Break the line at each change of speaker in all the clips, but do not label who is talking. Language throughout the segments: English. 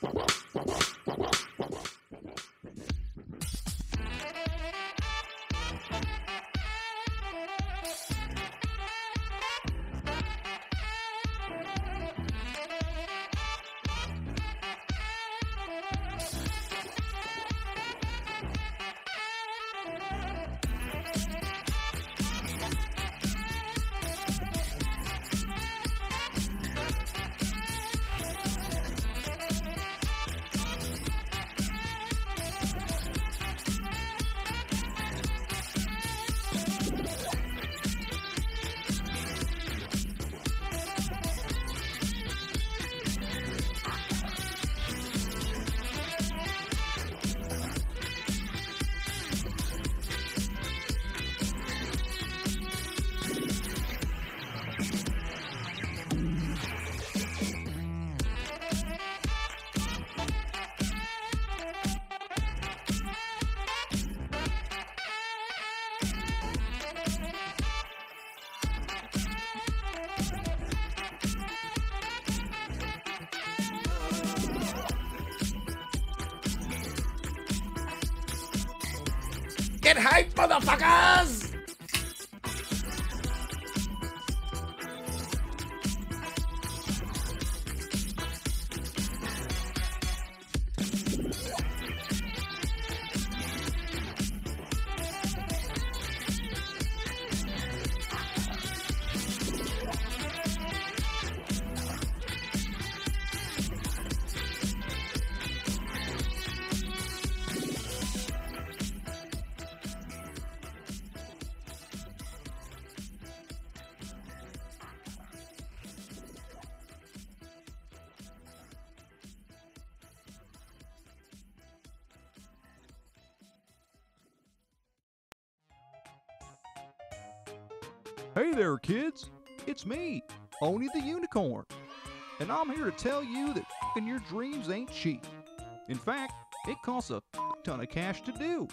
Get motherfuckers!
Me, Oni the Unicorn. And I'm here to tell you that fing your dreams ain't cheap. In fact, it costs a ton of cash to do.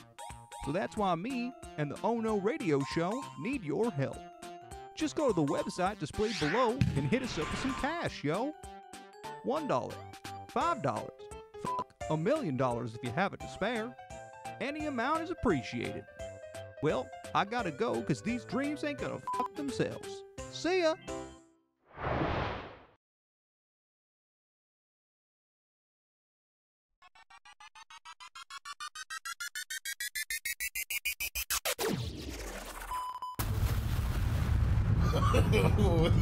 So that's why me and the oh Ono Radio Show need your help. Just go to the website displayed below and hit us up with some cash, yo. One dollar, five dollars, fuck, a million dollars if you have it to spare. Any amount is appreciated. Well, I gotta go because these dreams ain't gonna fuck themselves. See ya!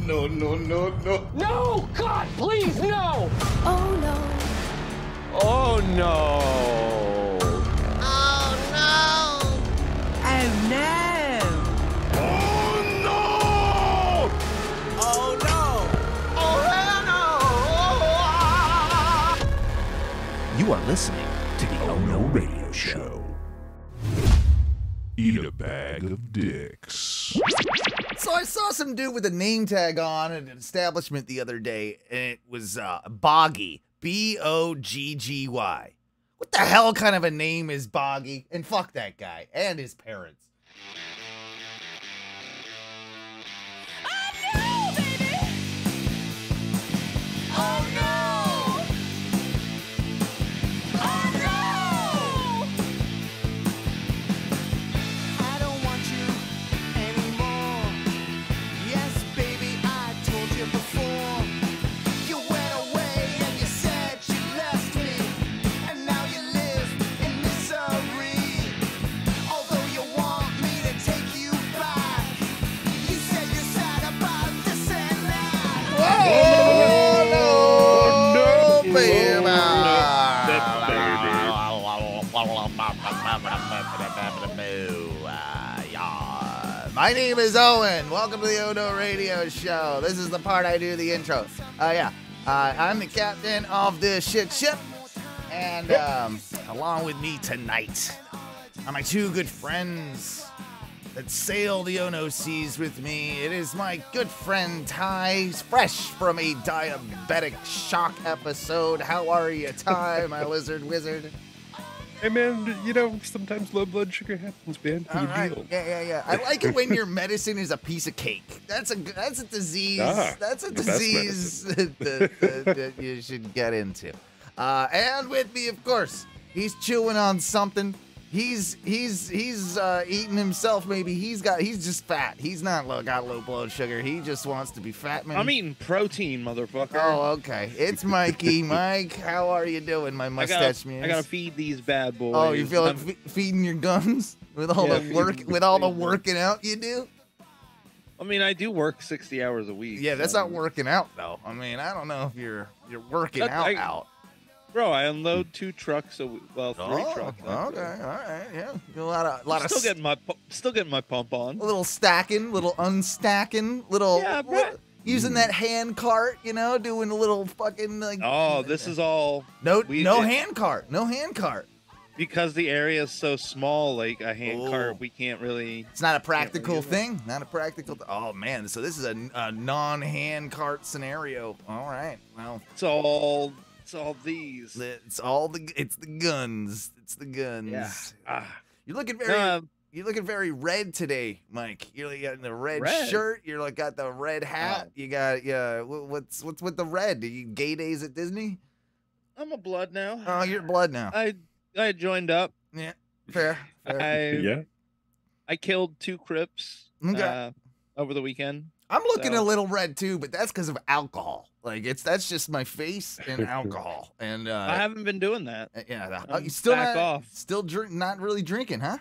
no, no, no, no.
No! God, please, no!
Oh no.
Oh no!
Listening to the Oh No Radio Show.
Eat a bag of dicks.
So I saw some dude with a name tag on at an establishment the other day, and it was uh, Boggy. B O G G Y. What the hell kind of a name is Boggy? And fuck that guy and his parents. My name is Owen. Welcome to the Odo Radio Show. This is the part I do the intro. Uh, yeah, uh, I'm the captain of this shit ship, and um, along with me tonight are my two good friends that sail the Ono seas with me. It is my good friend Ty, fresh from a diabetic shock episode. How are you, Ty, my lizard wizard?
Hey man, you know sometimes low blood sugar happens, man.
All right.
deal.
Yeah, yeah, yeah. I like it when your medicine is a piece of cake. That's a that's a disease.
Ah,
that's a disease that, that, that, that you should get into. Uh, and with me, of course, he's chewing on something. He's he's he's uh, eating himself. Maybe he's got he's just fat. He's not low, got low blood sugar. He just wants to be fat, man.
I'm eating protein, motherfucker.
Oh, okay. It's Mikey. Mike, how are you doing, my mustache man?
I gotta feed these bad boys.
Oh, you feel like fe- feeding your guns with all
Yeah,
the work with all the working out you do?
I mean, I do work 60 hours a week.
Yeah, that's
so-
not working out though. I mean, I don't know if you're you're working
That-
out
I-
out.
Bro, I unload two trucks a week. Well, three
Oh,
trucks.
okay, all right, yeah. A lot of lot
I'm
of
still getting my still getting my pump on.
a little stacking, little unstacking, little
Yeah, bro.
Using that hand cart, you know, doing a little fucking like.
Oh, this is all
no
we
no
did-
hand cart, no hand cart.
because the area is so small. Like a hand
Oh.
cart, we can't really.
It's not a practical
it.
thing. Not a practical. oh man, so this is a, a non-hand cart scenario. All right, well,
It's all. It's all these.
it's all the it's the guns. It's the guns.
Yeah. Ah.
You're looking very
Uh,
you're looking very red today, Mike. You're like got the red,
Red?
shirt. You're like got the red hat.
Oh.
You got yeah. What's what's with the red? Are you gay days at Disney?
I'm a blood now.
Oh, you're blood now.
I I joined up.
Yeah, fair. fair.
I
Yeah.
I killed two Crips
Okay.
uh, over the weekend.
I'm looking
so-
a little red too, but that's because of alcohol. Like it's that's just my face and alcohol. And uh,
I haven't been doing that.
uh, yeah, the, oh,
I'm
you still
back
not,
off.
still drink, not really drinking, huh?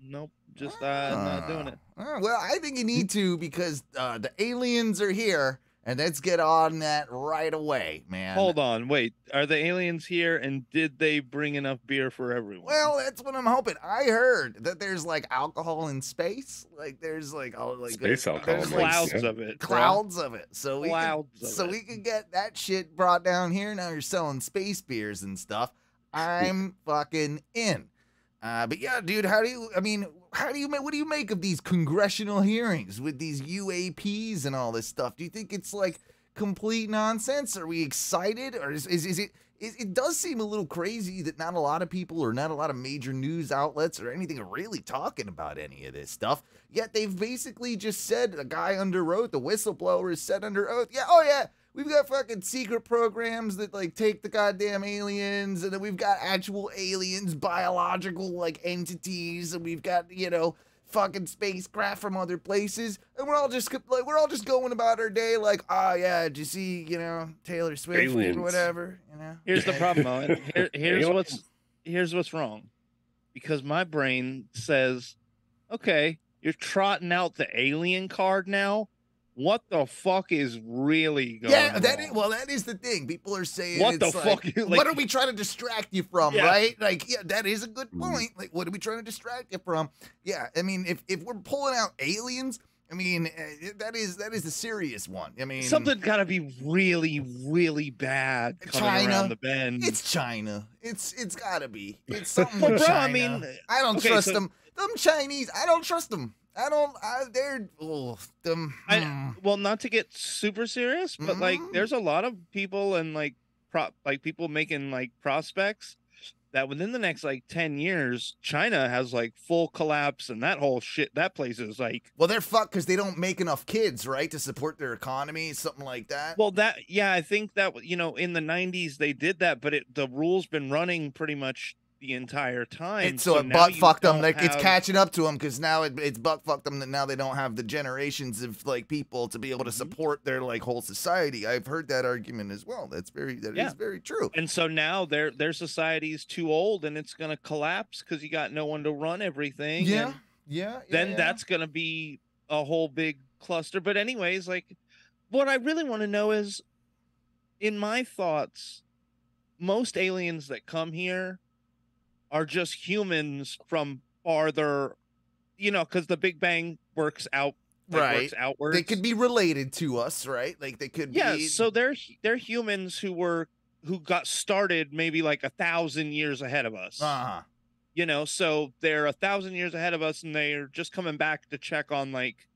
Nope, just uh, not doing it.
Uh, well, I think you need to because uh, the aliens are here, and let's get on that right away, man.
Hold on, wait. Are the aliens here, and did they bring enough beer for everyone?
Well, that's what I'm hoping. I heard that there's like alcohol in space. Like there's like oh like
Space
there's-
alcohol,
there's,
like,
like,
clouds
yeah.
of it. bro.
clouds of it. So we
Clouds
can,
of
so
it.
we can get that shit brought down here. Now you're selling space beers and stuff. I'm fucking in. Uh, but yeah, dude, how do you? I mean, how do you make? What do you make of these congressional hearings with these UAPs and all this stuff? Do you think it's like complete nonsense? Are we excited, or is is, is it? It, it does seem a little crazy that not a lot of people or not a lot of major news outlets or anything are really talking about any of this stuff. Yet they've basically just said a guy under oath, the whistleblower is said under oath. Yeah, oh yeah, we've got fucking secret programs that like take the goddamn aliens, and then we've got actual aliens, biological like entities, and we've got you know fucking spacecraft from other places, and we're all just like we're all just going about our day like, oh yeah, did you see you know Taylor Swift
Aliens.
or whatever, you know?
Here's the problem, Owen. Here, here's
Aliens.
what's here's what's wrong, because my brain says, okay, you're trotting out the alien card now. What the fuck is really going
Yeah,
on?
that is, well, that is the thing. People are saying,
What the
like,
fuck? Like-
what are we trying to distract you from,
Yeah.
right? Like, yeah, that is a good
Mm.
point. Like, what are we trying to distract you from? Yeah, I mean, if if we're pulling out aliens, I mean, uh, that is that is a serious one. I mean,
something's got to be really, really bad coming
China.
around the bend.
It's China. It's it's gotta be. It's something
Well, bro,
China.
I mean,
I don't
okay,
trust
so-
them. Them Chinese, I don't trust them. I don't. I, they're oh, them.
I,
hmm.
well, not to get super serious, but like,
Mhm.
there's a lot of people and like prop, like people making like prospects that within the next like ten years, China has like full collapse and that whole shit. That place is like,
Well, they're fucked because they don't make enough kids, right, to support their economy, something like that.
well, that yeah, I think that you know in the '90s they did that, but it the rule's been running pretty much the entire time.
It's so, it
now
butt fucked them. Like it's catching up to them because now it, it's butt fucked them that now they don't have the generations of like people to be able to
Mm-hmm.
support their like whole society. I've heard that argument as well. That's very that is
Yeah.
very true.
And so now their their society is too old and it's gonna collapse because you got no one to run everything.
Yeah, yeah. yeah,
then
yeah.
that's gonna be a whole big cluster. But anyways, like what I really want to know is, in my thoughts, most aliens that come here are just humans from farther, you know, because the Big Bang works out, like,
Right.
Works outwards.
they could be related to us, right? Like they could
Yeah,
be.
so they're they're humans who were who got started maybe like a thousand years ahead of us.
uh huh.
You know, so they're a thousand years ahead of us, and they're just coming back to check on like,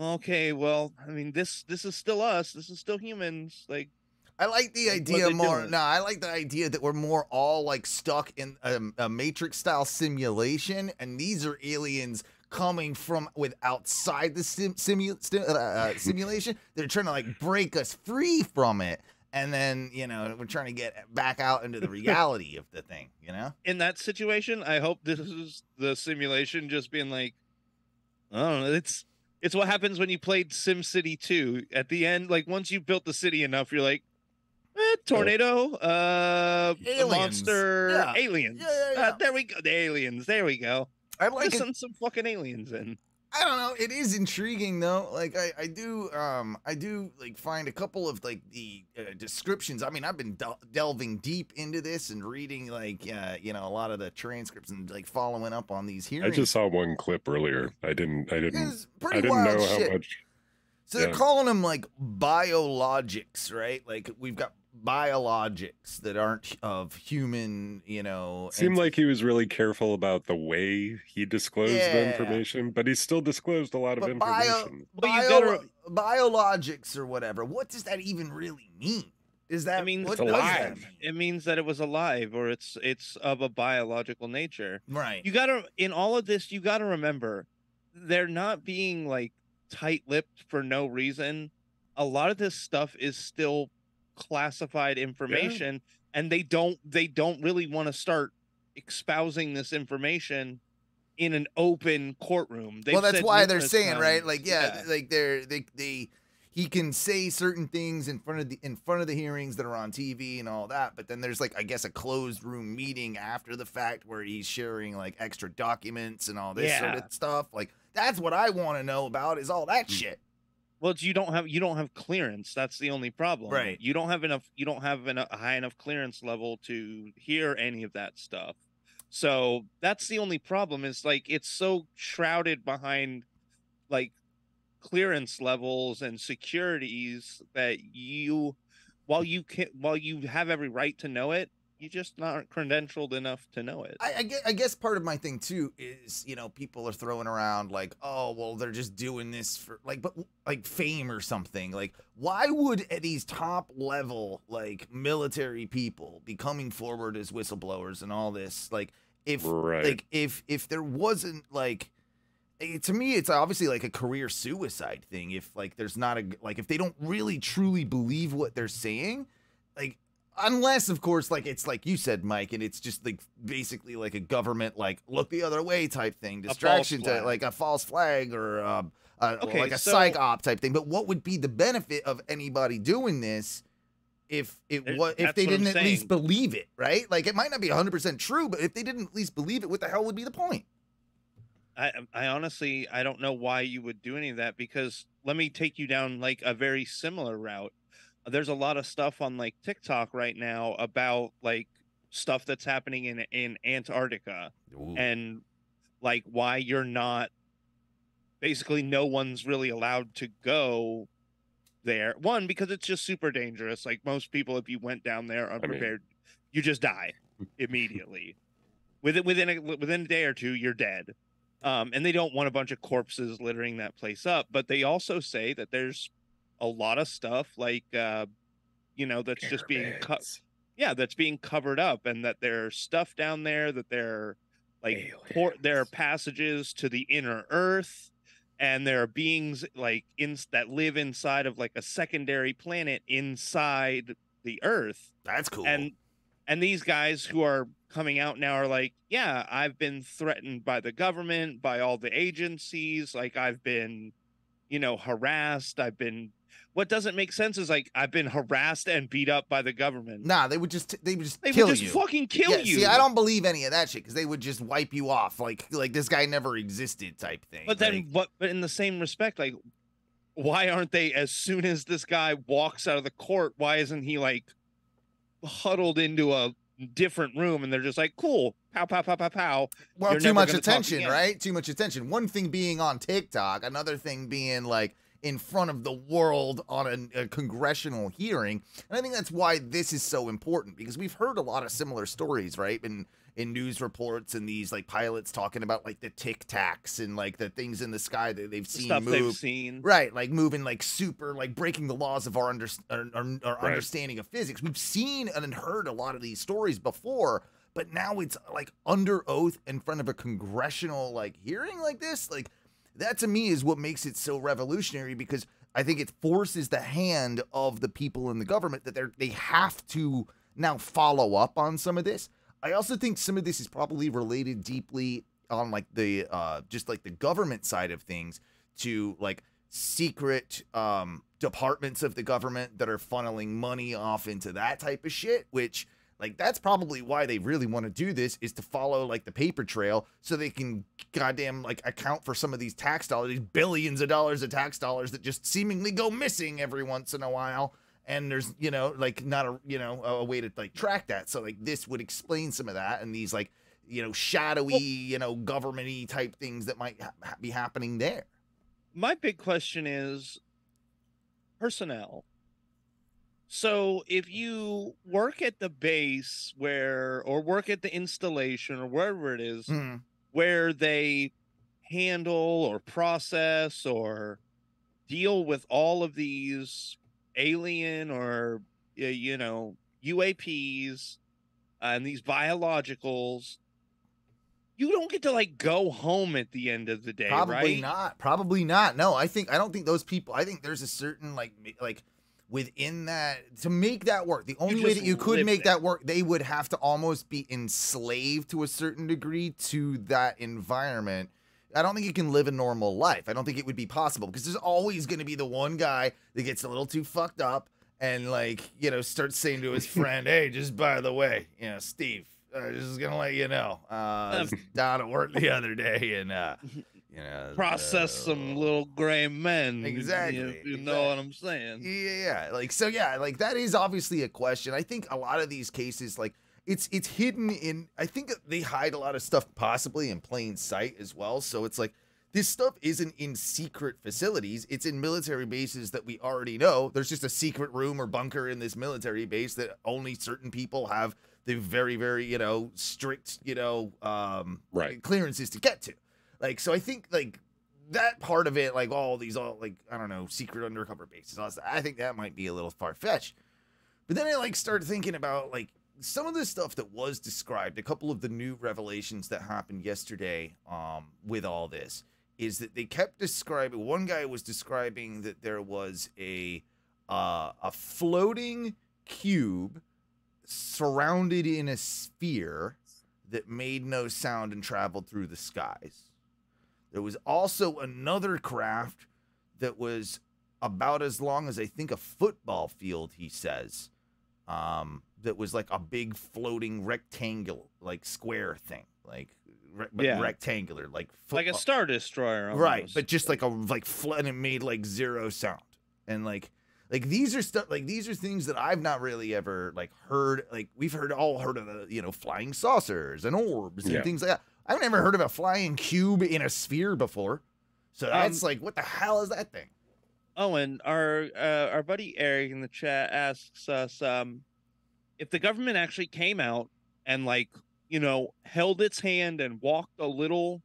okay, well, I mean this this is still us. This is still humans. Like,
I like the idea more. No, I like the idea that we're more all like stuck in a, a Matrix style simulation, and these are aliens coming from with outside the sim, simu, uh, uh, simulation. They're trying to like break us free from it. and then you know we're trying to get back out into the reality of the thing. You know.
in that situation, I hope this is the simulation just being like, I don't know. It's it's what happens when you played SimCity 2. At the end, like once you built the city enough, you're like, eh, tornado, uh, a
Aliens.
monster,
Yeah.
aliens.
Yeah, yeah,
Uh,
yeah.
there we go. The aliens. There we go.
I like
Just
it.
send some fucking aliens in.
I don't know. It is intriguing though. Like I, I do, um, I do like find a couple of like the uh, descriptions. I mean, I've been del- delving deep into this and reading like, uh, you know, a lot of the transcripts and like following up on these hearings.
I just saw one clip earlier. I didn't. I didn't.
It's pretty
I didn't
wild
know
shit.
how much.
So they're
yeah.
calling them like biologics, right? Like we've got biologics that aren't of human, you know.
Seemed
ent-
like he was really careful about the way he disclosed
Yeah.
the information, but he still disclosed a lot of
but bio,
information.
But you
bio-
gotta-
biologics or whatever. What does that even really mean? Is that
I mean,
what
It's
does that
alive.
mean?
It means that it was alive or it's it's of a biological nature.
Right.
You gotta in all of this, you gotta remember they're not being like tight-lipped for no reason. A lot of this stuff is still classified information, and they don't they don't really want to start espousing this information in an open courtroom. They've
well, that's why they're saying, right? Like, yeah, like they're they they he can say certain things in front of the in front of the hearings that are on TV and all that, but then there's like I guess a closed room meeting after the fact where he's sharing like extra documents and all this sort of stuff. Like that's what I want to know about is all that mm. shit.
Well, it's you don't have you don't have clearance. That's the only problem.
Right.
You don't have enough. You don't have enough, a high enough clearance level to hear any of that stuff. So that's the only problem. Is like it's so shrouded behind like clearance levels and securities that you, while you can, while you have every right to know it, you just not credentialed enough to know it.
I, I, guess, I guess part of my thing too is you know people are throwing around like oh well they're just doing this for like but like fame or something like why would these top level like military people be coming forward as whistleblowers and all this like if
Right.
like if if there wasn't like eh, to me it's obviously like a career suicide thing if like there's not a like if they don't really truly believe what they're saying like unless of course like it's like you said mike and it's just like basically like a government like look the other way type thing distraction to like a false flag or um, uh,
Okay,
like a
so-
psych op type thing. But what would be the benefit of anybody doing this if it was if they didn't at least believe it right? Like it might not be 100% true but if they didn't at least believe it what the hell would be the point?
I I honestly I don't know why you would do any of that because let me take you down like a very similar route. There's a lot of stuff on like TikTok right now about like stuff that's happening in in Antarctica and like why you're not basically no one's really allowed to go there. One because it's just super dangerous. Like most people if you went down there unprepared, you just die immediately. Within within a, within a day or two you're dead. Um, and they don't want a bunch of corpses littering that place up. But they also say that there's a lot of stuff like, uh, you know, that's just being cut. Yeah, that's being covered up, and that there's stuff down there that they're like port. There are passages to the inner Earth, and there are beings like in that live inside of like a secondary planet inside the Earth
that's cool
and and these guys who are coming out now are like yeah i've been threatened by the government by all the agencies like i've been you know harassed i've been what doesn't make sense is like i've been harassed and beat up by the government.
Nah they would just they would just
they
kill
would just
you.
fucking kill
yeah,
you
see i don't believe any of that shit because they would just wipe you off like like this guy never existed type thing
but then
Like,
what but in the same respect like why aren't they as soon as this guy walks out of the court why isn't he like huddled into a different room and they're just like cool pow pow pow pow pow.
Well
you're
too much attention right? Too much attention. One thing being on tiktok another thing being like in front of the world on a, a congressional hearing and i think that's why this is so important because we've heard a lot of similar stories right in in news reports and these like pilots talking about like the tic tacs and like the things in the sky that they've seen
stuff
move
they've seen
Right, like moving like super, like breaking the laws of our, under, our, our, our
Right.
understanding of physics. We've seen and heard a lot of these stories before, but now it's like under oath in front of a congressional like hearing like this. Like that to me is what makes it so revolutionary because I think it forces the hand of the people in the government that they they have to now follow up on some of this. I also think some of this is probably related deeply on like the uh just like the government side of things to like secret um departments of the government that are funneling money off into that type of shit which like that's probably why they really want to do this is to follow like the paper trail so they can goddamn like account for some of these tax dollars these billions of dollars of tax dollars that just seemingly go missing every once in a while. And there's you know like not a you know a way to like track that. So like this would explain some of that and these like you know shadowy you know governmenty type things that might ha- be happening there.
My big question is personnel. So if you work at the base where or work at the installation or wherever it is
Mhm.
where they handle or process or deal with all of these alien or you know UAPs and these biologicals you don't get to like go home at the end of the day
Probably
right
not. Probably not. No, I think I don't think those people. I think there's a certain like like within that to make that work. The only way that you could make
there.
that work, they would have to almost be enslaved to a certain degree to that environment. I don't think you can live a normal life. I don't think it would be possible because there's always going to be the one guy that gets a little too fucked up and like you know starts saying to his friend, "Hey, just by the way, you know, Steve, i uh, just gonna let you know, uh, I was down at work the other day and uh, you know,
process some little gray men
Exactly,
you, you know what i'm saying
yeah, yeah, like so, yeah, like that is obviously a question. I think a lot of these cases, like it's it's hidden in. I think they hide a lot of stuff possibly in plain sight as well. So it's like this stuff isn't in secret facilities. It's in military bases that we already know. There's just a secret room or bunker in this military base that only certain people have the very, very, you know, strict, you know, um,
Right.
clearances to get to. Like, so I think like that part of it, like all these, all like I don't know, secret undercover bases. I think that might be a little far fetched. But then I like started thinking about like some of the stuff that was described. A couple of the new revelations that happened yesterday, um, with all this is that they kept describing. One guy was describing that there was a uh, a floating cube surrounded in a sphere that made no sound and traveled through the skies. There was also another craft that was about as long as I think a football field, he says. Um, that was like a big floating rectangle, like square thing, like re-
Yeah.
rectangular, like
like a star destroyer
right but just like a like flat and it made like zero sound and like like these are stuff like these are things that i've not really ever like heard like we've heard all heard of the you know flying saucers and orbs and
Yeah.
things like that i've never heard of a flying cube in a sphere before so that's
Um,
like what the hell is that thing
Oh, and our uh, our buddy Eric in the chat asks us um, if the government actually came out and like you know held its hand and walked a little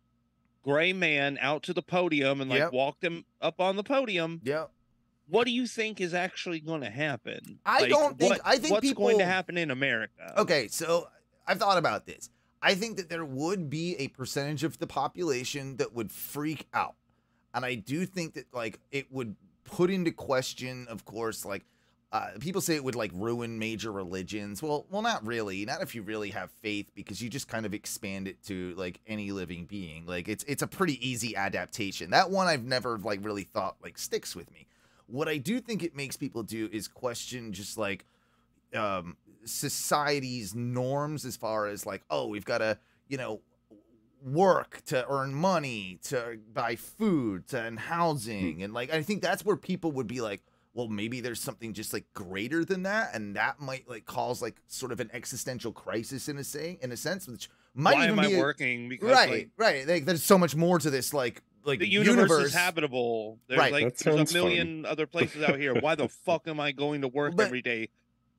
gray man out to the podium and like
Yep.
walked him up on the podium.
yeah
What do you think is actually going to happen?
I
Like,
don't think-
what-
I think
what's going to happen in America.
Okay, so I've thought about this. I think that there would be a percentage of the population that would freak out. And I do think that like it would put into question, of course, like uh, people say it would like ruin major religions. Well, well, not really. Not if you really have faith, because you just kind of expand it to like any living being. Like it's it's a pretty easy adaptation. That one I've never like really thought like sticks with me. What I do think it makes people do is question just like um society's norms as far as like oh we've got to you know work to earn money to buy food to and housing hmm. and like i think that's where people would be like well maybe there's something just like greater than that and that might like cause like sort of an existential crisis in a say in a sense which might
Why
even
am I
be a-
working? Because
right
like,
right like there's so much more to this like like
the universe, is habitable. There's
Right.
like
That
there's
sounds
a million other places out here. Why the fuck am I going to work
But-
every day?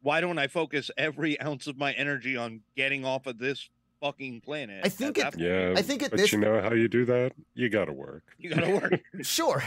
Why don't I focus every ounce of my energy on getting off of this fucking planet?
I think
At
it-
Yeah,
I think at
but
this
you know how you do that? You got to work.
you gotta work.
sure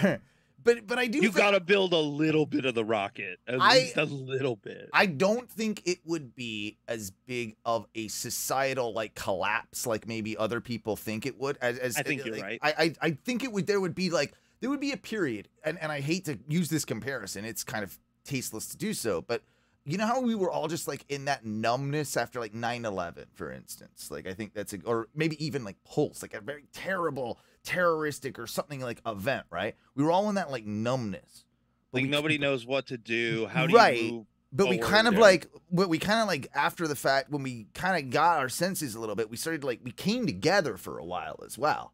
but but i do
you
think-
gotta build a little bit of the rocket, at
I-
least a little bit.
I don't think it would be as big of a societal like collapse like maybe other people think it would. As, as
I think you're right.
I, I I think it would. There would be like there would be a period, and, and I hate to use this comparison, it's kind of tasteless to do so, but you know how we were all just like in that numbness after like 9-11 for instance like i think that's a, or maybe even like pulse like a very terrible terroristic or something like event right we were all in that like numbness but
Like nobody knows what to do. How do
Right.
you move?
but we kind of
yeah.
like but we kind of like after the fact when we kind of got our senses a little bit we started like we came together for a while as well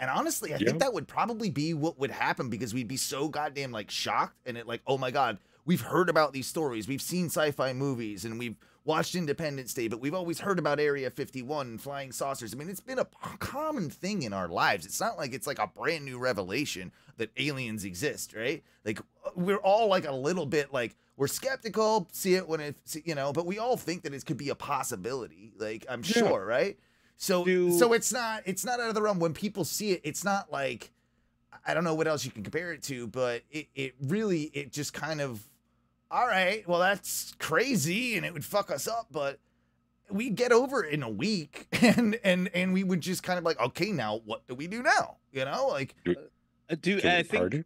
and honestly i
Yeah.
think that would probably be what would happen because we'd be so goddamn like shocked and it like oh my god we've heard about these stories. We've seen sci-fi movies and we've watched independence day but we've always heard about area 51 and flying saucers. I mean it's been a common thing in our lives. It's not like it's like a brand new revelation that aliens exist right? Like uh, we're all like a little bit like we're skeptical see it when it you know but we all think that it could be a possibility like i'm
Yeah.
sure right? So
Do-
so it's not it's not out of the realm. When people see it it's not like i don't know what else you can compare it to but it, it really it just kind of all right well that's crazy and it would fuck us up but we'd get over it in a week and and and we would just kind of like okay now what do we do now you know like
Uh, do I think
party?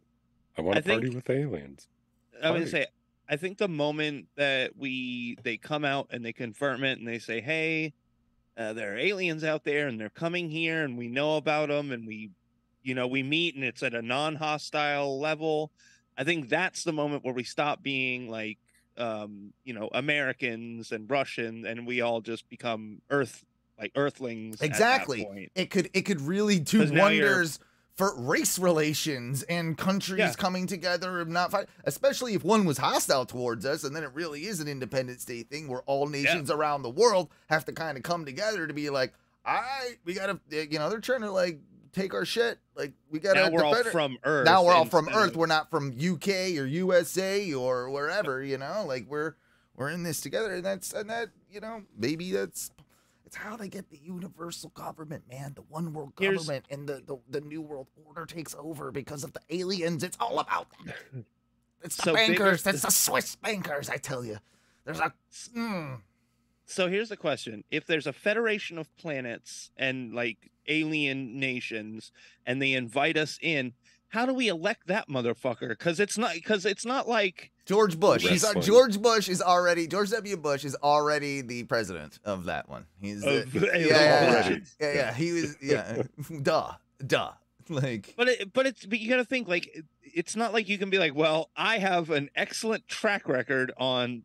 I want to party
think-
with aliens.
I
would
say I think the moment that we they come out and they confirm it and they say, "Hey, uh, there are aliens out there and they're coming here and we know about them and we, you know, we meet and it's at a non-hostile level." I think that's the moment where we stop being like, um, you know, Americans and Russian and we all just become Earth like Earthlings.
Exactly.
point.
it could it could really do wonders for race relations and countries
Yeah.
coming together and not fight especially if one was hostile towards us and then it really is an independence day thing where all nations around the world have to kind of come together to be like all right we gotta you know they're trying to like take our shit. Like we gotta
Now we're all from Earth.
now we're all from earth. We're not from uk or usa or wherever you know? Like we're we're in this together. And that's and that you know maybe that's it's how they get the universal government man. The one world
Here's-
government and the, the the new world order takes over because of the aliens. It's all about that it's the
So bigger-
bankers. that's the swiss bankers i tell you. There's a mm,
So here's the question: If there's a federation of planets and like alien nations, and they invite us in, how do we elect that motherfucker? Because it's not because it's not like
george bush he's
Wrestling.
george bush is already george w bush is already the president of that one he's the,
Of
yeah, yeah, yeah, yeah, yeah, he was yeah duh duh like
But it, but it's but you got to think like it's not like you can be like, well, I have an excellent track record on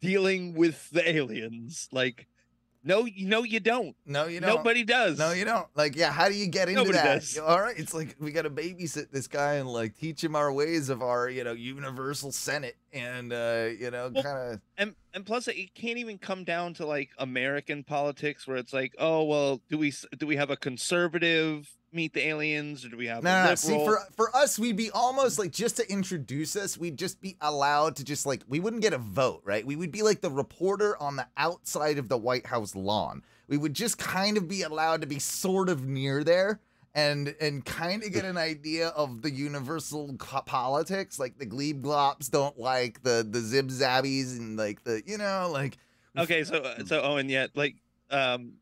dealing with the aliens. Like, no, you no, you don't.
no you don't
Nobody does.
No, you don't. Like, yeah, how do you get into
Nobody
that?
does.
All right, it's like we got to babysit this guy and like teach him our ways of our, you know, universal senate and uh, you know,
Well,
kind of
and and plus it it can't even come down to like American politics where it's like, oh well, do we do we have a conservative meet the aliens or do we have
no,
a
no, no. See, for for us, we'd be almost like just to introduce us, we'd just be allowed to just like we wouldn't get a vote, right? We would be like the reporter on the outside of the White House lawn. We would just kind of be allowed to be sort of near there. And and kind of get an idea of the universal co- politics, like the glebe glops don't like the the zib zabbies and like the you know like
okay, so uh, so Owen, yeah, like um,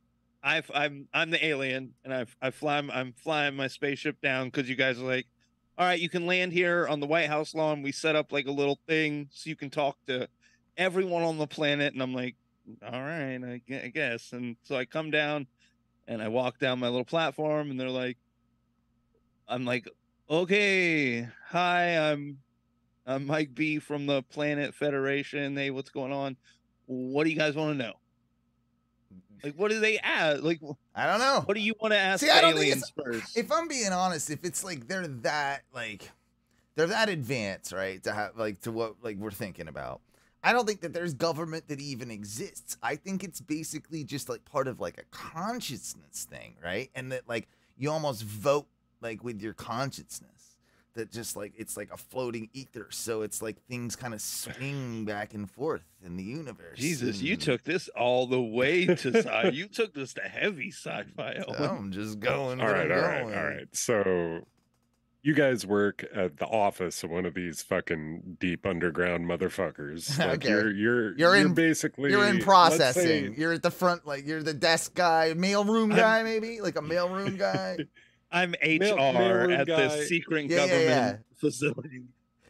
I've I'm I'm the alien and I've I fly I'm flying my spaceship down because you guys are like, all right, you can land here on the White House lawn. We set up like a little thing so you can talk to everyone on the planet, and I'm like, all right, I I guess. And so I come down and I walk down my little platform, and they're like, I'm like, okay, hi, I'm I'm Mike B from the Planet Federation. Hey, what's going on? What do you guys want to know? Like, what do they ask? Like,
I don't know.
what do you want to ask
See, I don't think
aliens
it's-
first?
if I'm being honest, if it's like they're that like they're that advanced, right? To have like to what like we're thinking about. I don't think that there's government that even exists. I think it's basically just like part of like a consciousness thing, right? And that like you almost vote like with your consciousnness. That just like it's like a floating ether, so it's like things kind of swing back and forth in the universe.
Jesus, you
hmm.
took this all the way to sci. you took this to heavy sci-fi.
So I'm just going.
All
where
right,
I'm
all right,
going.
all right. So you guys work at the office of one of these fucking deep underground motherfuckers. Like
Okay.
you're you're
You're in-
basically
You're in processing.
say-
You're at the front, like you're the desk guy, mailroom
I'm-
guy, maybe like a mailroom guy.
I'm HR
mailroom
at
guy.
this secret
Yeah, yeah,
government
yeah.
facility.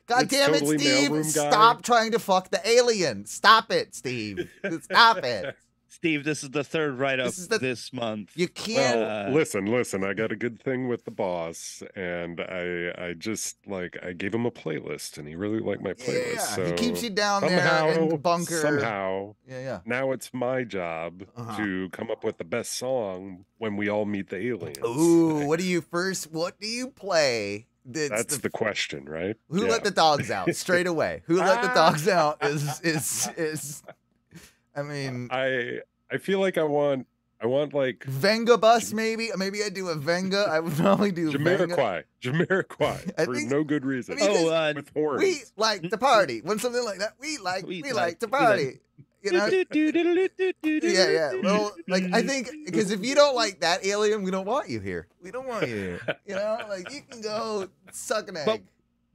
God
It's
damn it,
totally
Steve!
mailroom guy.
Stop trying to fuck the alien. Stop it, Steve. Stop it.
Steve, this is the third write up
This the-
this month.
You can't.
Well,
Uh,
listen, listen. I got a good thing with the boss, and I, I just like I gave him a playlist, and he really liked my playlist.
yeah,
so
he keeps you down
somehow,
there in the bunker.
somehow,
Yeah, yeah.
now it's my job
Uh-huh.
to come up with the best song when we all meet the aliens.
Ooh, what do you first? What do you play? That's,
That's
the,
the question, right?
who
Yeah.
let the dogs out straight away? Who let the dogs out is is is. I mean,
I I feel like I want I want like
Vengabus maybe. Maybe I do a Venga. I would probably do Venga.
Jamiroquai, Jamiroquai
I
for
think-
no good reason.
I mean,
oh, uh,
with horns.
We like to party. When something like that, we like we,
We
like,
like-
to
we like-
party. You know. Yeah, yeah. Well, like I think because if you don't like that alien, we don't want you here. We don't want you here. You know, like you can go suck an egg.
But-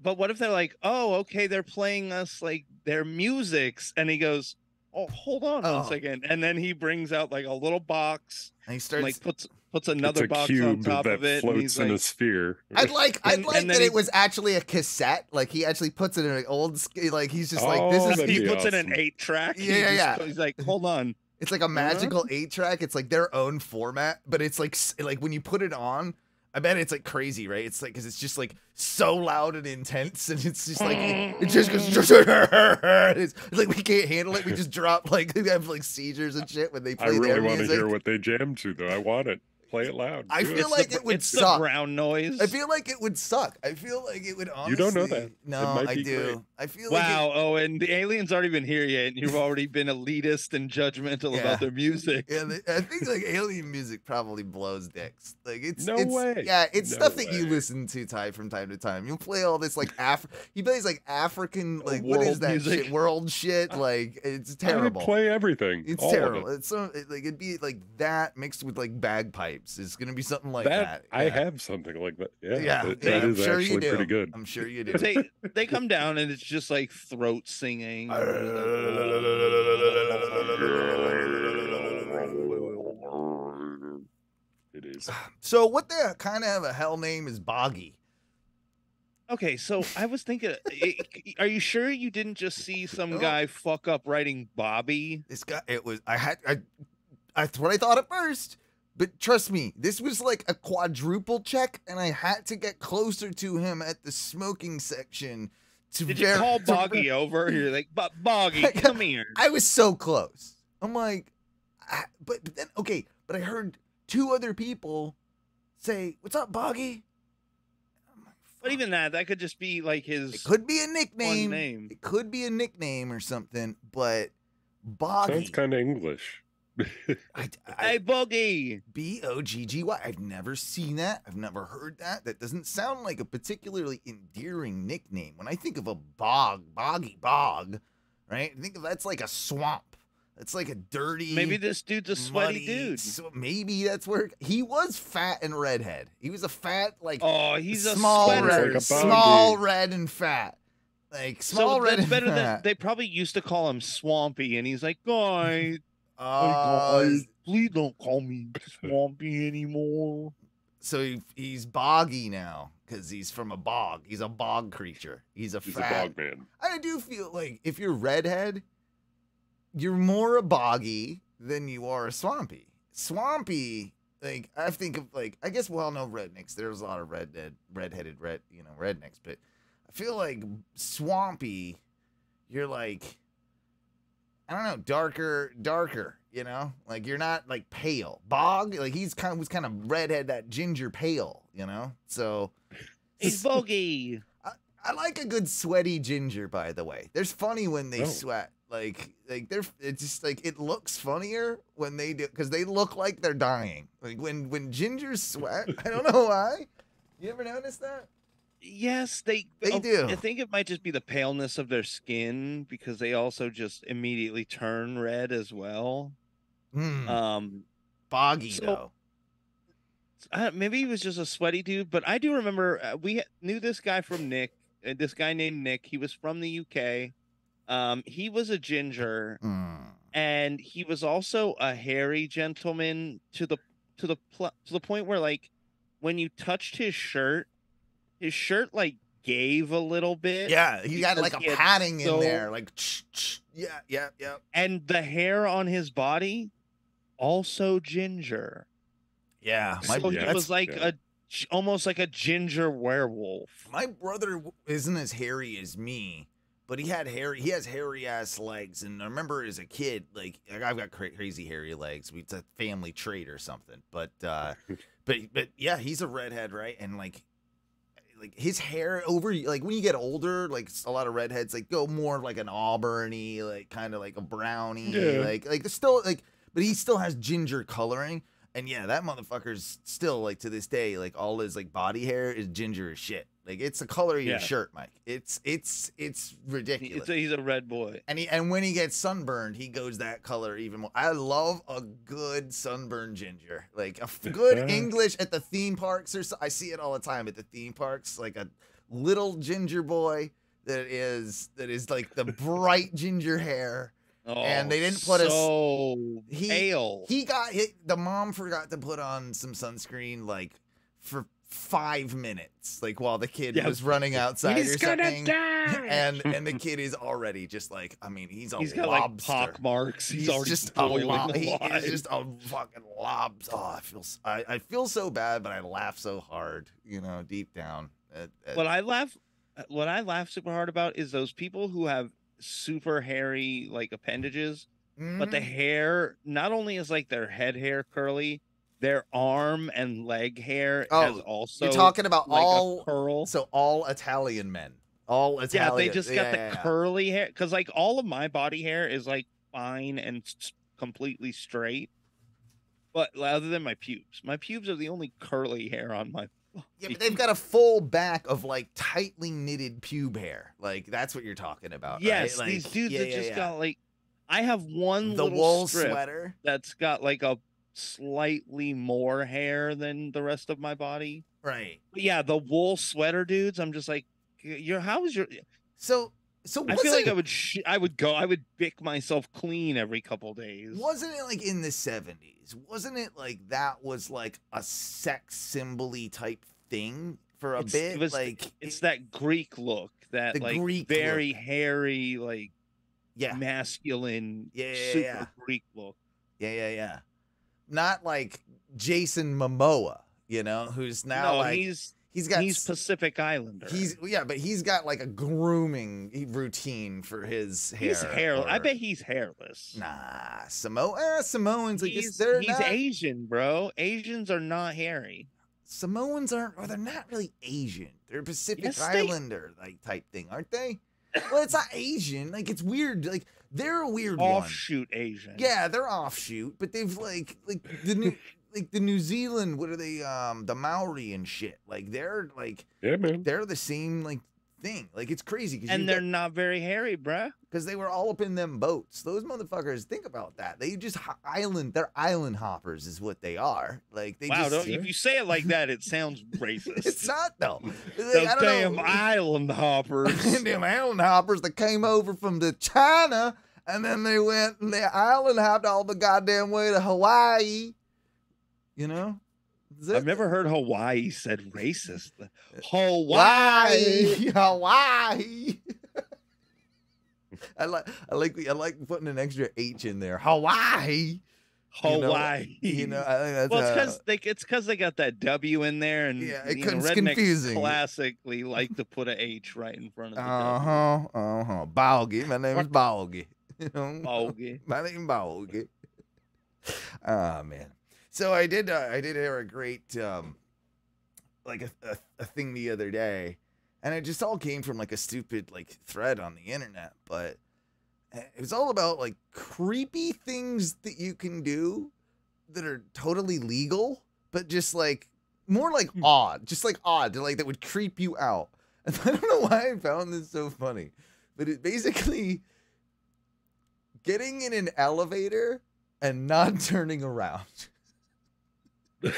But what if they're like, oh, okay, they're playing us like their musics, and he goes, oh, hold on
Oh.
one second, and then he brings out like a little box,
and he
and,
starts.
like puts puts another box on top
that
of it, and
floats
he's
in
like,
a sphere.
I'd like, I'd
And-
like
and
that
he-
it was actually a cassette. Like he actually puts it in an old, sk- like he's just like this
Oh,
is.
he
be
puts it in
an
eight track.
Yeah, yeah, yeah.
He's like, hold on.
It's like a uh-huh. magical eight track. It's like their own format, but it's like s- like when you put it on, I bet it's like crazy, right? It's like because it's just like so loud and intense, and it's just like it, it just goes. it's, it's like we can't handle it. We just drop like we have like seizures and shit when they play.
I
really
want to hear what they jam to, though. I want it. Play it loud.
I feel
it.
like
the,
it would
it's
suck.
the brown noise.
I feel like it would suck. I feel like it would honestly.
You don't know that.
No, I do.
great.
I feel
Wow,
like
oh, and the aliens aren't even here yet, and you've already been elitist and judgmental
Yeah.
about their music.
yeah, I think like alien music probably blows dicks. Like it's
No
it's,
way.
Yeah, it's
No
stuff that you listen to Ty from time to time. You'll play all this like Af. He plays like African oh, like what is that
music.
shit? World shit. Like it's
I would
terrible.
play everything.
It's
of it.
terrible. It's so it, like it'd be like that mixed with like bagpipes. It's gonna be something like
that,
that.
I have something like that. Yeah,
Yeah,
that,
yeah,
that
I'm
is
sure
actually
you do.
pretty good.
I'm sure you do.
they they come down and it's just like throat singing.
It is.
So what the kind of a hell name is Boggy?
Okay, so I was thinking, uh, i- i- are you sure you didn't just see some
No.
guy fuck up writing Bobby?
This guy, it was. I had. I. That's what I thought at first. But trust me, this was like a quadruple check, and I had to get closer to him at the smoking section. To
Did you
ver-
call
to-
Boggy over? You're like, "Bo- Boggy, come here.
I was so close. I'm like, I, but, but then okay, but I heard two other people say, "What's up, Boggy?" Like,
But even that, that could just be like his.
it could be a nickname.
name.
It could be a nickname or something, but Boggy.
Sounds kind of English.
I, I,
Hey, Boggy.
B O G G Y. I've never seen that. I've never heard that. That doesn't sound like a particularly endearing nickname. When I think of a bog, boggy bog, right? I think of that's like a swamp. That's like a dirty.
Maybe this dude's a sweaty
muddy-
dude.
So maybe that's where he was fat and redhead. He was a fat, like
Oh, he's a
small
sweater.
red,
Like a
small
boggy.
red and fat. Like small
so
red
that's
and
better than
fat.
they probably used to call him Swampy, and he's like, guys,
Uh,
please don't call me Swampy anymore.
so he, he's boggy now because he's from a bog. He's a bog creature. He's a
He's a bog man.
I do feel like if you're redhead, you're more a boggy than you are a swampy. Swampy, like I think of like I guess we all know rednecks. There's a lot of redhead, redheaded red, you know, rednecks, but I feel like swampy, you're like I don't know, darker, darker. You know, like you're not like pale. Bog, like he's kind of was kind of redhead, that ginger pale. You know, so
He's Boggy.
I like a good sweaty ginger, by the way. There's funny when they
Oh.
sweat. Like, like they're it's just like it looks funnier when they do because they look like they're dying. Like when when gingers sweat, I don't know why. You ever notice that?
Yes, they
They
oh,
do.
I think it might just be the paleness of their skin because they also just immediately turn red as well.
Hmm.
Um,
Boggy
so-
though.
I, maybe he was just a sweaty dude, but I do remember uh, we knew this guy from Nick. Uh, this guy named Nick. He was from the UK. Um, he was a ginger,
Hmm.
and he was also a hairy gentleman to the to the pl- to the point where like when you touched his shirt, his shirt like gave a little bit.
Yeah, he got like a
had
padding in
so-
there, like ch- ch- yeah, yeah, yeah.
And the hair on his body also ginger.
Yeah, my
so he was like
yeah.
a g- almost like a ginger werewolf.
my brother isn't as hairy as me, but he had hairy. He has hairy ass legs, and I remember as a kid, like like, I've got cra- crazy hairy legs. We- It's a family trait or something. But uh, but but yeah, he's a redhead, right? And like like his hair over like when you get older, like a lot of redheads like go more like an auburny, like kind of like a brownie,
Yeah.
like like there's still like, but he still has ginger coloring. And yeah, that motherfucker's still like to this day, like all his like body hair is ginger as shit. Like it's the color of your
Yeah.
shirt, Mike. It's it's it's ridiculous.
It's a, he's a red boy.
and he and when he gets sunburned, he goes that color even more. I love a good sunburned ginger, like a good English at the theme parks. Or so, I see it all the time at the theme parks, like a little ginger boy that is that is like the bright ginger hair.
Oh,
And they oh, didn't put a
so
he-
pale.
He got hit. The mom forgot to put on some sunscreen, like for five minutes, like while the kid
Yeah.
was running outside or
He's gonna
something.
die.
And and the kid is already just like, I mean, he's a
he's got
lobster.
like pock marks. He's,
He's,
already
just a lo- he is just a fucking lobster. Oh, I feel I, I feel so bad, but I laugh so hard, you know, deep down. At, at-
what I laugh what I laugh super hard about is those people who have super hairy like appendages, but the
Mhm.
hair not only is like their head hair curly, their arm and leg hair has
Oh,
also
you're talking about
like
all
curl.
so all Italian men, all Italian.
yeah, they just got
yeah,
the
yeah,
curly hair because like all of my body hair is like fine and completely straight. But other than my pubes, my pubes are the only curly hair on my.
Yeah, but they've got a full back of like tightly knitted pube hair. Like that's what you're talking about. right?
yes,
Like,
these dudes
yeah,
that just got like. I have one
the
little
wool sweater.
that's got like a slightly more hair than the rest of my body.
Right.
But yeah, the wool sweater dudes. I'm just like, you're how is your?
So so
I feel like I would sh- I would go I would Bic myself clean every couple days.
Wasn't it like in the 70s? Wasn't it like that was like a sex symbol type thing for a
It's-
bit?
It was,
like
it's
it-
that Greek look, that like
Greek
very hairy, like
yeah,
masculine,
Yeah, yeah,
super
yeah.
Greek look.
yeah, yeah, yeah. Not like Jason Momoa, you know, who's now
no,
like
he's
he's got
he's Pacific Islander.
he's yeah, but he's got like a grooming routine for his hair.
he's hair. I bet he's hairless.
Nah, Samo eh, Samoans. Like
he's
they're
he's
not,
Asian, bro. Asians are not hairy.
Samoans aren't, or they're not really Asian. They're Pacific
Yes, they-
Islander like type thing, aren't they? Well, it's not Asian. Like it's weird. Like they're a weird one.
Offshoot Asian.
Yeah, they're offshoot, but they've like like the new like the New Zealand. What are they? Um, the Maori and shit. Like they're like
Yeah, man.
they're the same like thing. Like it's crazy
and they're not very hairy, bruh.
because they were all up in them boats. Those motherfuckers. Think about that. They just island. They're island hoppers, is what they are. Like they
wow,
just.
don't, if you say it like that, it sounds racist.
It's not though.
Those
Like,
damn
know.
island hoppers.
them island hoppers that came over from the China and then they went and they island hopped all the goddamn way to Hawaii. You know? Is
I've never heard Hawaii said racist. Hawaii.
Hawaii. Hawaii. I like I like I like putting an extra H in there. Hawaii. You know,
Hawaii.
You know, I think that's
well, it's
uh,
because they it's because they got that W in there, and
Yeah, it
you know,
it's
rednecks
confusing.
classically like to put a H right in front of the
uh huh uh huh. Boggy. My name is Boggy. You know? My name Bogey. Ah man. So I did uh, I did hear a great um like a, a a thing the other day, and it just all came from like a stupid like thread on the internet, but it was all about like creepy things that you can do that are totally legal, but just like more like odd, just like odd, like that would creep you out. And I don't know why I found this so funny, but it basically getting in an elevator and not turning around.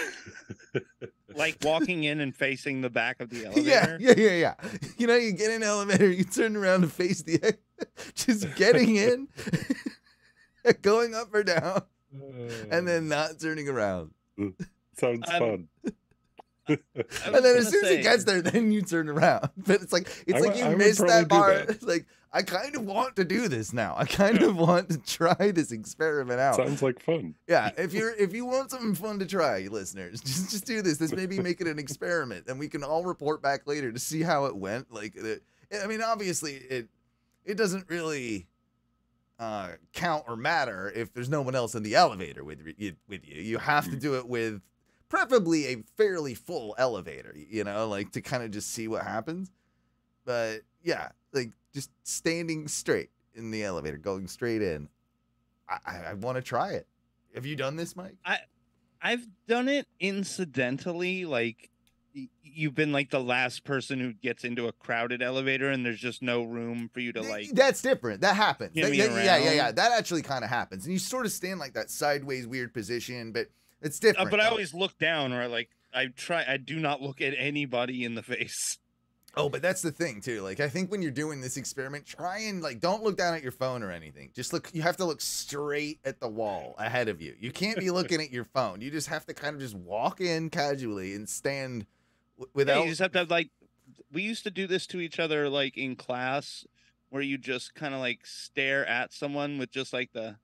Like walking in and facing the back of the elevator.
yeah, yeah, yeah. yeah. You know, you get in an elevator, you turn around to face the ex- just getting in, going up or down, and then not turning around.
sounds
Um,
fun.
Was
and then as soon as
say-
he gets there, then you turn around. But it's like it's
I
like
would-
you
I
missed that
do
part.
that.
Like I kind of want to do this now. I kind of want to try this experiment out.
Sounds like fun.
Yeah, if you're if you want something fun to try, listeners, just just do this. This maybe make it an experiment, and we can all report back later to see how it went. Like, it, I mean, obviously it it doesn't really uh, count or matter if there's no one else in the elevator with you. With you, you have to do it with preferably a fairly full elevator. You know, like to kind of just see what happens. But yeah, like just standing straight in the elevator, going straight in. I, I, I want to try it. Have you done this, Mike?
I I've done it incidentally, like y- you've been like the last person who gets into a crowded elevator and there's just no room for you to like
That's different. That happens. That- yeah, yeah, yeah, yeah. That actually kind of happens, and you sort of stand like that sideways, weird position, but it's
Uh,
different.
but I always look down or like I try I do not look at anybody in the face.
Oh, but that's the thing too. Like I think when you're doing this experiment, try and like don't look down at your phone or anything. Just look you have to look straight at the wall ahead of you. You can't be looking at your phone. You just have to kind of just walk in casually and stand w-
Yeah,
without
you just have to have like we used to do this to each other like in class where you just kind of like stare at someone with just like the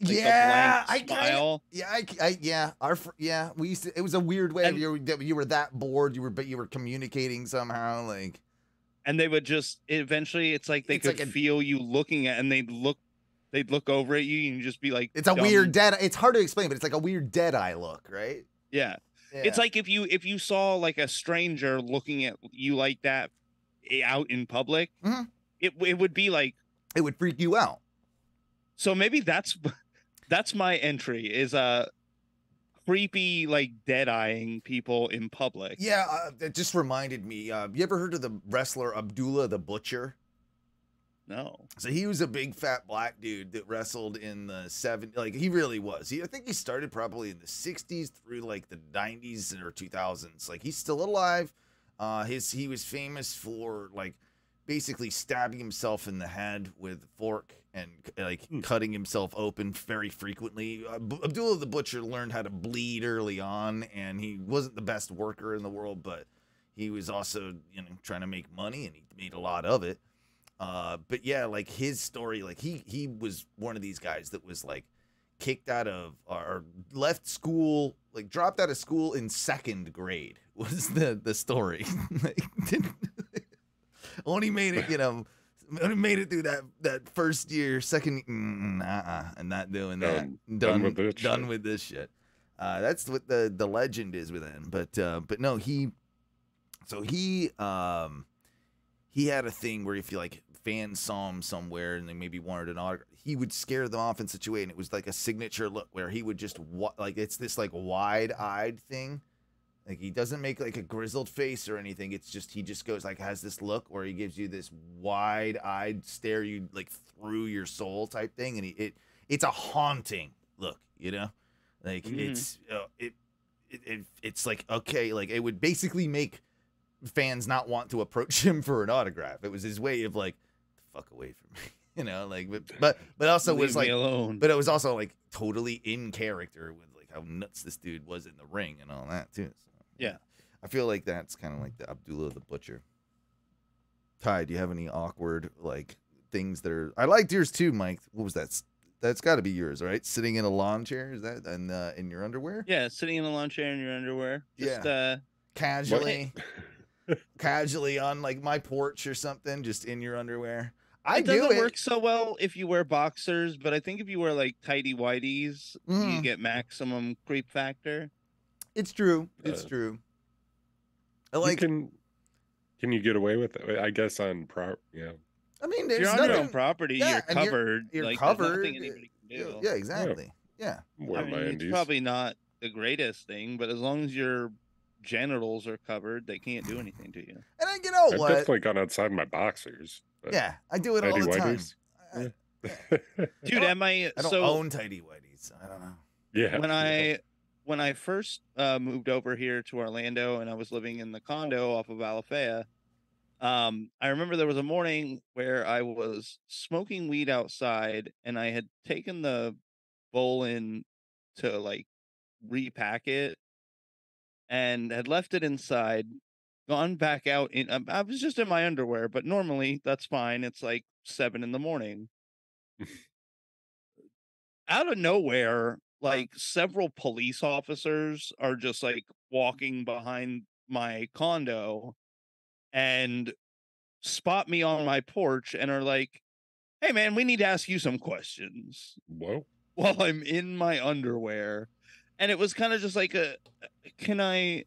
like,
Yeah, I
smile.
yeah, I, I, yeah, our, yeah, we used to. It was a weird way. of
And-
you were, that you were that bored. You were, but you were communicating somehow. Like,
and they would just eventually it's like they
It's
could
like a-
feel you looking at and they'd look they'd look over at you and just be like
it's a
dumb-
weird dead. It's hard to explain, but it's like a weird dead eye look, right?
yeah. It's like if you if you saw like a stranger looking at you like that eh, out in public,
Mhm.
it it would be like
it would freak you out.
so maybe that's that's my entry is uh creepy like dead eyeing people in public.
Yeah, uh, it just reminded me. Uh, you ever heard of the wrestler Abdullah the Butcher?
No.
So he was a big fat black dude that wrestled in the seven. Like he really was. He, I think he started probably in the '60s through like the '90s or 2000s. Like he's still alive. Uh, his he was famous for like basically stabbing himself in the head with a fork and like
Hmm.
cutting himself open very frequently. Uh, Abdullah the Butcher learned how to bleed early on, and he wasn't the best worker in the world, but he was also you know trying to make money, and he made a lot of it. Uh, but yeah, like his story, like he he was one of these guys that was like kicked out of or left school, like dropped out of school in second grade was the the story. like, didn't, only made it, you know, only made it through that that first year, second, mm, uh-uh, and not doing that.
Done.
Done,
Done with this
done
shit.
with this shit. Uh, that's what the the legend is with him. But uh, but no, he so he um he had a thing where if you like fans saw him somewhere and they maybe wanted an autograph, he would scare them off in such a way, and it was like a signature look where he would just wa- like it's this like wide eyed thing. Like he doesn't make like a grizzled face or anything. It's just he just goes like has this look where he gives you this wide eyed stare you like through your soul type thing, and he, it it's a haunting look, you know, like
Mhm.
it's uh, it, it it it's like okay, like it would basically make fans not want to approach him for an autograph. It was his way of like, fuck away from me, you know, like but but but also
Leave
was like
alone.
but it was also like totally in character with like how nuts this dude was in the ring and all that too.
Yeah.
I feel like that's kind of like the Abdullah the Butcher. Ty, do you have any awkward like things that are? I liked yours too, Mike. What was that? That's got to be yours, right? Sitting in a lawn chair is that and uh, in your underwear?
yeah, sitting in a lawn chair in your underwear. Just uh
Casually, casually on like my porch or something, just in your underwear. I
it
do
doesn't
it.
work so well if you wear boxers, but I think if you wear like tidy whities, you
Mhm.
get maximum creep factor.
It's true. It's
Uh,
true. I
you
like.
can can you get away with it? I guess on prop. yeah.
I mean, there's
you're on your own property,
yeah,
you're
and you're-
covered.
you're
like,
covered,
nothing anybody can do.
Yeah, exactly. Yeah.
Wear
I mean, it's
undies.
probably not the greatest thing, but as long as your genitals are covered, they can't do anything to you.
And I, you know
I've
what?
definitely gone outside in my boxers. But
Yeah, I do it all the time.
whities?
I,
Dude,
don't-
am I
I don't
so
own tidy whities. I don't know.
yeah.
when
yeah.
I when I first uh, moved over here to Orlando and I was living in the condo off of Alafaya, um, I remember there was a morning where I was smoking weed outside and I had taken the bowl in to like repack it and had left it inside, gone back out in um, I was just in my underwear, but normally that's fine. It's like seven in the morning. out of nowhere, like several police officers are just like walking behind my condo and spot me on my porch and are like, Hey man, we need to ask you some questions
Whoa.
while I'm in my underwear. And it was kind of just like a uh, can I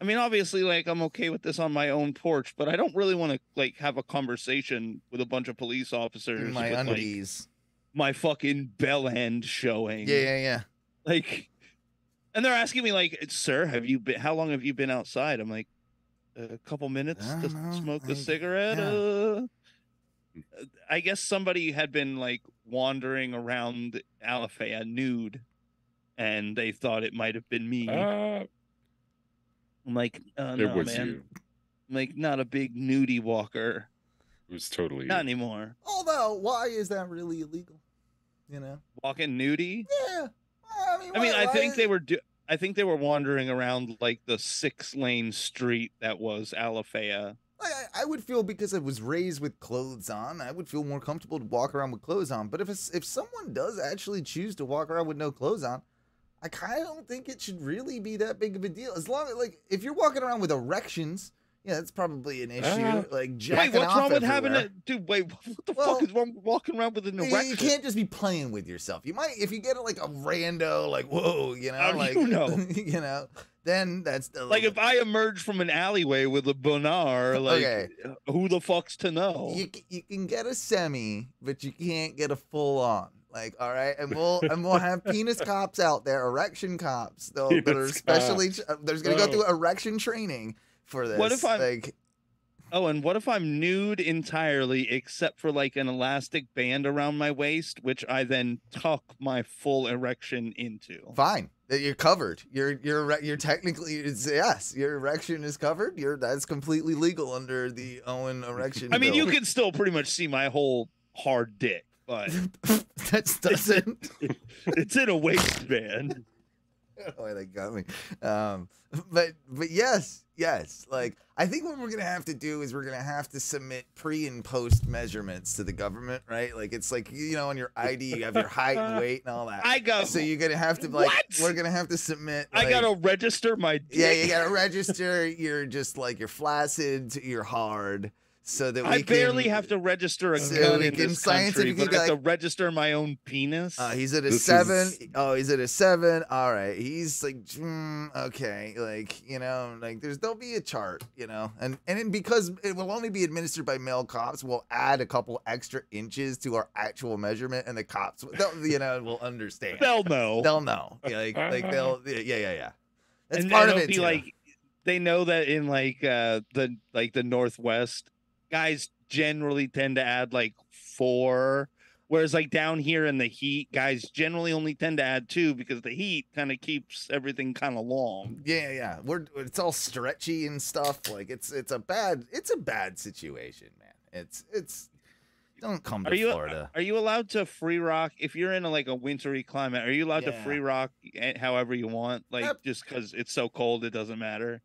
I mean obviously like I'm okay with this on my own porch, but I don't really want to like have a conversation with a bunch of police officers
In my
with, like,
undies.
My fucking bell end showing.
Yeah, yeah, yeah.
Like and they're asking me like, "Sir, have you been how long have you been outside?" I'm like, "A couple minutes to
know,
smoke a cigarette."
yeah.
Uh, I guess somebody had been like wandering around Alafaya nude and they thought it might have been me.
Uh,
I'm like, uh,
it
no,
was
man.
you.
I'm like, not a big nudie walker.
It was totally
Not
you.
anymore.
Although, why is that really illegal? You know?
Walking nudie?
Yeah. I mean,
I mean, I think they were do- I think they were wandering around like the six lane street that was Alafaya.
I, I would feel because I was raised with clothes on, I would feel more comfortable to walk around with clothes on. But if it's, if someone does actually choose to walk around with no clothes on, I kind of don't think it should really be that big of a deal. As long as like if you're walking around with erections, yeah, that's probably an issue.
Uh,
like
Wait, what's wrong with having
everywhere.
it? Dude, wait, what the
Well,
fuck is wrong with walking around with an erection?
You can't just be playing with yourself. You might, if you get like a rando, like whoa, you know,
How
like
you know?
you know, then that's a
Like
little
if I emerge from an alleyway with a bonar, like
Okay.
who the fuck's to know?
you you can get a semi, but you can't get a full on. Like, all right, and we'll and we'll have penis cops out there, erection cops, though, that are
Penis
especially uh, there's gonna go
Oh.
through erection training for this.
What if I'm-
like,
Oh, and what if I'm nude entirely except for like an elastic band around my waist, which I then tuck my full erection into?
fine, you're covered. You're you're you're technically it's yes, your erection is covered. You're that's completely legal under the Owen erection.
I mean, you can still pretty much see my whole hard dick, but
that doesn't.
it's in a waistband.
Boy, they got me. Um, but but yes, yes. Like I think what we're gonna have to do is we're gonna have to submit pre and post measurements to the government, right? Like it's like you know on your ID you have your height and weight and all that.
I got
so you're gonna have to like
What?
we're gonna have to submit.
I gotta register my dick.
Yeah, you gotta register. You're just like you're flaccid, you're hard, so that we
I barely
can,
have to register a
so
gun in
can
this country, but I have
go
to register my own penis.
Uh, he's at a
This
seven.
is-
Oh, he's at a seven. All right. He's like, mm, okay, like you know, like there's there'll be a chart, you know, and and then because it will only be administered by male cops, we'll add a couple extra inches to our actual measurement, and the cops, they'll, you know, will understand.
They'll know.
They'll know. Yeah, like, like they'll, yeah, yeah, yeah. yeah. That's
and
part
and
of
it'll
it.
be
too.
like they know that in like uh the like the northwest guys generally tend to add like four whereas like down here in the heat guys generally only tend to add two because the heat kind of keeps everything kind of long
Yeah, yeah. We're it's all stretchy and stuff. Like it's it's a bad it's a bad situation, man. It's it's don't come to
are you
Florida.
are you allowed to free rock if you're in a, like a wintry climate are you allowed to free rock eh, however you want like just because it's so cold it doesn't matter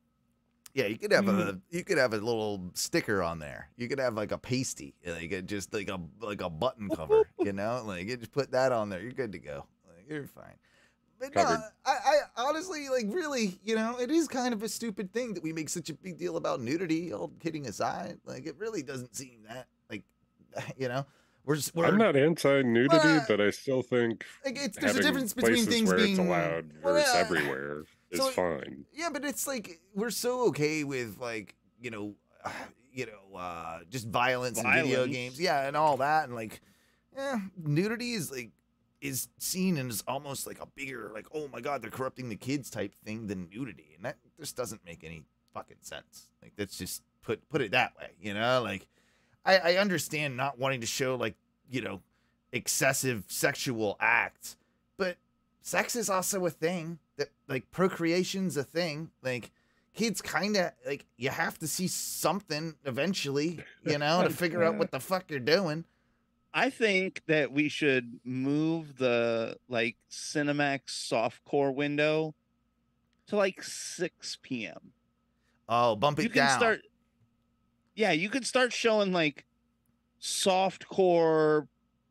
Yeah, you could have
Mm.
a you could have a little sticker on there. You could have like a pasty, like a, just like a like a button cover, you know, like you just put that on there. You're good to go. Like, you're fine. But no, I, I honestly like really, you know, it is kind of a stupid thing that we make such a big deal about nudity. All kidding aside, like it really doesn't seem that like, you know, we're just we're
I'm not anti-nudity,
Well,
but I still think
like it's there's a difference between things being
allowed
well,
versus
yeah.
everywhere is
So-
fine.
Yeah, but it's like we're so okay with like you know, you know, uh, just violence, in video games, yeah, and all that, and like, yeah, nudity is like is seen as almost like a bigger like oh my god they're corrupting the kids type thing than nudity, and that just doesn't make any fucking sense. Like that's just put put it that way, you know, like I, I understand not wanting to show like you know excessive sexual acts, but sex is also a thing that like procreation's a thing like kids kind of like you have to see something eventually you know to figure out what the fuck you're doing
I think that we should move the like Cinemax softcore window to like 6 p.m.
Oh, bump it
You can
down.
start Yeah, you could start showing like softcore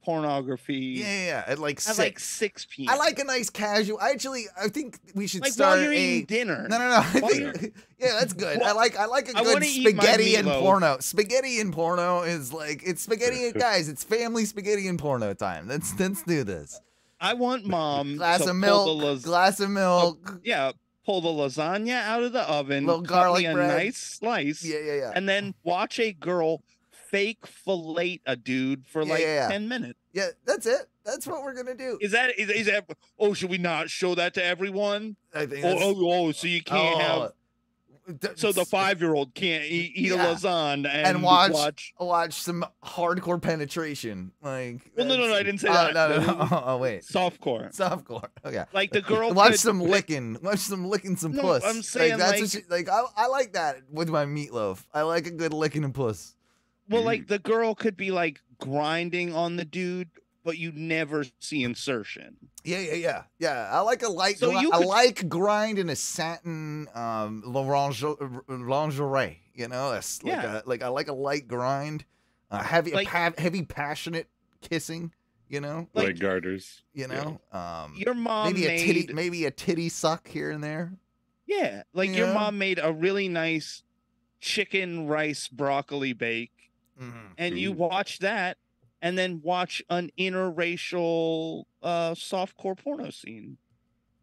pornography
Yeah, yeah, yeah, at like
at
six.
like 6 p.m.
I like a nice casual. I actually, I think we should
like
start
while you're
a.
eating dinner.
No, no, no. I think- yeah, that's good. I like I like a good
wanna eat my
spaghetti and porno. Spaghetti and porno is like it's spaghetti and guys. It's family spaghetti and porno time. Let's let's do this.
I want mom
Glass
to
of
pull
milk.
the las-
glass of uh, milk.
yeah, pull the lasagna out of the oven,
Little
cut
garlic
me a
bread.
nice slice,
Yeah, yeah, yeah.
and then watch a girl fake fillet a dude for
Yeah,
like
yeah, yeah.
10 minutes.
Yeah, that's it. That's what we're gonna do.
Is that is, is that oh should we not show that to everyone?
I think.
Oh, oh, oh so you can't oh. have
oh, th-
so the five year old can't eat, eat a lasagna and,
and watch,
watch
watch some hardcore penetration. Like
Well, no, no, no, I didn't say
oh,
that.
No,
No,
no. Oh, oh, wait.
softcore.
Softcore. Okay.
Like the girl
watch
could
some licking. Watch some licking some
No,
puss.
I'm saying,
like, that's
like-
what she, like I, I like that with my meatloaf. I like a good licking and puss.
Well,
Mm-hmm.
like the girl could be like grinding on the dude, but you never see insertion.
Yeah, yeah, yeah, yeah. I like a light.
So
gri-
you
I
could-
like grind in a satin um lingerie. lingerie you know, it's like
Yeah.
a, like I like a light grind, uh, heavy,
Like-
pa- heavy, passionate kissing. You know,
Like-
Leg garters.
you
Yeah.
know, um,
Your mom
maybe a
made
titty, maybe a titty suck here and there.
yeah, like your
Yeah.
mom made a really nice chicken rice broccoli bake,
Mhm.
and you watch that, and then watch an interracial uh softcore porno scene.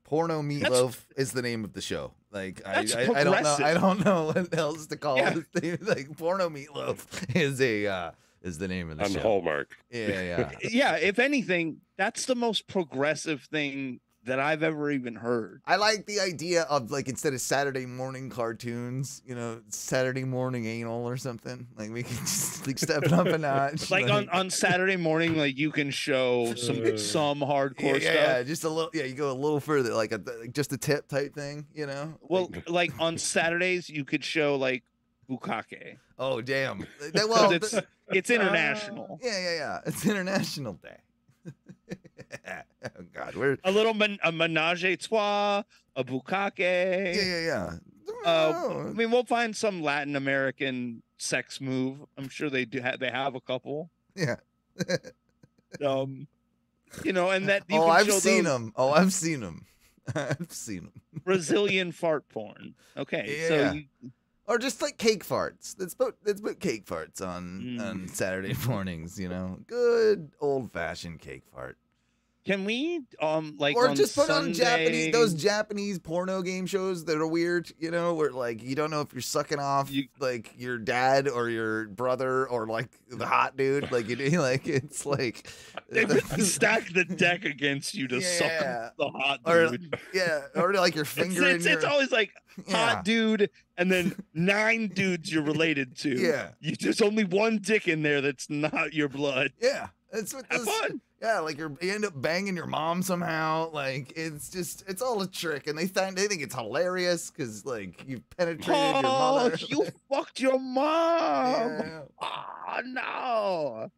Porno meatloaf is the name of the show. Like I, I, I don't know. I don't know what else to call
Yeah.
this thing. Like porno meatloaf is a uh, is the name of the
On
show.
Hallmark.
Yeah, yeah.
Yeah, if anything, that's the most progressive thing that I've ever even heard.
I like the idea of like instead of Saturday morning cartoons, you know, Saturday morning anal or something. Like we can just like step it up a notch.
Like on, on Saturday morning, like you can show some
Uh,
some hardcore
yeah,
stuff.
yeah, just a little. Yeah, you go a little further, like a like just a tip type thing, you know.
Well,
Like,
like on Saturdays, you could show like bukkake.
oh damn. That,
'Cause
well,
it's it's international.
yeah, yeah, yeah. It's International Day. Oh God, we're
A little men- a menage a trois, a bukkake.
yeah, yeah, yeah.
Uh,
Oh,
I mean, we'll find some Latin American sex move. I'm sure they do. Ha- they have a couple.
yeah.
Um, you know, and that you
Oh, I've seen
those
them. Oh, I've seen them. I've seen them.
Brazilian fart porn. Okay,
Yeah.
so you,
or just like cake farts. Let's put let's put cake farts on
Mm.
on Saturday mornings. You know, good old fashioned cake fart.
Can we um like
or just put on Japanese those Japanese porno game shows that are weird. You know, where like you don't know if you're sucking off
You-
like your dad or your brother or like the hot dude. Like you do, like it's like
They stack the deck against you to suck
Yeah.
the hot
Or-
dude.
yeah, or like your
It's,
finger
it's,
in your
it's always like
yeah.
hot dude and then nine dudes you're related to.
Yeah.
You, there's only one dick in there that's not your blood.
Yeah, that's what
Have
this.
fun.
Yeah, like you're, you end up banging your mom somehow. Like it's just, it's all a trick, and they think they think it's hilarious because like you penetrated your
Oh,
mother.
you fucked your mom.
Yeah.
Oh no.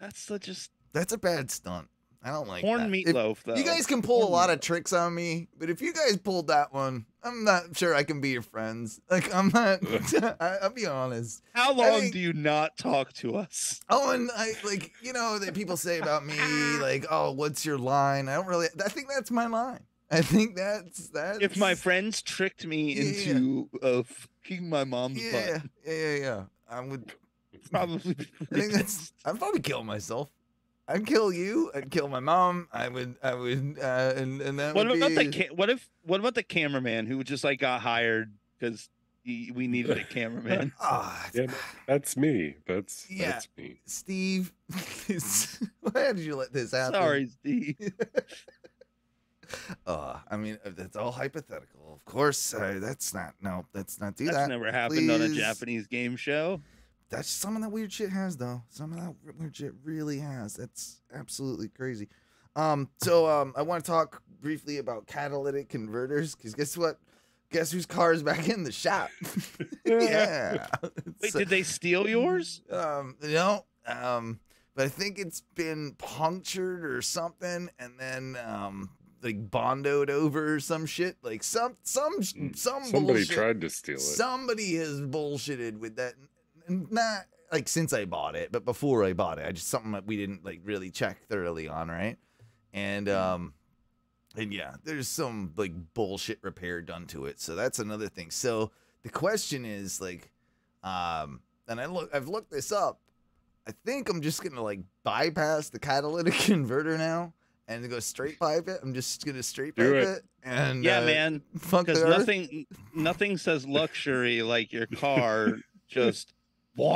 That's such a
that's a bad stunt. I don't like
corn
that. If-
meatloaf though.
you guys can pull a
Corn
lot of tricks on me, but if you guys pulled that one, I'm not sure I can be your friends. Like I'm not. I, I'll be honest.
How long
think-
do you not talk to us?
Oh, and I like you know that people say about me, like, oh, what's your line? I don't really. I think that's my line. I think that's that.
If my friends tricked me
Yeah.
into uh, fucking my mom's
Yeah,
butt,
yeah, yeah, yeah. I would.
probably.
I think that's. I'd probably kill myself. I'd kill you. I'd kill my mom. I would. I would. Uh, and and that
What
would
about
be.
the ca- what if what about the cameraman who just like got hired because we needed a cameraman?
Ah,
Yeah, that's me. That's
Yeah.
that's me.
Steve. Why did you let this happen?
Sorry, Steve.
Uh, I mean, uh, that's all hypothetical. Of course, uh, that's not. No, that's not do
That's
that.
never happened on a. Japanese game show.
That's some of that weird shit has though. Some of that weird shit really has. That's absolutely crazy. Um, so um, I want to talk briefly about catalytic converters because guess what? Guess whose car is back in the shop? yeah.
Wait,
So-
did they steal yours?
um, no. Um, but I think it's been punctured or something, and then um, like bondoed over or some shit. Like some some some
Somebody
bullshit.
tried to steal it.
Somebody has bullshitted with that. Not like since I bought it, but before I bought it, I just something that we didn't like really check thoroughly on, right? And um, and yeah, there's some like bullshit repair done to it, so that's another thing. So the question is like, um, and I look, I've looked this up. I think I'm just gonna like bypass the catalytic converter now and go straight pipe it. I'm just gonna straight pipe it.
it.
and
yeah,
uh,
man. Because nothing, nothing says luxury like your car just. Because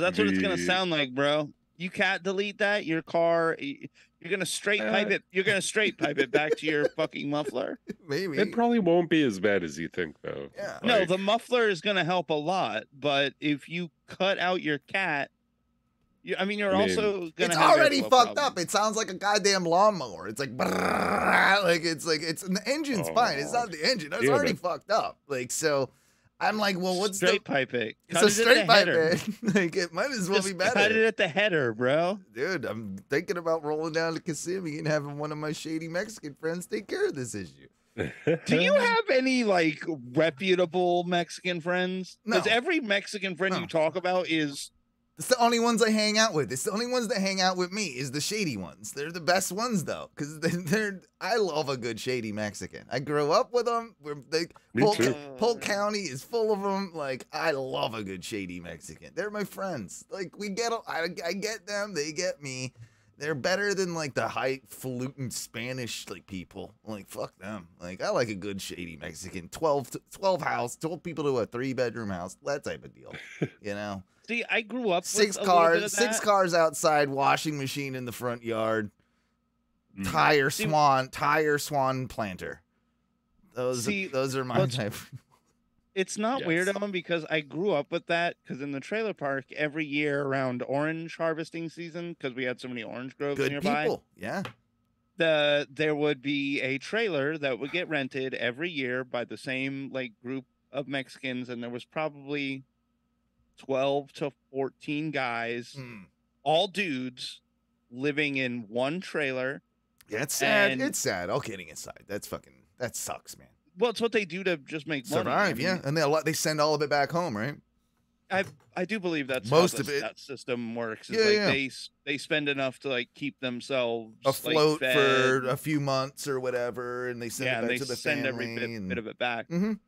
that's what it's gonna sound like, bro. You can't delete that. Your car, you're gonna straight pipe
Uh.
it. You're gonna straight pipe it back to your fucking muffler.
Maybe.
It probably won't be as bad as you think, though.
Yeah.
No, the muffler is gonna help a lot, but if you cut out your cat, you, I mean, you're
I mean-
also gonna.
it's
have
already fucked
problems.
up. It sounds like a goddamn lawnmower. It's like, brrrr, like it's like it's the engine's fine. It's not the engine. It's
Yeah,
already
but-
fucked up. Like so, I'm like, well, what's
straight
the?
pipe it?
It's
Cut
a
it at
straight pipe.
header.
it. like it might as well
Just
be better.
cut it at the header, bro.
Dude, I'm thinking about rolling down to Kissimmee and having one of my shady Mexican friends take care of this issue.
Do you have any like reputable Mexican friends? Because
No.
every Mexican friend
No.
you talk about is
It's the only ones I hang out with. It's the only ones that hang out with me is the shady ones. They're the best ones though, because they're, they're. I love a good shady Mexican. I grew up with them. We're, they,
Me
Polk,
too.
Polk County is full of them. Like I love a good shady Mexican. They're my friends. Like we get, I, I get them. They get me. They're better than like the highfalutin Spanish like people. Like fuck them. Like I like a good shady Mexican. 12, 12 house, twelve people to a three bedroom house. That type of deal. You know
see. I grew up
six
with a bit
cars, six cars outside, washing machine in the front yard,
Mm.
tire
See-
swan, tire swan planter. Those
See,
those are my type.
It's not weird,
Yes.
Owen, because I grew up with that. Because in the trailer park, every year around orange harvesting season, because we had so many orange groves
Good
nearby,
people. Yeah.
the there would be a trailer that would get rented every year by the same like group of Mexicans, and there was probably twelve to fourteen guys,
Mm.
all dudes, living in one trailer.
Yeah, it's sad.
And-
it's sad. All kidding aside, that's fucking that sucks, man.
Well, it's what they do to just make money. I
Survive, yeah, and they they send all of it back home, right?
I I do believe that's
Most of it.
that system works.
Yeah,
like
yeah.
they they spend enough to like keep themselves
Afloat
like,
for a few months or whatever, and they send
yeah,
it back
they
to the
send
family.
every bit,
and...
bit of it back.
Mhm.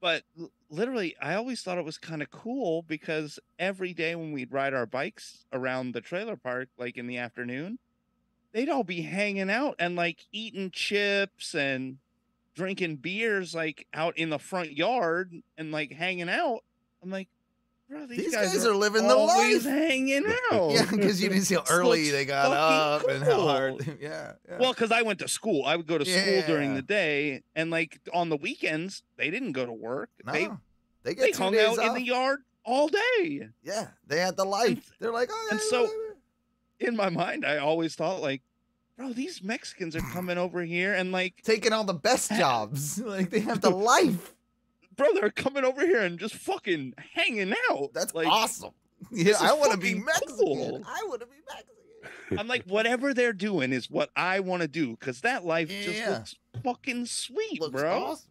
But literally, I always thought it was kind of cool because every day when we'd ride our bikes around the trailer park, like in the afternoon, they'd all be hanging out and like eating chips and drinking beers like out in the front yard and like hanging out. I'm like, bro, these,
These
guys,
guys are living the life.
hanging out.
Yeah, because you didn't see how early they got up
fucking
and how hard. Yeah, yeah.
Well, because I went to school. I would go to school during the day, and like on the weekends, they didn't go to work.
no,
They
they, get
they hung out in the yard all day.
Yeah, they had the life. They're like, oh,
and so-. In my mind, I always thought like, bro, these Mexicans are coming over here and like,
taking all the best jobs. like they have the life.
bro, they're coming over here and just fucking hanging out.
That's
like,
awesome. Yeah, I want to be Mexican.
cool.
I want to be Mexican.
I'm like, whatever they're doing is what I want to do because that life just looks fucking sweet,
Looks
bro.
awesome.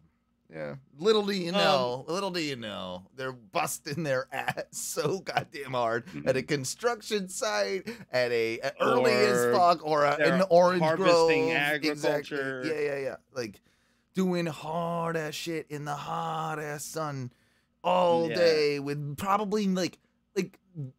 Yeah. Little do you
Um,
know, little do you know, they're busting their ass so goddamn hard at a construction site, at a, a early as fuck, or a, an orange
harvesting
grove. Exactly.
agriculture.
Yeah, yeah, yeah. Like doing hard ass shit in the hot ass sun all
Yeah.
day with probably like like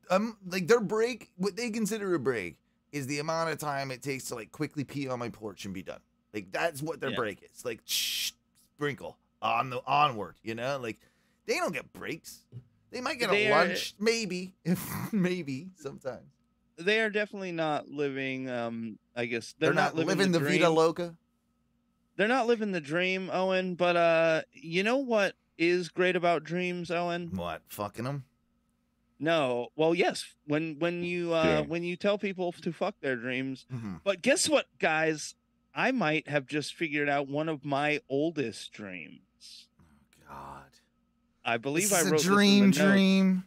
um like their break what they consider a break is the amount of time it takes to like quickly pee on my porch and be done. Like that's what their
Yeah.
break is. Like shh, sprinkle on the onward, you know? Like they don't get breaks. They might get a
They are-
lunch, maybe, if maybe sometimes.
They are definitely not living. Um, I guess
They're,
they're,
not, living, the,
dream.
Vida Loca.
They're not living the dream, Owen. But uh, you know what is great about dreams, Owen?
What? Fucking them?
No. Well, yes. When when you uh
Yeah.
when you tell people to fuck their dreams,
Mm-hmm.
but guess what, guys? I might have just figured out one of my oldest dreams.
God.
I believe
this
I wrote
a dream
this in the notes.
dream.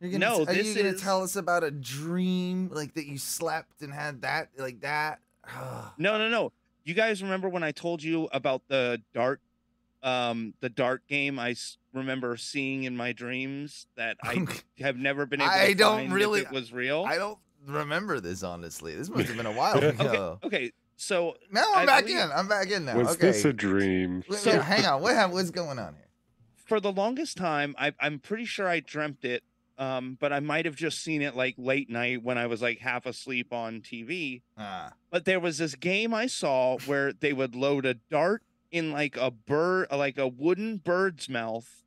You're gonna,
No,
are you gonna
is-
tell us about a dream like that you slept and had that like that?
No, no, no. You guys remember when I told you about the dart, um, the dart game I s- remember seeing in my dreams that I have never been able to
I don't
find if
really-
it was real.
I don't remember this honestly. This must have been a while
okay,
ago.
okay. So
Now I'm
I
back
believe-
in. I'm back in now.
Was
okay.
this a dream?
So-
wait, hang on. What hap- what's going on here?
for the longest time, I, I'm pretty sure I dreamt it, um, but I might have just seen it like late night when I was like half asleep on TV.
Ah,
But there was this game I saw where they would load a dart in like a bird, like a wooden bird's mouth,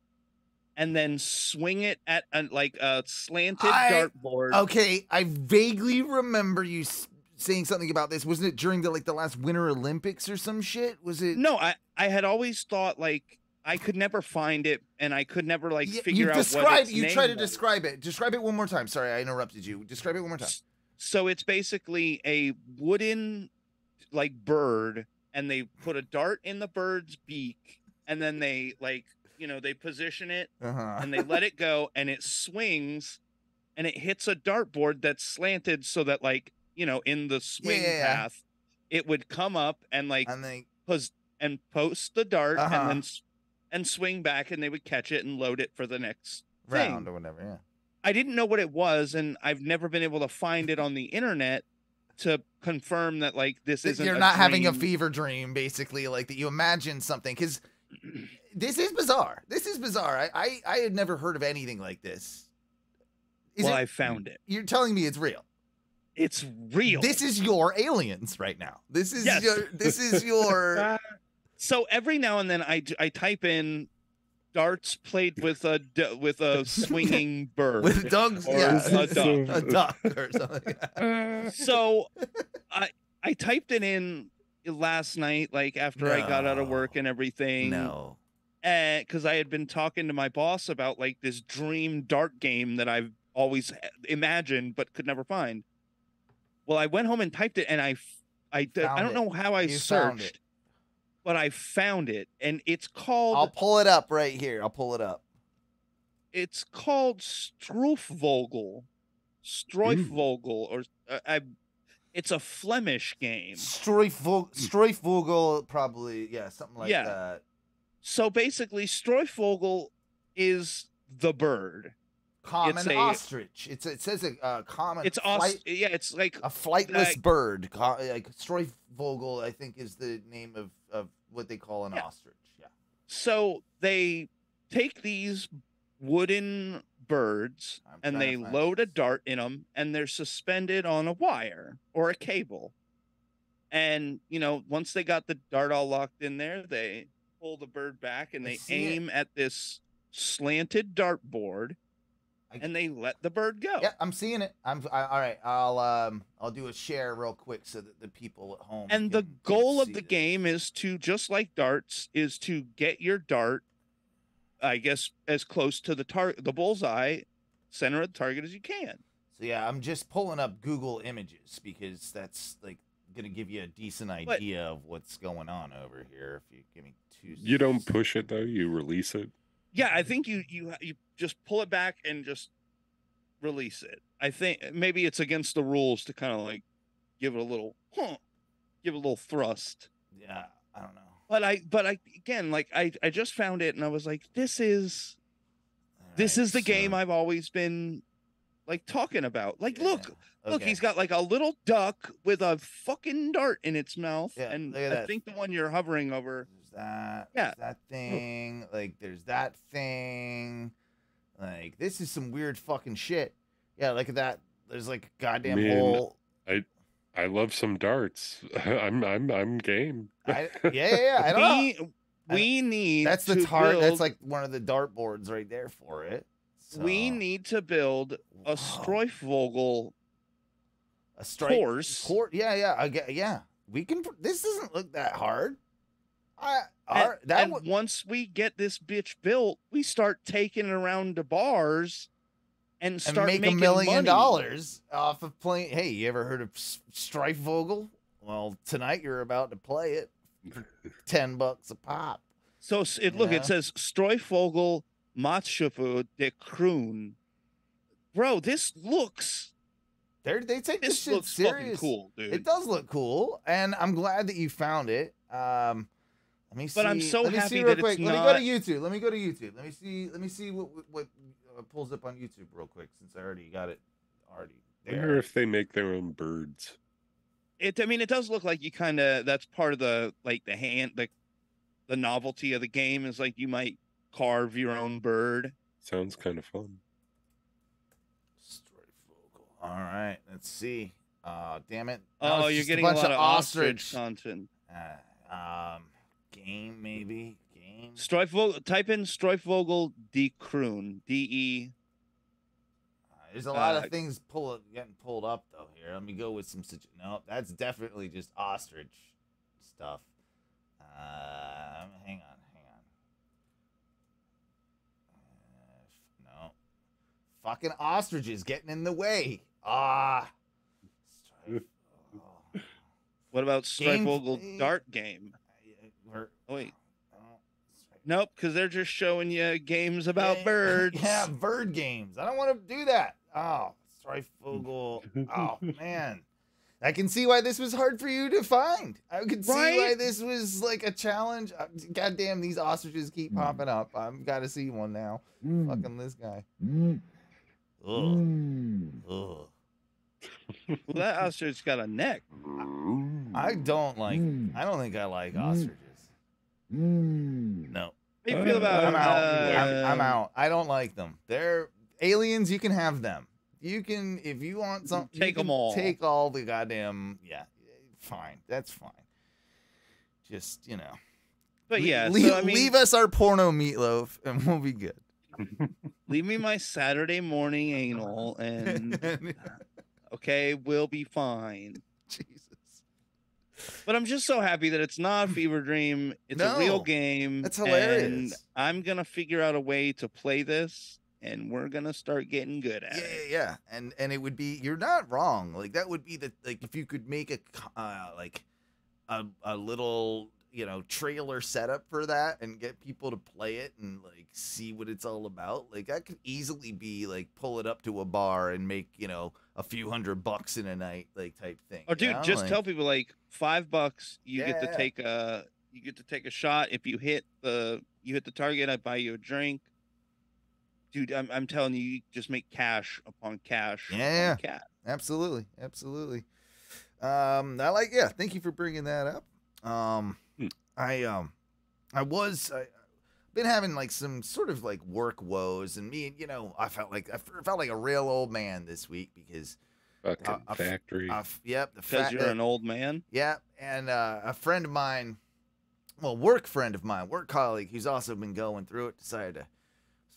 and then swing it at a, like a slanted
I-
dartboard.
okay, I vaguely remember you s- saying something about this. Wasn't it during the like the last Winter Olympics or some shit? Was it?
No, I I had always thought like I could never find it, and I could never like
Y-
figure
you
out
describe.
what
You try to
was.
describe it. Describe it one more time. Sorry, I interrupted you. Describe it one more time.
So it's basically a wooden like bird and they put a dart in the bird's beak and then they like, you know, they position it
Uh-huh.
and they let it go and it swings and it hits a dartboard that's slanted so that like, you know, in the swing
yeah, yeah.
path it would come up and like
and they
pos- and post the dart
Uh-huh.
and then and swing back and they would catch it and load it for the next thing.
round or whatever. Yeah.
I didn't know what it was, and I've never been able to find it on the internet to confirm that like this isn't.
You're not having a fever dream, basically, like that you imagine something. Because this is bizarre. This is bizarre. I, I I had never heard of anything like this. Is
well,
it-
I found it.
You're telling me it's real.
It's real.
This is your aliens right now. This is
Yes.
your. This is your.
so every now and then I I type in darts played with a with a swinging bird
with dogs.
or
Yeah,
a duck.
a duck or something.
so I I typed it in last night, like after I got out of work and everything.
No.
Eh, because I had been talking to my boss about like this dream dart game that I've always eh, imagined but could never find. Well, I went home and typed it, and I, I,
Found
don't
it.
know how I
You
searched, but I found it, and it's called
I'll pull it up right here. I'll pull it up.
it's called Stroofvogel, Stroifvogel, or uh, I, it's a Flemish game.
Streifvogel, Streifvogel, probably yeah, something like
Yeah.
that.
So basically, Stroifvogel is the bird.
Common
a-
ostrich. It's it says a uh, common.
It's
flight,
yeah, it's like
a flightless
like-
bird. Like Streifvogel, I think is the name of of what they call an
Yeah.
ostrich. Yeah.
So they take these wooden birds
I'm
and they load a dart in them and they're suspended on a wire or a cable. And, you know, once they got the dart all locked in there, they pull the bird back and they
see it.
aim at this slanted dartboard
I-
and they let the bird go.
Yeah, I'm seeing it. I'm I, all right. I'll um I'll do a share real quick so that the people at home.
And the
can- can
goal of the
this.
game is to just like darts is to get your dart I guess as close to the target the bullseye center of the target as you can.
So yeah, I'm just pulling up Google Images because that's like gonna give you a decent
But-
idea of what's going on over here. If you give me two.
You don't push it though. You release it.
Yeah, I think you you you just pull it back and just release it. I think maybe it's against the rules to kind of like give it a little huh, give it a little thrust.
Yeah, I don't know.
But I but I again like I I just found it and I was like this is this is the game I've always been like talking about. Like look,
yeah,
look,
okay.
he's got like a little duck with a fucking dart in its mouth
Yeah,
and I
that.
think the one you're hovering over
There's that.
Yeah.
That oh. thing. Like there's that thing. Like this is some weird fucking shit. Yeah, look at that. There's like a goddamn
Man,
hole.
I I love some darts. I'm I'm I'm game.
I, yeah, yeah, yeah. I don't know.
we we need
That's the
to
tar. That's like one of the dart boards right there for it.
we need to build a Streifvogel
a strike
course.
Court, yeah, yeah, I get, yeah. We can. pr- This doesn't look that hard. I,
And,
our, that
and
would,
once we get this bitch built, we start taking it around to bars and
and
start
make a
making
million
money.
dollars off of playing. Hey, you ever heard of S- Streifvogel? Well, tonight you're about to play it for ten bucks a pop.
So it look,
Yeah.
it says Streifvogel Matschöpfe de Kroon. bro, this looks
They're, they take this,
this
shit
looks
serious.
fucking cool, dude.
It does look cool, and I'm glad that you found it. Um, let me see.
But I'm so
let me
happy
see real
that it's
quick. Let me go to YouTube. Let me go to YouTube. Let me see. Let me see what what, what uh, pulls up on YouTube real quick since I already got it already
I wonder if they make their own birds.
It I mean it does look like you kind of that's part of the like the hand the the novelty of the game is like you might carve your own bird.
Sounds kind of fun.
All right, let's see. Uh, damn it. Now
Oh, you're getting a,
bunch
lot of ostrich,
ostrich.
content.
Uh, um, game maybe game.
Struifvogel type in Struifvogel D Kroon D E
There's a lot
Uh,
of things pull getting pulled up though here. Let me go with some. No, that's definitely just ostrich stuff. Uh, hang on, hang on. Uh, no, fucking ostriches getting in the way. Ah.
What about Struifvogel Dart game? Oh, wait. Nope, because they're just showing you games about
Yeah,
birds.
Yeah, bird games. I don't want to do that. Oh, Struifvogel. Oh man. I can see why this was hard for you to find. I can see why this was like a challenge. Uh, God damn, these ostriches keep mm. popping up. I've got to see one now. Mm. Fucking this guy. Mm. Ugh. Ugh.
Well, that ostrich got a neck.
I don't like. I don't think I like ostriches. No.
How do you feel about
I'm out.
uh,
I'm, I'm out. I don't like them. They're aliens. You can have them. You can if you want some.
Take
them
all.
Take all the goddamn. Yeah, fine. That's fine. Just you know.
But yeah,
leave,
so I mean,
leave us our porno meatloaf, and we'll be good.
leave me my Saturday morning anal, and okay, we'll be fine.
Jesus.
But I'm just so happy that it's not a fever dream. It's a real game.
that's
And
hilarious.
I'm gonna figure out a way to play this, and we're gonna start getting good at
Yeah,
it.
yeah, yeah, and and it would be you're not wrong. Like that would be the like if you could make a uh, like a a little you know trailer setup for that and get people to play it and like see what it's all about. Like that could easily be like pull it up to a bar and make you know a few hundred bucks in a night like type thing.
Or
you
dude,
know?
just
Like,
tell people like five bucks, you get
Yeah.
to take a you get to take a shot. If you hit the you hit the target, I buy you a drink. Dude, I'm I'm telling you, you just make cash upon cash. upon
Yeah.
cash.
Absolutely, absolutely. Um, I like. Yeah, thank you for bringing that up. Um,
Hmm.
I um, I was I, been having like some sort of like work woes, and me, you know, I felt like I felt like a real old man this week because,
Fucking
Uh,
factory.
uh, f- yep, the
Because you're an old man.
yeah, and uh, a friend of mine, well, work friend of mine, work colleague, who's also been going through it, decided to.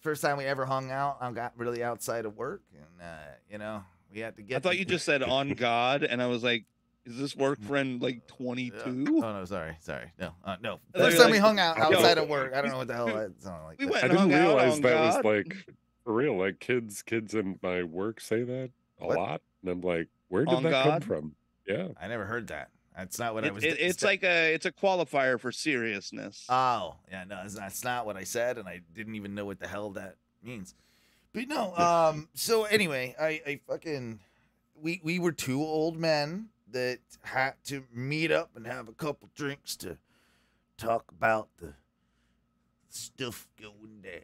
First time we ever hung out, I got really outside of work, and uh, you know, we had to get.
I thought you just said on God, and I was like, is this work
Mm,
friend like
Yeah.
22?
Oh no, sorry, sorry, no, uh, no.
I
First
you
time
were
we hung out
yo,
outside of work. I don't know what the hell that sounded like.
We
but-
went
I
and
didn't
hung out
realize
on
that
God.
was like for real. Like kids, kids in my work say that a
What?
lot, and I'm like, where did
On
that come from? Yeah,
I never heard that. That's not what I was.
it- it's
sta-
like a it's a qualifier for seriousness.
Oh, yeah, no, that's- that's not what I said, and I didn't even know what the hell that means. But no, um, so anyway, I, I fucking, we we were two old men that had to meet up and have a couple drinks to talk about the stuff going down.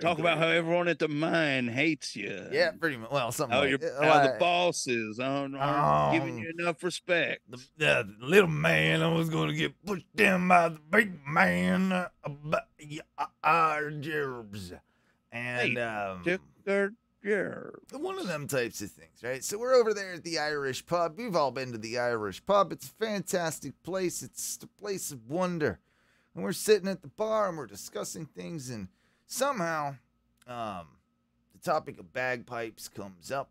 Talk about how everyone at the mine hates you.
Yeah, pretty much. Well, something
How,
like
how the
like-
boss is aren't, aren't giving
Um,
you enough respect.
the, the little man I was going to get pushed down by the big man uh, about y- uh, our gerbs. And
Hey,
um,
Dick yeah.
one of them types of things, right? So we're over there at the Irish pub. We've all been to the Irish pub. It's a fantastic place. It's a place of wonder. And we're sitting at the bar and we're discussing things, and somehow, um, the topic of bagpipes comes up.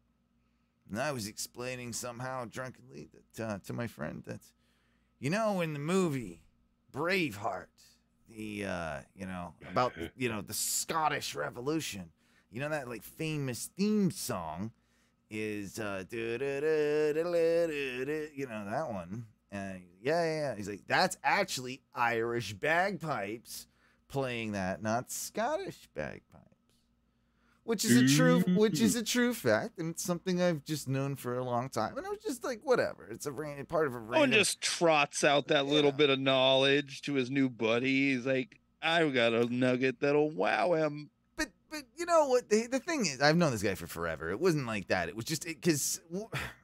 And I was explaining somehow drunkenly that uh, to my friend that, you know, in the movie Braveheart, the uh, you know about you know the Scottish Revolution, you know that like famous theme song is uh, you know that one. Uh, yeah, yeah, yeah. He's like, that's actually Irish bagpipes playing that, not Scottish bagpipes. which is a true, which is a true fact, and it's something I've just known for a long time. And I was just like, whatever. It's a random part of a random.
just trots out that little
Yeah.
bit of knowledge to his new buddy. He's like, I've got a nugget that'll wow him.
But you know what? The, the thing is, I've known this guy for forever. It wasn't like that. It was just because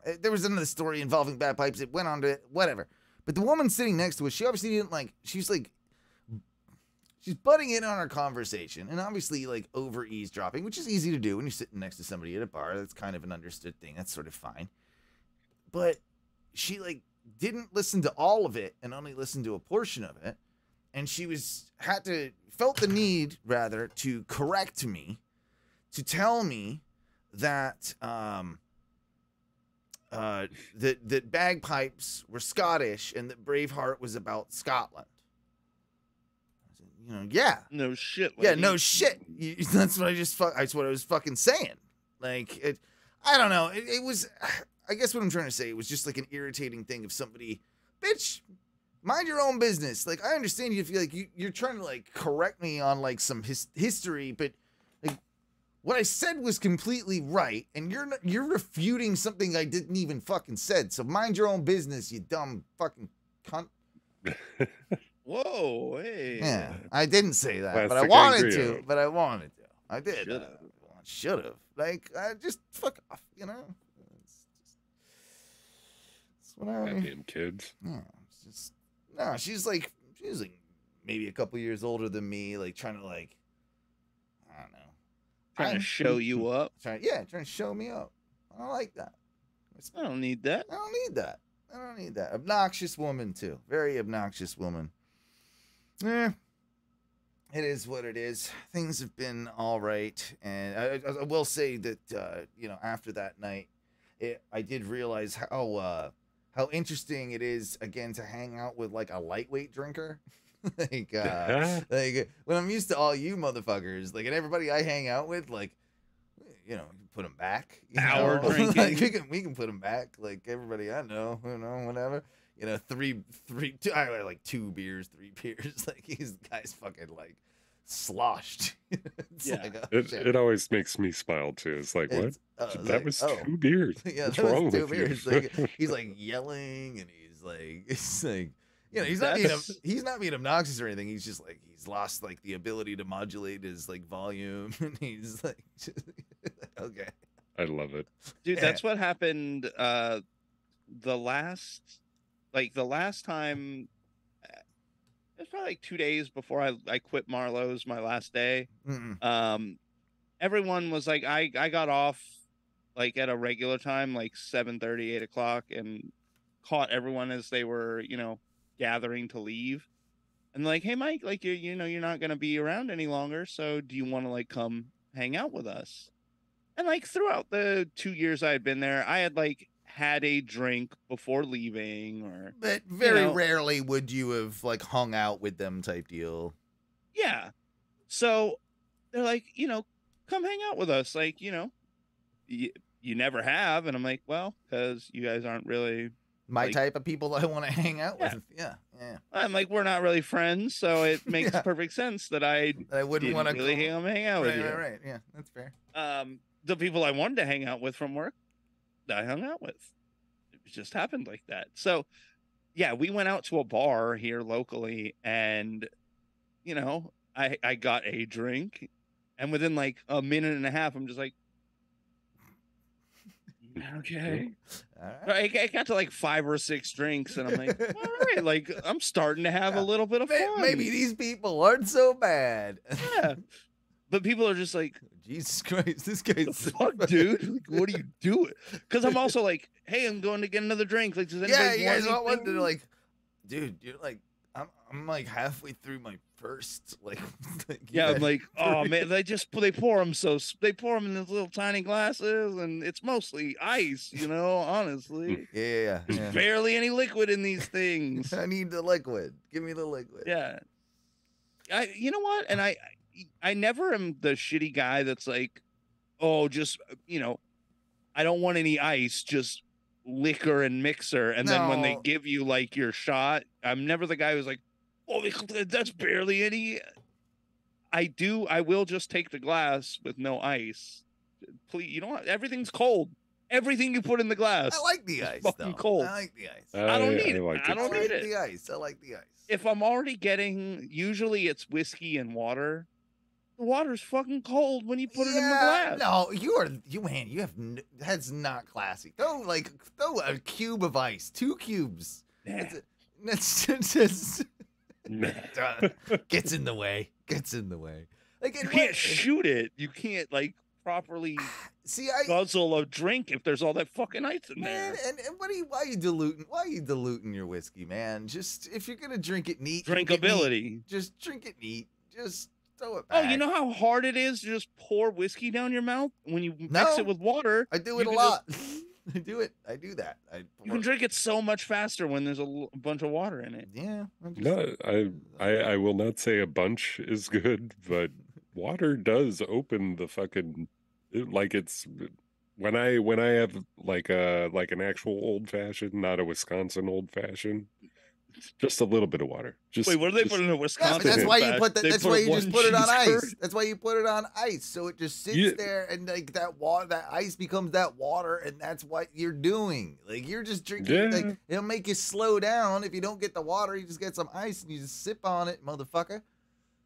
eh, there was another story involving bad pipes. It went on to whatever. But the woman sitting next to us, she obviously didn't like. She's like. She's butting in on our conversation and obviously like over eavesdropping, which is easy to do when you're sitting next to somebody at a bar. That's kind of an understood thing. That's sort of fine. But she like didn't listen to all of it and only listened to a portion of it. And she was had to felt the need rather to correct me, to tell me that um uh that that bagpipes were Scottish and that Braveheart was about Scotland. I said, You know, yeah.
No shit.
Yeah, no shit. You, that's what I just fuck. That's what I was fucking saying. Like it, I don't know. It, it was. I guess what I'm trying to say. It was just like an irritating thing of somebody, bitch. Mind your own business. Like I understand you feel like you, you're trying to like correct me on like some his, history, but like what I said was completely right, and you're not, you're refuting something I didn't even fucking said. So mind your own business, you dumb fucking cunt.
Whoa, hey.
Yeah, I didn't say that, but I wanted
angry
to. But I wanted to. I did.
Should've.
Should have. Like, I just fuck off. You know. It's just. It's what I.
Goddamn kids.
Yeah. No, she's like she's like maybe a couple years older than me. Like trying to like. I don't know.
Trying to
I'm-
show you up.
Trying, yeah, trying to show me up. I don't like that. It's-
I don't need that.
I don't need that. I don't need that. Obnoxious woman too. Very obnoxious woman. Yeah. It is what it is. Things have been all right, and I, I- I will say that uh, you know after that night, it, I did realize how uh, how interesting it is again to hang out with like a lightweight drinker. like uh, like when I'm used to all you motherfuckers, like and everybody I hang out with, like you know, put them back. You
Hour
know?
drinking.
like we can we can put them back. Like everybody I know, you know, whatever. You know, three three two I like two beers, three beers. Like these guy's fucking like sloshed. it's
Yeah.
like, oh,
It, it always makes me smile too. It's like, what?
Uh,
that
like,
was
oh.
two beers.
Yeah,
What's
that was
wrong
two
with
beers.
you?
Like, he's like yelling and he's like it's like you know he's not being he's not being obnoxious or anything. He's just like he's lost like the ability to modulate his like volume and he's like okay.
I love it.
Dude,
Yeah.
that's what happened uh the last like the last time it was probably like two days before I, I quit Marlowe's my last day.
Mm-mm.
Um everyone was like I, I got off like at a regular time, like 7 8 o'clock, and caught everyone as they were, you know, gathering to leave. And like, hey Mike, like you you know, you're not gonna be around any longer, so do you wanna like come hang out with us? And like throughout the two years I had been there, I had like had a drink before leaving or
But very
know-
rarely would you have like hung out with them type deal.
yeah. So they're like, you know, come hang out with us. Like, you know, you, you never have. And I'm like, well, because you guys aren't really,
My
Like-
type of people that I want to hang out
Yeah.
with. Yeah, yeah.
I'm like, we're not really friends. So it makes
Yeah.
perfect sense that I
I wouldn't want to
really hang, hang out with
right,
you.
right, right. Yeah, that's fair.
Um, the people I wanted to hang out with from work, I hung out with. It just happened like that. So, yeah, we went out to a bar here locally, and you know, I I got a drink, and within like a minute and a half, I'm just like, okay.
All right.
I, I got to like five or six drinks, and I'm like, all right, like I'm starting to have
Yeah.
a little bit of fun.
Maybe these people aren't so bad.
yeah. But people are just like,
Jesus Christ, this guy's
fuck, dude? Like, what are you doing? Because I'm also like, hey, I'm going to get another drink. Like, does anybody
Yeah, you guys want one? They're like, dude, you're like, I'm, I'm like halfway through my first, like, like,
yeah, I'm like, oh man, they just they pour them so they pour them in these little tiny glasses, and it's mostly ice, you know. Honestly,
yeah, yeah, yeah.
there's
yeah.
barely any liquid in these things.
I need the liquid. Give me the liquid.
Yeah, I, you know what? And I, I never am the shitty guy that's like, oh, just uh, you know, I don't want any ice, just liquor and mixer. And then when they give you like your shot, I'm never the guy who's like, oh, that's barely any. I do. I will just take the glass with no ice. Please, you don't. Everything's cold. Everything you put in the glass.
I like the ice.
fucking
though.
cold.
I like the ice.
Oh, I don't need it.
like
I don't
I
too.
need
like
it.
the ice. I like the ice.
if I'm already getting, usually it's whiskey and water. The water's fucking cold when you put it in the glass.
No, you are you man. You have n- that's not classy. Throw like throw a cube of ice, two cubes.
Nah.
That's, that's just gets in the way. Gets in the way. Like
You can't
what-
shoot it. You can't like properly ah,
see. I
guzzle a drink if there's all that fucking ice in
man,
there.
and, and what are you? Why are you diluting? Why are you diluting your whiskey, man? Just if you're gonna drink it neat, drink it neat.
Drinkability.
Just drink it neat. Just throw it
Oh, you know how hard it is to just pour whiskey down your mouth when you mix it with water?
I do it a
can
lot. I do it. I do that. I
You can drink it so much faster when there's a l- bunch of water in it.
Yeah. Just-
No, I, I I will not say a bunch is good, but water does open the fucking it- like it's when I when I have like a like an actual old fashioned, not a Wisconsin old fashioned, just a little bit of water. Just
Wait, what do they
just-
put in a
Yeah,
Wisconsin?
but that's why you put that.
They
that's why you just put it on
cheese
ice.
curd?
That's why you put it on ice, so it just sits
Yeah.
there and like that water, that ice becomes that water, and that's what you're doing. Like you're just drinking.
Yeah.
Like it'll make you slow down if you don't get the water. You just get some ice and you just sip on it, motherfucker.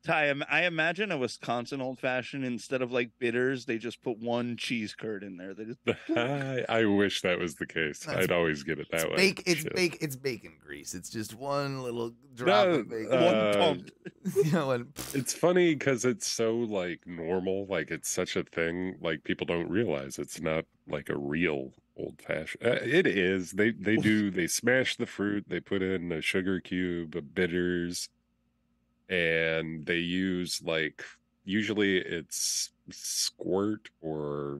Ty, im- I imagine a Wisconsin old fashioned instead of like bitters, they just put one cheese curd in there. They just
I, I wish that was the case.
That's-
I'd always get it that
It's
way.
bake. It's
Shit.
bake. It's bacon grease. It's just one little drop
No,
of bacon.
uh,
one pump.
you know, and
It's funny because it's so like normal, like it's such a thing. Like people don't realize it's not like a real old fashioned. Uh, it is. They they do. They smash the fruit. They put in a sugar cube, a bitters, and they use like usually it's squirt or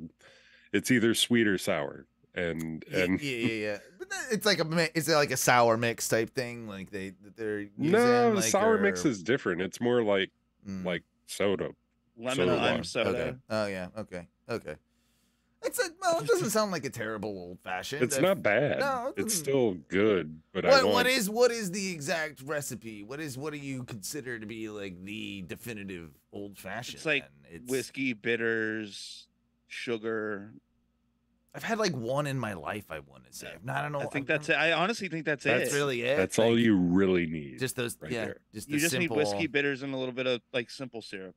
it's either sweet or sour. And and
yeah, yeah, yeah. But it's like a mi- it's like a sour mix type thing. Like they they're using,
no, the
like,
sour mix is different. It's more like
mm.
like soda.
lemon
Soda
lime
water.
soda.
Okay. Oh yeah. Okay. Okay. It's a well. It doesn't sound like a terrible old fashioned.
It's not bad.
No, it
it's still good, but
What
want
what is what is the exact recipe? What is what do you consider to be like the definitive old fashioned?
It's like whiskey, bitters, sugar.
I've had like one in my life. I want to say. I don't know.
I think
I've
that's it. I honestly think that's,
That's
it.
That's really it.
That's all you really need.
Just those.
right
yeah.
there.
Just
You
the
just
simple,
need whiskey, bitters, and a little bit of like simple syrup.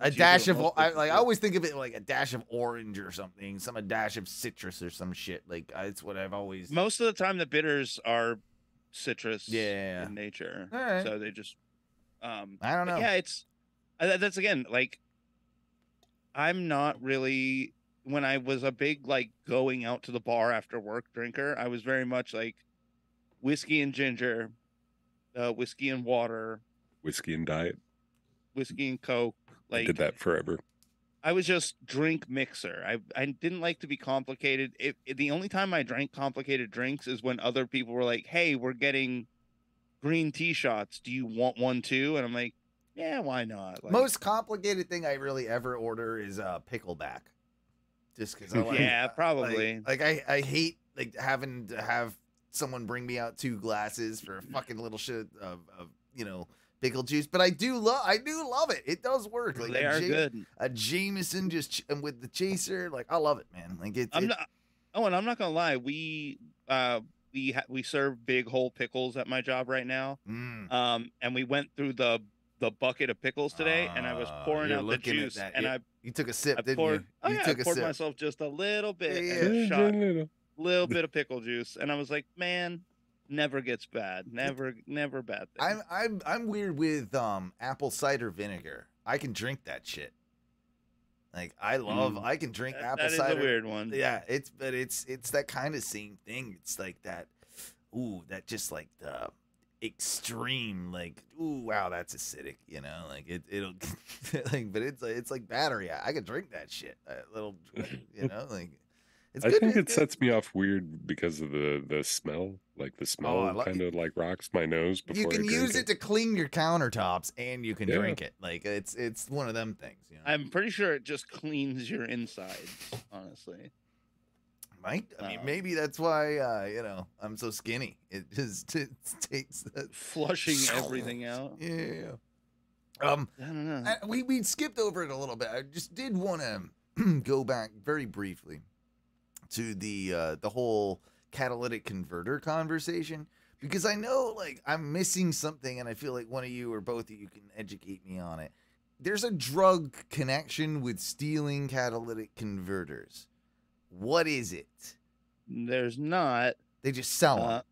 A dash of. I, like I always think of it like a dash of orange or something. Some a dash of citrus or some shit. Like uh, it's what I've always.
Most of the time, the bitters are citrus
Yeah.
in nature.
All right.
So they just. Um,
I don't know.
Yeah, it's uh, that's again like I'm not really when I was a big like going out to the bar after work drinker, I was very much like whiskey and ginger, uh, whiskey and water,
Whiskey and diet.
whiskey and coke.
I did that forever.
I was just drink mixer. I I didn't like to be complicated. It, it- the only time I drank complicated drinks is when other people were like, "Hey, we're getting green tea shots. Do you want one too?" And I'm like, "Yeah, why not?" Like,
Most complicated thing I really ever order is a uh, pickleback. Just because I like.
Yeah,
like-
probably.
Like, I, I hate like having to have someone bring me out two glasses for a fucking little shit of, of you know pickle juice. But I do love I do love it. It does work. Like
they
a
are
Ja-
good.
A Jameson just ch- and with the chaser, like I love it, man. Like it's.
I'm
it-
not. Oh, and I'm not gonna lie. We uh we ha- we serve big whole pickles at my job right now.
Mm.
Um, and we went through the the bucket of pickles today, and I was
Ah,
pouring out the juice,
that.
and
Yeah,
I
You took a sip,
I
didn't
poured.
you?
Oh
You
yeah,
took
I
a
poured
sip.
myself just a little bit,
Yeah,
and a shot,
yeah, yeah.
little bit of pickle juice, and I was like, man, never gets bad, never, never bad. Thing.
I'm I'm I'm weird with um apple cider vinegar. I can drink that shit. Like I love
Mm.
I can drink
That-
apple
that
cider.
That is a weird one.
Yeah, it's but it's it's that kind of same thing. It's like that ooh, that just like the extreme like ooh wow that's acidic you know like it it'll like but it's it's like battery i, I could drink that shit a little you know like it's
I think
it's
it
good.
sets me off weird because of the the smell. Like the smell
Oh, I li-
kind of like rocks my nose before
you
I
can
drink
use it to clean your countertops and you can
Yeah.
drink it like it's it's one of them things you know
I'm pretty sure it just cleans your insides. Honestly,
Might I mean
Uh,
maybe that's why uh, you know I'm so skinny. It just it takes that
flushing everything out.
Yeah. Um,
I don't know.
I- we we skipped over it a little bit. I just did want to go back very briefly to the uh, the whole catalytic converter conversation because I know like I'm missing something, and I feel like one of you or both of you can educate me on it. There's a drug connection with stealing catalytic converters. What is it?
There's not.
They just sell them.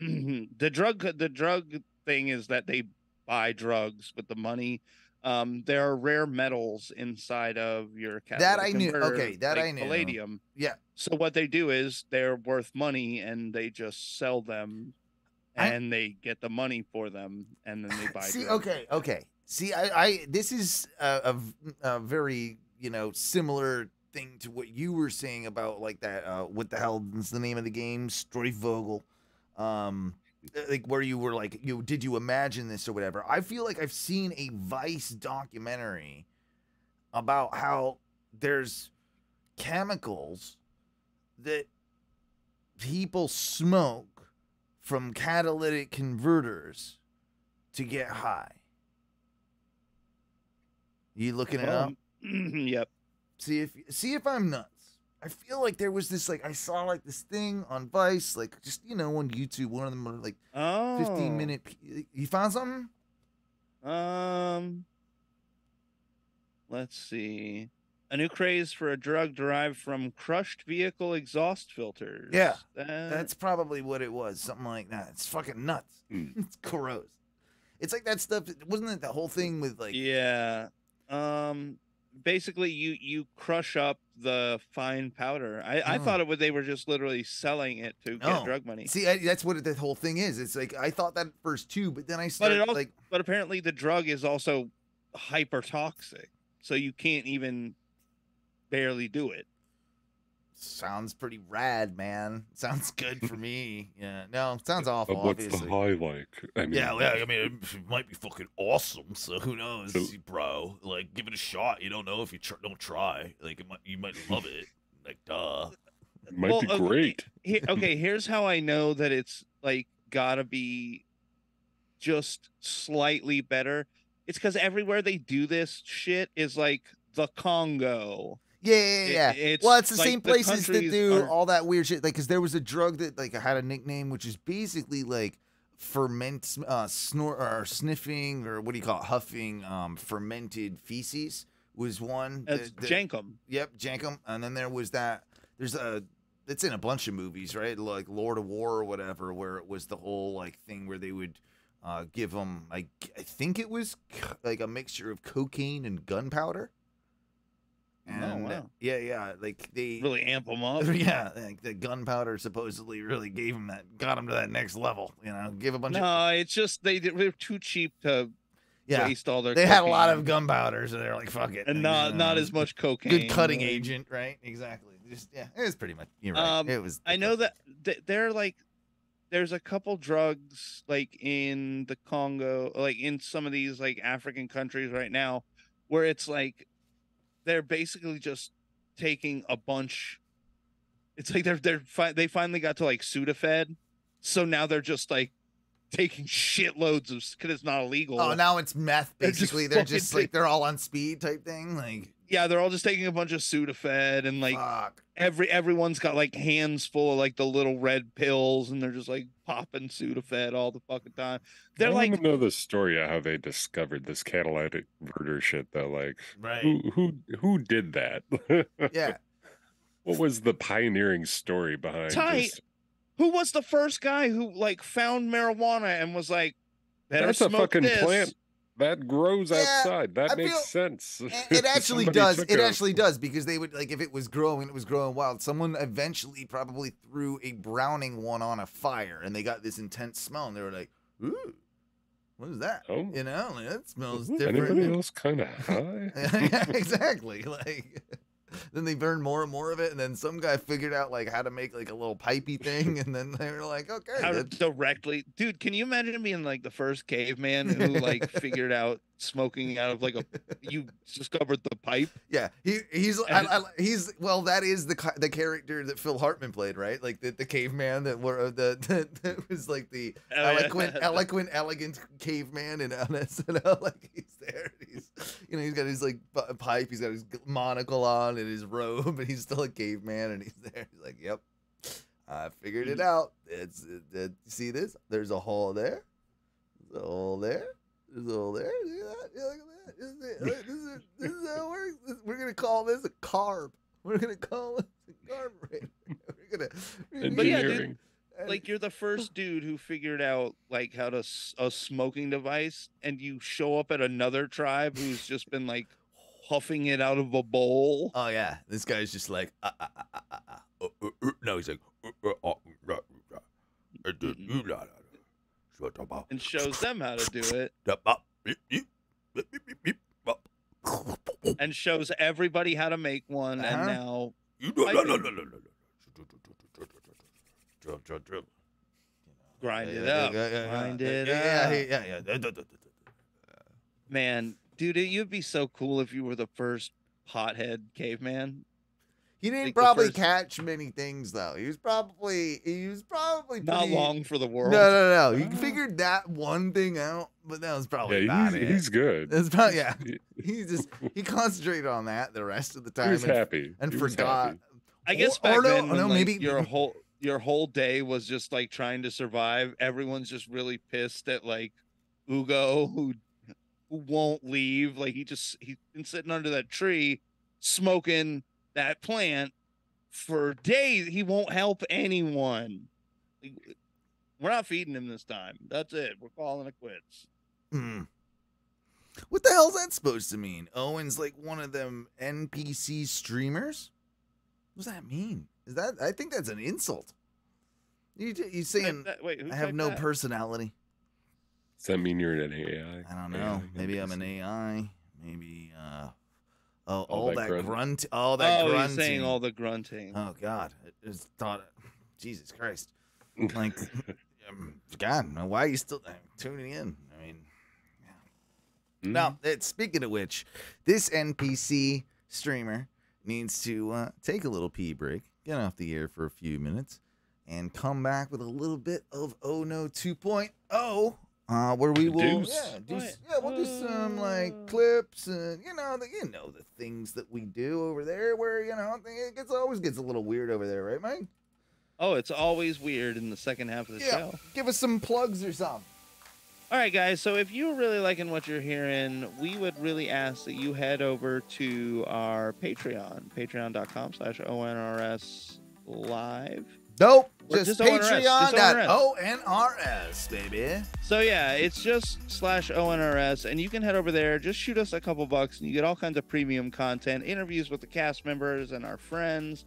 Uh, the drug the drug thing is that they buy drugs with the money. Um, there are rare metals inside of your
That I knew. Okay, that
like
I knew.
Palladium.
yeah,
So what they do is they're worth money and they just sell them
I-
and they get the money for them and then they buy
See,
drugs.
okay, okay. See, I, I this is a a very you know similar thing to what you were saying about like that. Uh, what the hell is the name of the game? Vogel. Um, like where you were like, you did you imagine this or whatever? I feel like I've seen a Vice documentary about how there's chemicals that people smoke from catalytic converters to get high. You looking it up?
Um, yep.
See if see if I'm nuts. I feel like there was this like I saw like this thing on Vice, like just you know on YouTube. One of them were like
Oh.
15 minute. You found something?
Um, let's see. A new craze for a drug derived from crushed vehicle exhaust filters.
Yeah,
That-
That's probably what it was. Something like that. It's fucking nuts.
Mm.
it's gross. It's like that stuff. Wasn't it the whole thing with like?
yeah. Um, basically, you you crush up the fine powder. I I
Oh.
thought it was they were just literally selling it to get drug money.
See, I, that's what the whole thing is. It's like I thought that at first too, but then I
But
started
it also,
like,
but apparently the drug is also hyper toxic, so you can't even barely do it.
Sounds pretty rad, man. Sounds good for me. Yeah, no, sounds awful.
But what's
obviously.
the high like? I mean,
Yeah, well, I mean, it might be fucking awesome. So who knows,
So-
bro? Like, give it a shot. You don't know if you tr- don't try. Like, it might, you might love it. Like, duh.
it might
Well,
be
okay,
great.
Here, okay, here's how I know that it's like gotta be just slightly better. It's because everywhere they do this shit is like the Congo.
Yeah, yeah,
It- it's
well, it's the
like
same
the
places that do
are-
all that weird shit. Like, cause there was a drug that like had a nickname, which is basically like ferment, uh, snort or sniffing or what do you call it, huffing, um, fermented feces was one.
It's
that- that-
Jenkem.
Yep, Jenkem. And then there was that. There's a. It's in a bunch of movies, right? Like Lord of War or whatever, where it was the whole like thing where they would uh, give them like I think it was like a mixture of cocaine and gunpowder.
Oh, wow.
yeah, yeah, like they
Really amp them up.
yeah, like the gunpowder supposedly really gave them that, got them to that next level. You know, give a bunch of
No, it's just they they're too cheap to
yeah.
waste all their.
They had a lot of
cocaine.
gunpowder, so they're like, fuck it,
and
you
not not
know,
as much cocaine.
good cutting
like-
agent, right? Exactly. Just yeah, it was pretty much. You're right.
Um,
it was.
I know that th- they're like there's a couple drugs like in the Congo, like in some of these like African countries right now, where it's like they're basically just taking a bunch. It's like they're they're fi- they finally got to like Sudafed, so now they're just like taking shitloads of because it's not illegal.
Oh, now it's meth.
They're just
Basically, they're just like they're all on speed type thing. Like,
yeah, they're all just taking a bunch of Sudafed and like
fuck.
every everyone's got like hands full of like the little red pills and they're just like popping Sudafed all the fucking time. They're
I
like
want know the story of how they discovered this catalytic converter shit. Though, like,
Right.
who who who did that?
Yeah.
What was the pioneering story behind?
Tight.
just-
who was the first guy who like found marijuana and was like better
That's a fucking
this.
plant that grows
Yeah,
outside. That
I
makes
feel-
sense.
It- actually does. It
a-
actually does because they would like if it was growing, it was growing wild. Someone eventually probably threw a browning one on a fire, and they got this intense smell, and they were like, "Ooh, what is that?"
Oh.
You know, like, that smells mm-hmm.
Anybody
different.
else kind of high?
yeah, exactly. Like, then they burned more and more of it, and then some guy figured out like how to make like a little pipey thing, and then they were like, okay,
How directly, dude? Can you imagine being like the first caveman who like figured out smoking out of like a? You discovered the pipe.
yeah, he he's I, I, he's well, that is the the character that Phil Hartman played, right? Like the, the caveman that were uh, the, the that was like the
Oh, yeah.
eloquent, eloquent, elegant caveman in SNL. Like he's there, he's you know he's got his like pipe, he's got his monocle on and his robe, and he's still a caveman, and he's there. He's like, "Yep, I figured it hmm. out. It's it, it- see this? There's a hole there. There's a hole there. There's a there. Look at that. Yeah, look at that. This is, it. This is, this is how it works. This, we're gonna call this a carb. We're gonna call this a carb. We're gonna. We're
yeah, dude, like you're the first dude who figured out like how to a smoking device, and you show up at another tribe who's just been like huffing it out of a bowl.
Oh yeah, this guy's just like, uh, uh, uh, no, he's like,
and shows them how to do it.
Uh, uh, uh.
and shows everybody how to make one
Uh-huh.
and now
You know, no, no, no, no, no, no. Drill, drill, drill.
grind it up.
yeah, yeah,
grind it up.
yeah, yeah, yeah,
man dude it- you'd be so cool if you were the first pothead caveman
He didn't
Like
probably
first-
catch many things though. He was probably he was probably
not long for the world
no, no. No. He ah. figured that one thing out, but that was probably
Yeah,
about
he's,
it.
he's good.
That's probably yeah.
He-
He just he concentrated on that the rest of the time.
He
time
was
and,
happy.
and
He
forgot.
happy.
i guess
Or-
back
or no,
when,
no,
like,
maybe
your whole your whole day was just like trying to survive everyone's just really pissed at like ugo who who won't leave like he just he's been sitting under that tree smoking that plant for days he won't help anyone we're not feeding him this time that's it we're calling it quits
Hmm. What the hell's that supposed to mean? Owen's like one of them NPC streamers. What does that mean? Is that? I think that's an insult. You you saying
that- wait,
I have no
that?
personality?
Does that mean you're an AI?
I don't
AI
know. Maybe I'm an AI. Maybe uh oh all,
All
that,
that grunt-
grunt, all that
oh
grunting.
he's saying all the grunting
Oh God, I just thought, Jesus Christ, like, um, God, why are you still uh, tuning in? I mean,
Hmm?
now it's speaking of which, this NPC streamer needs to uh, take a little pee break, get off the air for a few minutes, and come back with a little bit of Oh No 2.0. Uh, where we will,
Deuce.
yeah, do, s-
What?
yeah, we'll do some like
Uh.
clips and you know, the, you know the things that we do over there. Where you know it gets always gets a little weird over there, right, Mike?
oh it's always weird in the second half of the
Yeah.
show
Give us some plugs or something.
All right, guys. So if you're really liking what you're hearing, we would really ask that you head over to our Patreon, patreon.com slash ONRS live.
Nope,
Or
just,
just ONRS,
Patreon.ONRS, baby.
So yeah, it's just slash ONRS, and you can head over there. Just shoot us a couple bucks, and you get all kinds of premium content, interviews with the cast members and our friends.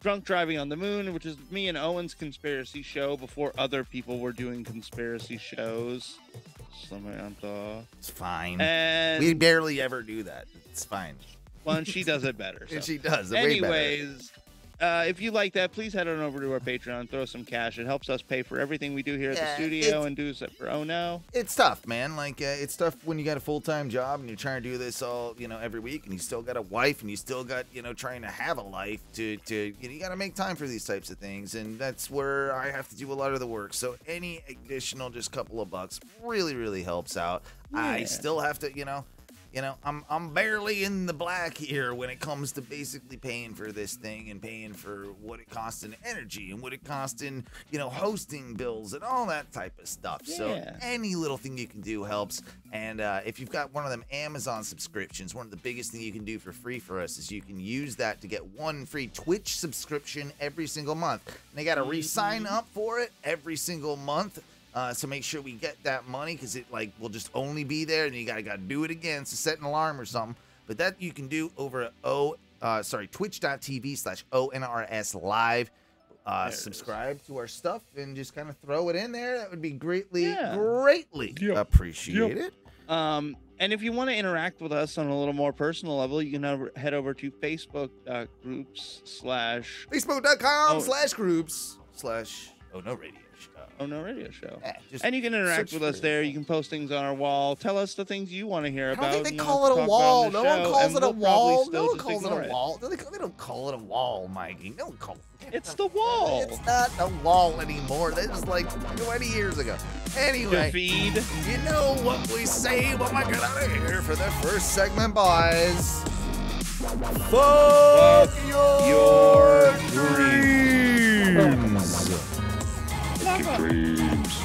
Drunk Driving on the Moon, which is me and Owen's conspiracy show before other people were doing conspiracy shows.
It's fine.
And
we barely ever do that. It's fine.
Well, and she does it better.
And
so.
she does. Way better.
Anyways, uh, if you like that, please head on over to our Patreon, throw some cash. It helps us pay for everything we do here at
Yeah,
the studio and do it for Oh No.
it's tough, man. Like uh, it's tough when you got a full time job and you're trying to do this all, you know, every week, and you still got a wife and you still got, you know, trying to have a life to, to, you know, you got to make time for these types of things, and that's where I have to do a lot of the work. So any additional, just couple of bucks, really, really helps out. I still have to, you know. You know, I'm I'm barely in the black here when it comes to basically paying for this thing and paying for what it costs in energy and what it costs in, you know, hosting bills and all that type of stuff. So any little thing you can do helps. And uh, if you've got one of them Amazon subscriptions, one of the biggest thing you can do for free for us is you can use that to get one free Twitch subscription every single month. And they got to re-sign up for it every single month. Uh, so make sure we get that money because it like will just only be there, and you gotta gotta do it again. So set an alarm or something. But that you can do over at o uh, sorry twitch.tv slash onrs live. Uh,
There it is.
subscribe to our stuff and just kind of throw it in there. That would be greatly,
Yeah.
greatly
Yep.
appreciated.
Um, And if you want to interact with us on a little more personal level, you can head over to Facebook uh, groups slash
Facebook.com
Oh.
slash groups slash.
Oh no, radio
Oh No Radio Show.
Yeah,
And you can interact with us there. You can post things on our wall. Tell us the things you want to hear
I
about.
don't think they call it a
to talk about on
wall. No one calls it a wall. No one calls it a wall. They, they don't call it a wall, Mikey. No one calls it.
It's the wall.
It's not a wall anymore. That was like 20 years ago. Anyway,
feed.
you know what we say when we get out of here for the first segment, boys. Fuck your,
your
dreams.
Dreams. Rocket it. dreams.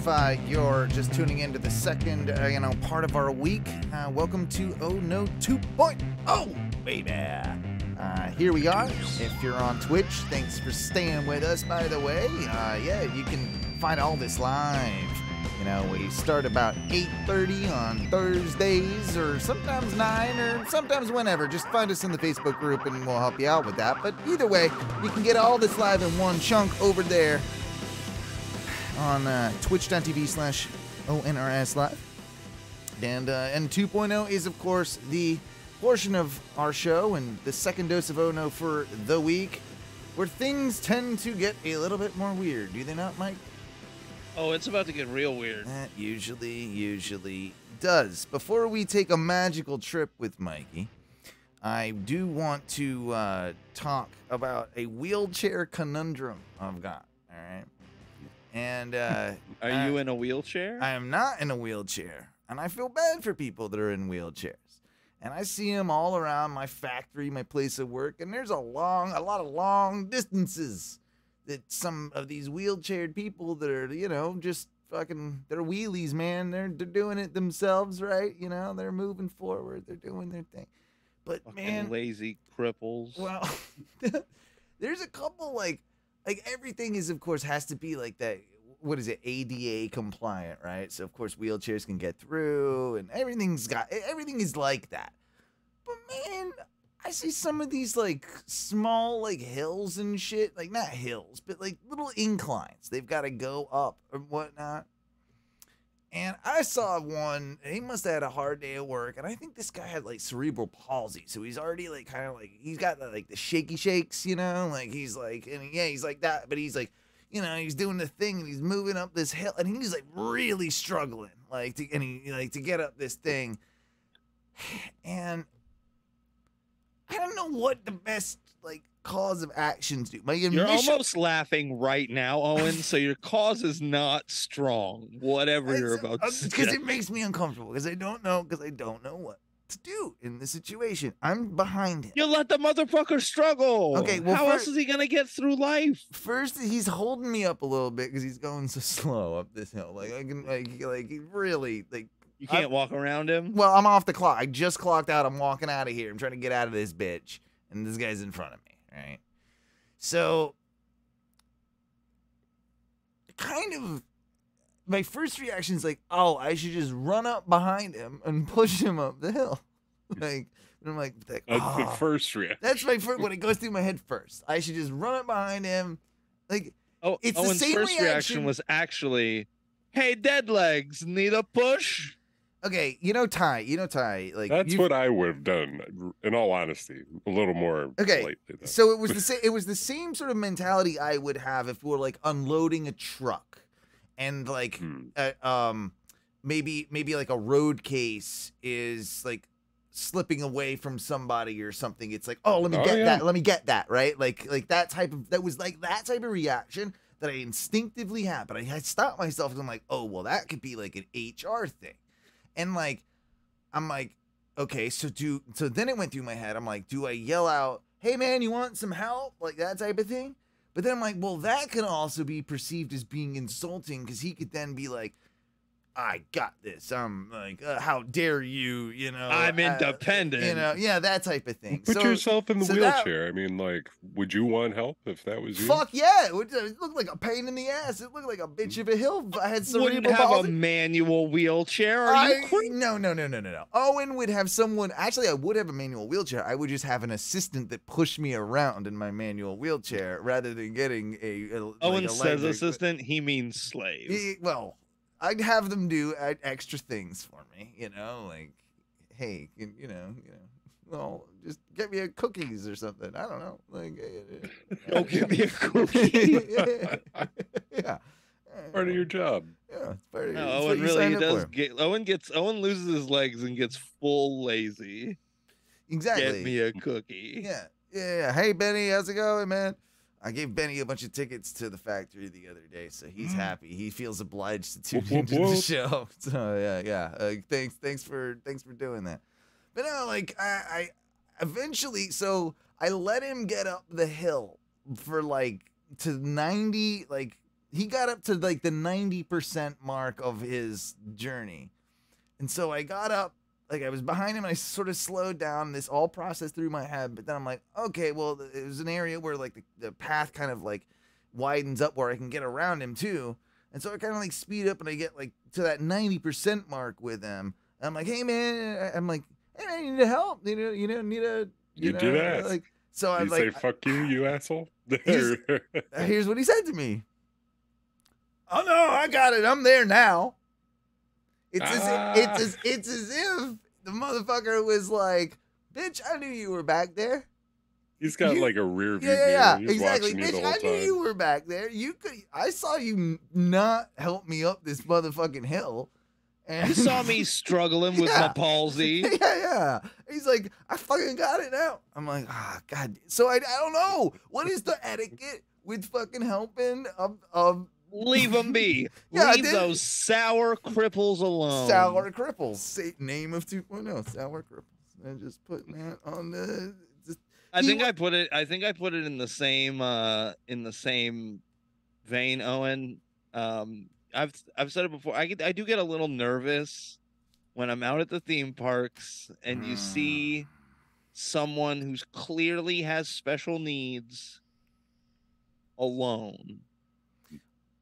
If uh, you're just tuning into the second, uh, you know, part of our week, uh, welcome to Oh No 2.0, baby. Uh, here we are. If you're on Twitch, thanks for staying with us. By the way, uh, yeah, you can find all this live. You know, we start about 8:30 on Thursdays, or sometimes 9, or sometimes whenever. Just find us in the Facebook group, and we'll help you out with that. But either way, you can get all this live in one chunk over there on uh, twitch.tv slash ONRS Live. And, uh, and 2.0 is, of course, the portion of our show and the second dose of Oh No for the week where things tend to get a little bit more weird. Do they not, Mike?
Oh, it's about to get real weird.
That usually, usually does. Before we take a magical trip with Mikey, I do want to uh, talk about a wheelchair conundrum I've got. All right. And uh,
Are
uh,
you in a wheelchair?
I am not in a wheelchair, and I feel bad for people that are in wheelchairs. And I see them all around my factory, my place of work, and there's a long, a lot of long distances that some of these wheelchaired people that are, you know, just fucking, they're wheelies, man. They're they're doing it themselves, right? You know, they're moving forward, they're doing their thing. But
Fucking
man,
lazy cripples.
well, there's a couple like like everything is of course has to be like that. What is it? ADA compliant, right? So of course wheelchairs can get through, and everything's got everything is like that. But man, I see some of these like small like hills and shit, like not hills, but like little inclines. They've got to go up or whatnot. And I saw one, he must have had a hard day at work. And I think this guy had like cerebral palsy. So he's already like kind of like, he's got like the shaky shakes, you know? Like he's like, and yeah, he's like that. But he's like, you know, he's doing the thing and he's moving up this hill and he's like really struggling, like to, and he like to get up this thing. And I don't know what the best like cause of actions do. My
You're almost laughing right now, Owen. so your cause is not strong. Whatever you're about uh, to
because it makes me uncomfortable because I don't know because I don't know what to do in this situation. I'm behind him.
You let the motherfucker struggle.
Okay, well,
how
fir-
else is he gonna get through life?
First, he's holding me up a little bit because he's going so slow up this hill. Like I can, like, like really, like.
You can't walk around him.
Well, I'm off the clock. I just clocked out. I'm walking out of here. I'm trying to get out of this bitch, and this guy's in front of me. Right. So, kind of, my first reaction is like, oh, I should just run up behind him and push him up the hill. Like, and I'm like, like
That's the
"Ah."
first reaction.
That's my first. When it goes through my head first, I should just run up behind him. Like,
Oh,
It's the
Owen's
same
first reaction
reaction-
was actually, "Hey, dead legs, need a push?"
Okay, you know Ty, you know Ty. Like,
That's what I would have done. In all honesty, a little more
Okay. So it was the same. It was the same sort of mentality I would have if we were like unloading a truck, and like,
Hmm.
uh, um, maybe maybe like a road case is like slipping away from somebody or something. It's like, oh, let me
Oh,
get
yeah.
that. Let me get that. Right? Like like that type of that was like that type of reaction that I instinctively had. But I had stopped myself and I'm like, oh well, that could be like an HR thing, and like, I'm like, okay, so do so then it went through my head. I'm like, do I yell out, "Hey man, you want some help?" like that type of thing? But then I'm like, well, that could also be perceived as being insulting because he could then be like, "I got this." I'm like, uh, "How dare you?" You know,
I'm
uh,
independent.
you know, yeah, that type of thing.
Put
So-
yourself in the
so that-
wheelchair. I mean, like, would you want help if that was you?
Fuck yeah! It, would, it looked like a pain in the ass. It looked like a bitch of a hill. if I had
Wouldn't
cerebral
have
palsy.
a manual wheelchair. Are you crazy?
no, no, no, no, no, no. Owen would have someone. Actually, I would have a manual wheelchair. I would just have an assistant that pushed me around in my manual wheelchair rather than getting a. a like
Owen
a
says
electric-
assistant. He means slave.
Eh, Well, I'd have them do extra things for me. You know, like, hey, can- you know, you know. Well, just get me a cookies or something. I don't know. Like, eh, eh,
Go give me a cookie.
yeah. yeah.
Part of your job.
Yeah, it's part of
No,
it's what
Owen
you
really
signed
does get. Owen gets. Owen loses his legs and gets full lazy.
Exactly.
Get me a cookie.
Yeah, yeah, yeah. Hey, Benny, how's it going, man? I gave Benny a bunch of tickets to the factory the other day, so he's happy. He feels obliged to tune
Whoop, whoop,
into the show. So yeah, yeah. Uh, thanks, thanks for thanks for doing that. But no, like I, I eventually, so I let him get up the hill for like to ninety, like he got up to like the 90% mark of his journey. And so I got up, like I was behind him and I sort of slowed down. This all processed through my head. But then I'm like, okay, well, it was an area where like the, the path kind of like widens up where I can get around him too. And so I kind of like speed up and I get like to that 90% mark with him. And I'm like, hey man, I'm like, hey man, you need help. You know, you know, need a,
You do
know,
that.
Like, so I'm
you
like,
say "fuck you, you asshole."
Here's- uh, here's what he said to me. Oh no, I got it. I'm there now. It's as
Ah.
if, it's as it's as if the motherfucker was like, "Bitch, I knew you were back there."
He's got
You-
like a rear view
Yeah, yeah,
mirror.
yeah,
He's
exactly.
watching you the
Bitch, I knew
time.
you were back there. You could. I saw you not help me up this motherfucking hill. And
You saw me struggling with
Yeah.
my palsy.
yeah, yeah. He's like, I fucking got it now. I'm like, ah, god. So I, I don't know. What is the etiquette with fucking helping of of
Leave them be.
Yeah,
Leave those sour cripples alone.
sour cripples? Say name of 2.0, sour cripples. And just putting that on the. Just,
I think I put it. I think I put it in the same uh in the same vein, Owen. Um, I've I've said it before. I get I do get a little nervous when I'm out at the theme parks and you see someone who's clearly has special needs alone.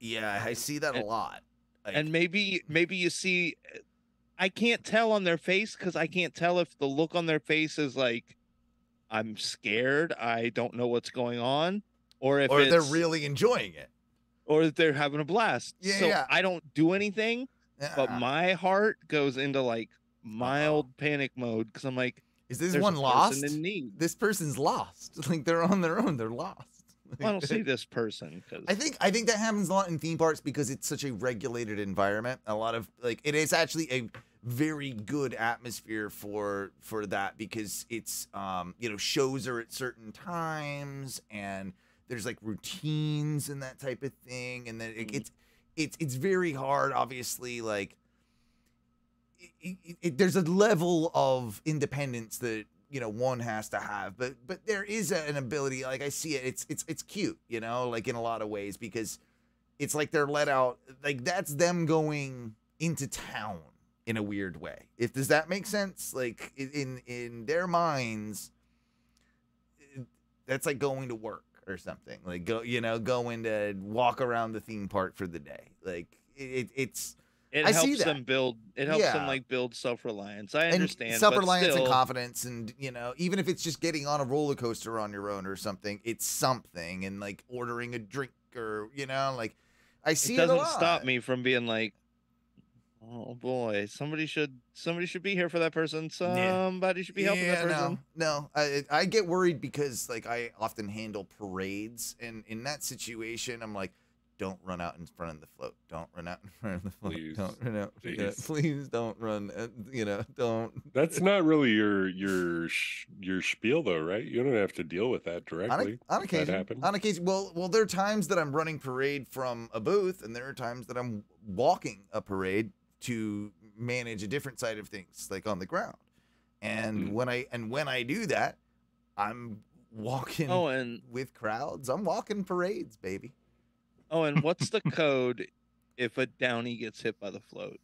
Yeah, I see that a lot. Like,
and maybe maybe you see i can't tell on their face because i can't tell if the look on their face is like i'm scared i don't know what's going on or if
or they're really enjoying it.
or if they're having a blast
Yeah,
so
yeah.
i don't do anything but
Uh-uh.
my heart goes into like mild panic mode because i'm like
is this one
person
lost?
need
This person's lost. Like they're on their own. They're lost.
i don't see this person because
I think I think that happens a lot in theme parks because it's such a regulated environment. A lot of like it is actually a very good atmosphere for for that because it's um you know shows are at certain times and there's like routines and that type of thing and then it, it's it's it's very hard obviously like it, it, there's a level of independence that you know one has to have but but there is a, an ability like i see it it's it's it's cute you know like in a lot of ways because it's like they're let out like that's them going into town in a weird way. If does that make sense? Like in in their minds that's like going to work or something like go you know going to walk around the theme park for the day. Like it, it it's
it
I see
helps them build it helps
Yeah.
them like build self-reliance. I
and
understand
self-reliance and confidence and you know even if it's just getting on a roller coaster on your own or something it's something and like ordering a drink or you know like i see
it
it, a
doesn't
lot.
stop me from being like oh boy somebody should somebody should be here for that person. Somebody should be helping that person
No, no, I I get worried because like I often handle parades, and in that situation, I'm like, don't run out in front of the float. Don't run out in front of the float.
Please.
Don't run out. yeah,
Please.
please don't run. uh, You know, don't.
That's not really your your your spiel, though, right? You don't have to deal with that
on,
directly.
a, on occasion. On occasion. Well, well, there are times that I'm running parade from a booth, and there are times that I'm walking a parade to manage a different side of things, like on the ground. And
Mhm.
when I and when I do that, I'm walking
oh and
with crowds. I'm walking parades, baby.
Oh and what's the code if a downy gets hit by the float?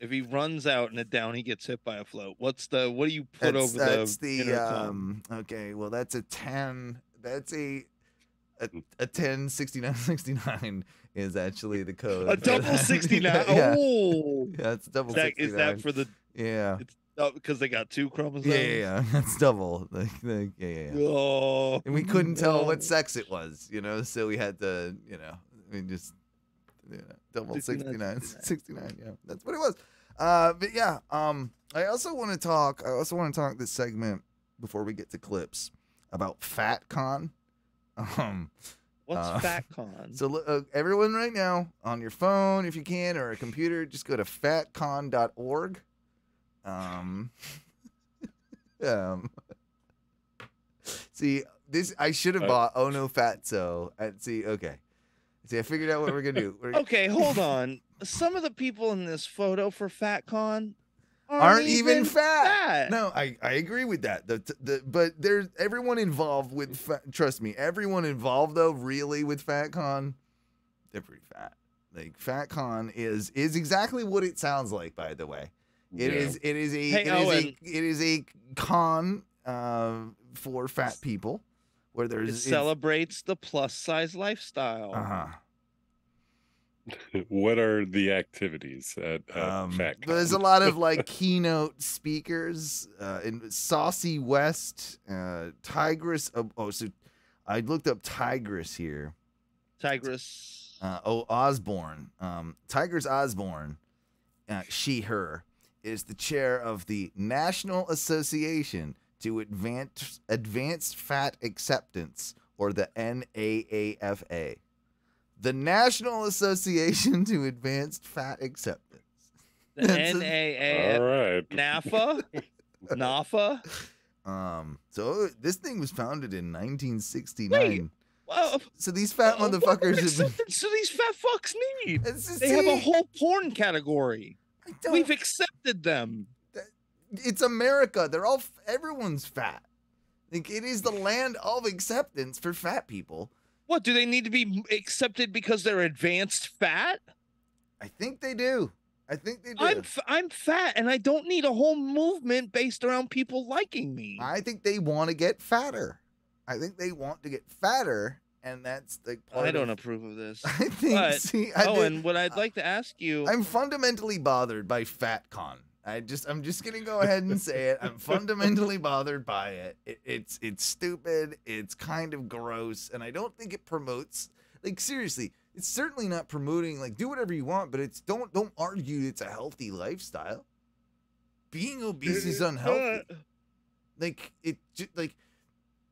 If he runs out and a downy gets hit by a float what's the what do you put
that's,
over
that's
the,
the um okay well that's a 10 that's a a, a 10 69 69 is actually the code
a double 69
yeah,
oh!
Yeah it's double
is that,
69
is that for the
yeah.
because they got two chromosomes?
Yeah yeah yeah that's double like, like, yeah yeah yeah.
Oh
and we couldn't tell what sex it was you know so we had to you know I mean just yeah, double 69
69,
69 yeah that's what it was. Uh but yeah um i also want to talk i also want to talk this segment before we get to clips about fatcon. Um
what's
uh,
fatcon?
so look, uh, everyone right now on your phone if you can or a computer just go to fatcon.org um um see this i should have
Uh,
bought oh no fatso and see okay see i figured out what we're gonna do We're-
okay hold on some of the people in this photo for fatcon aren't,
aren't even fat.
fat.
No, I, I agree with that. The, the but there's everyone involved with fa- trust me, everyone involved though really with FatCon, they're pretty fat. Like FatCon is is exactly what it sounds like. By the way, it
Yeah.
is it is a
Hey,
it is a it is a con uh, for fat people where
It
there's
celebrates the plus size lifestyle.
Uh huh.
What are the activities at, at
Um,
FatCon?
there's a lot of like keynote speakers uh, in Saucy West, uh, Tigress. Oh, oh, so I looked up Tigress here.
Tigress.
Uh, oh, Osborne. Um, Tigress Osborne, uh, she, her, is the chair of the National Association to Advance Advanced Fat Acceptance, or the NAAFA. The National Association to Advanced Fat Acceptance.
The
That's a-
NAA.
All right.
NAFA. NAFA.
Um, so this thing was founded in 1969.
Well,
So these fat
what
motherfuckers have been.
acceptance do these fat fucks need?
It's just-
They have a whole porn category. We've accepted them.
It's America. They're all everyone's fat. Like it is the land of acceptance for fat people.
What do they need to be accepted because they're advanced fat?
I think they do. I think they do.
I'm f- I'm fat and I don't need a whole movement based around people liking me.
I think they want to get fatter. I think they want to get fatter, and that's like part
I don't
of,
approve of this.
I think.
But,
see, I
oh,
did-
and what I'd like to ask you,
I'm fundamentally bothered by FatCon. I just I'm just gonna go ahead and say it. I'm fundamentally bothered by it. it. It's it's stupid. It's kind of gross, and I don't think it promotes. Like seriously, it's certainly not promoting. Like do whatever you want, but it's don't don't argue it's a healthy lifestyle. Being obese is unhealthy. Like it like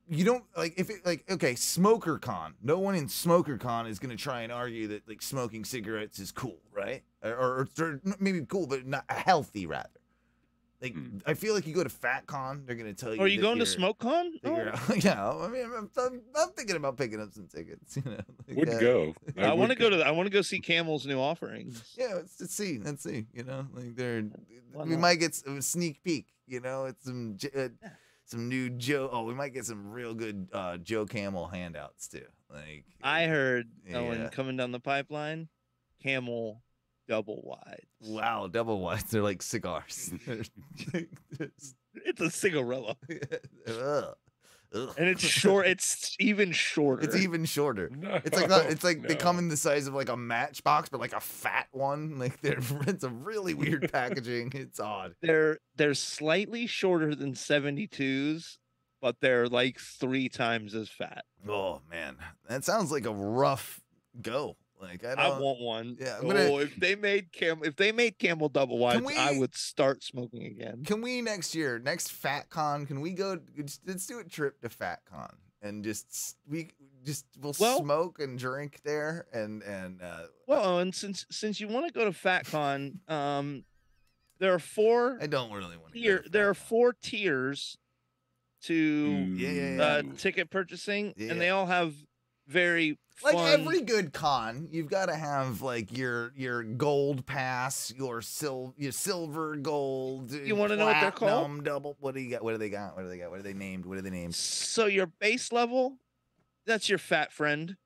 you don't like if it like okay smoker con no one in smoker con is going to try and argue that like smoking cigarettes is cool right or, or, or maybe cool but not healthy rather like
Hmm.
i feel like you go to fat con they're going to tell you
are you going to smoke con?
that you're- yeah i mean I'm, I'm, I'm thinking about picking up some tickets you know like,
Would
uh,
go.
I, want to go to. The, I want to go see Camel's new offerings.
yeah let's, let's see let's see you know like they're
Why
we
not?
might get a sneak peek you know it's some J- uh, some new joe oh we might get some real good uh joe camel handouts too like
I heard Owen
Yeah.
coming down the pipeline, Camel double wide.
Wow, double whites. They're like cigars.
It's a cigarella,
Ugh.
And it's short. It's even shorter.
It's even shorter.
No,
It's like the, it's like they come in the size of like a matchbox, but like a fat one. Like they're it's a really weird packaging. It's odd.
they're they're slightly shorter than 72s, but they're like three times as fat.
Oh man, that sounds like a rough go. Like I
I want one.
Yeah, I'm
oh,
gonna-
if they made cam, if they made Camel double wides, I would start smoking again.
Can we next year, next Fat Con? Can we go? Let's do a trip to Fat Con and just we just we'll
Well-
smoke and drink there and and uh,
Well, and since since you want to go to FatCon, um, there are four
I don't really want to.
tier. There are four tiers to
Yeah, yeah,
uh, ticket purchasing,
Yeah.
and they all have very
like
fun.
every good con, you've got to have like your your gold pass, your sil your silver, gold.
You wanna know what they're called?
Double. What do you got? What do they got? What do they got? What are they named? What are they named?
So your base level, that's your fat friend.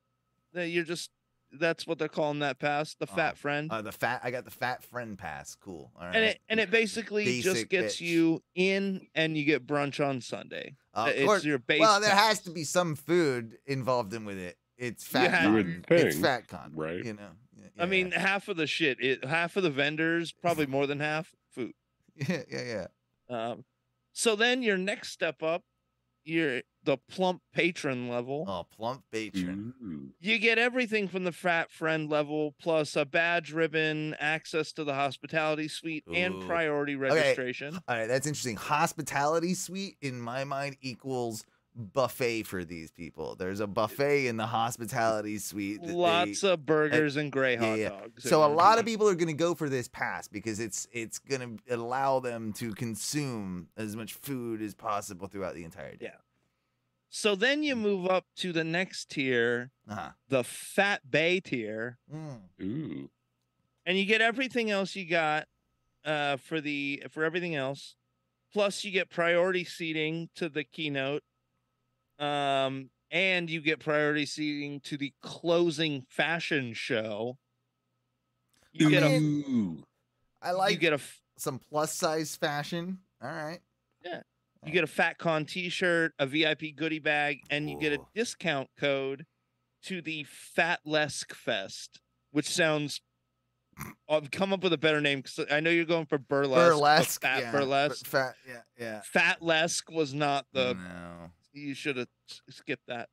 That you're just that's what they're calling that pass, the fat
Oh,
friend.
Uh, the fat. I got the fat friend pass. Cool. All right.
and it and it basically just gets
bitch.
you in and you get brunch on Sunday.
Uh,
it's
of course-
your base.
well, there has to be some food involved in with it. It's fat.
have-
You
con.
would
It's fat con,
right?
You know. Yeah,
I mean, half of the shit, it, half of the vendors, probably more than half, food.
yeah, yeah, yeah.
Um, so then your next step up, you're the plump patron level.
Oh, plump patron.
Ooh.
You get everything from the fat friend level, plus a badge ribbon, access to the hospitality suite, and priority registration.
All right, that's interesting. Hospitality suite, in my mind, equals buffet for these people. There's a buffet in the hospitality suite. that they-
Lots of burgers and gray hot
yeah.
dogs.
So a lot of people are going to go for this pass because it's it's going to allow them to consume as much food as possible throughout the entire day.
Yeah. So then you move up to the next tier,
Uh-huh.
the Fat Bay tier,
Mm.
Ooh.
and you get everything else you got uh, for the for everything else. Plus, you get priority seating to the keynote. Um, and you get priority seating to the closing fashion show. You get a
Ooh.
I
you get a
some plus size fashion. All right. Yeah.
You get a FatCon T-shirt, a VIP goodie bag, and you get a discount code to the Fat Lesk Fest, which sounds. I've come up with a better name because I know you're going for burlesque.
burlesque.
Fat
yeah,
burlesque.
Fat. Yeah. Yeah.
Fat Lesk was not the.
no.
You should have skipped that.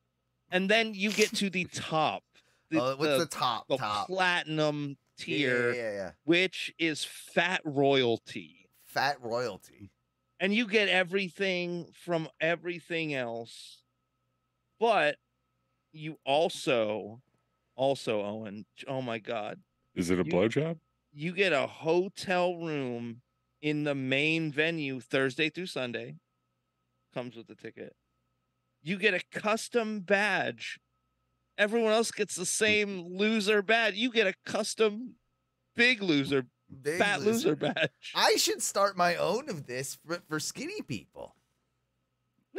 And then you get to the top. The,
oh, what's the, top?
the
top
platinum tier,
Yeah, yeah, yeah.
which is Fat Royalty.
Fat royalty.
and you get everything from everything else but you also also owen oh my god
Is it a
You-
blowjob?
you get a hotel room in the main venue thursday through sunday comes with the ticket you get a custom badge everyone else gets the mm. same loser badge you get a custom big loser
Big
fat loser badge
I should start my own of this for, for skinny people.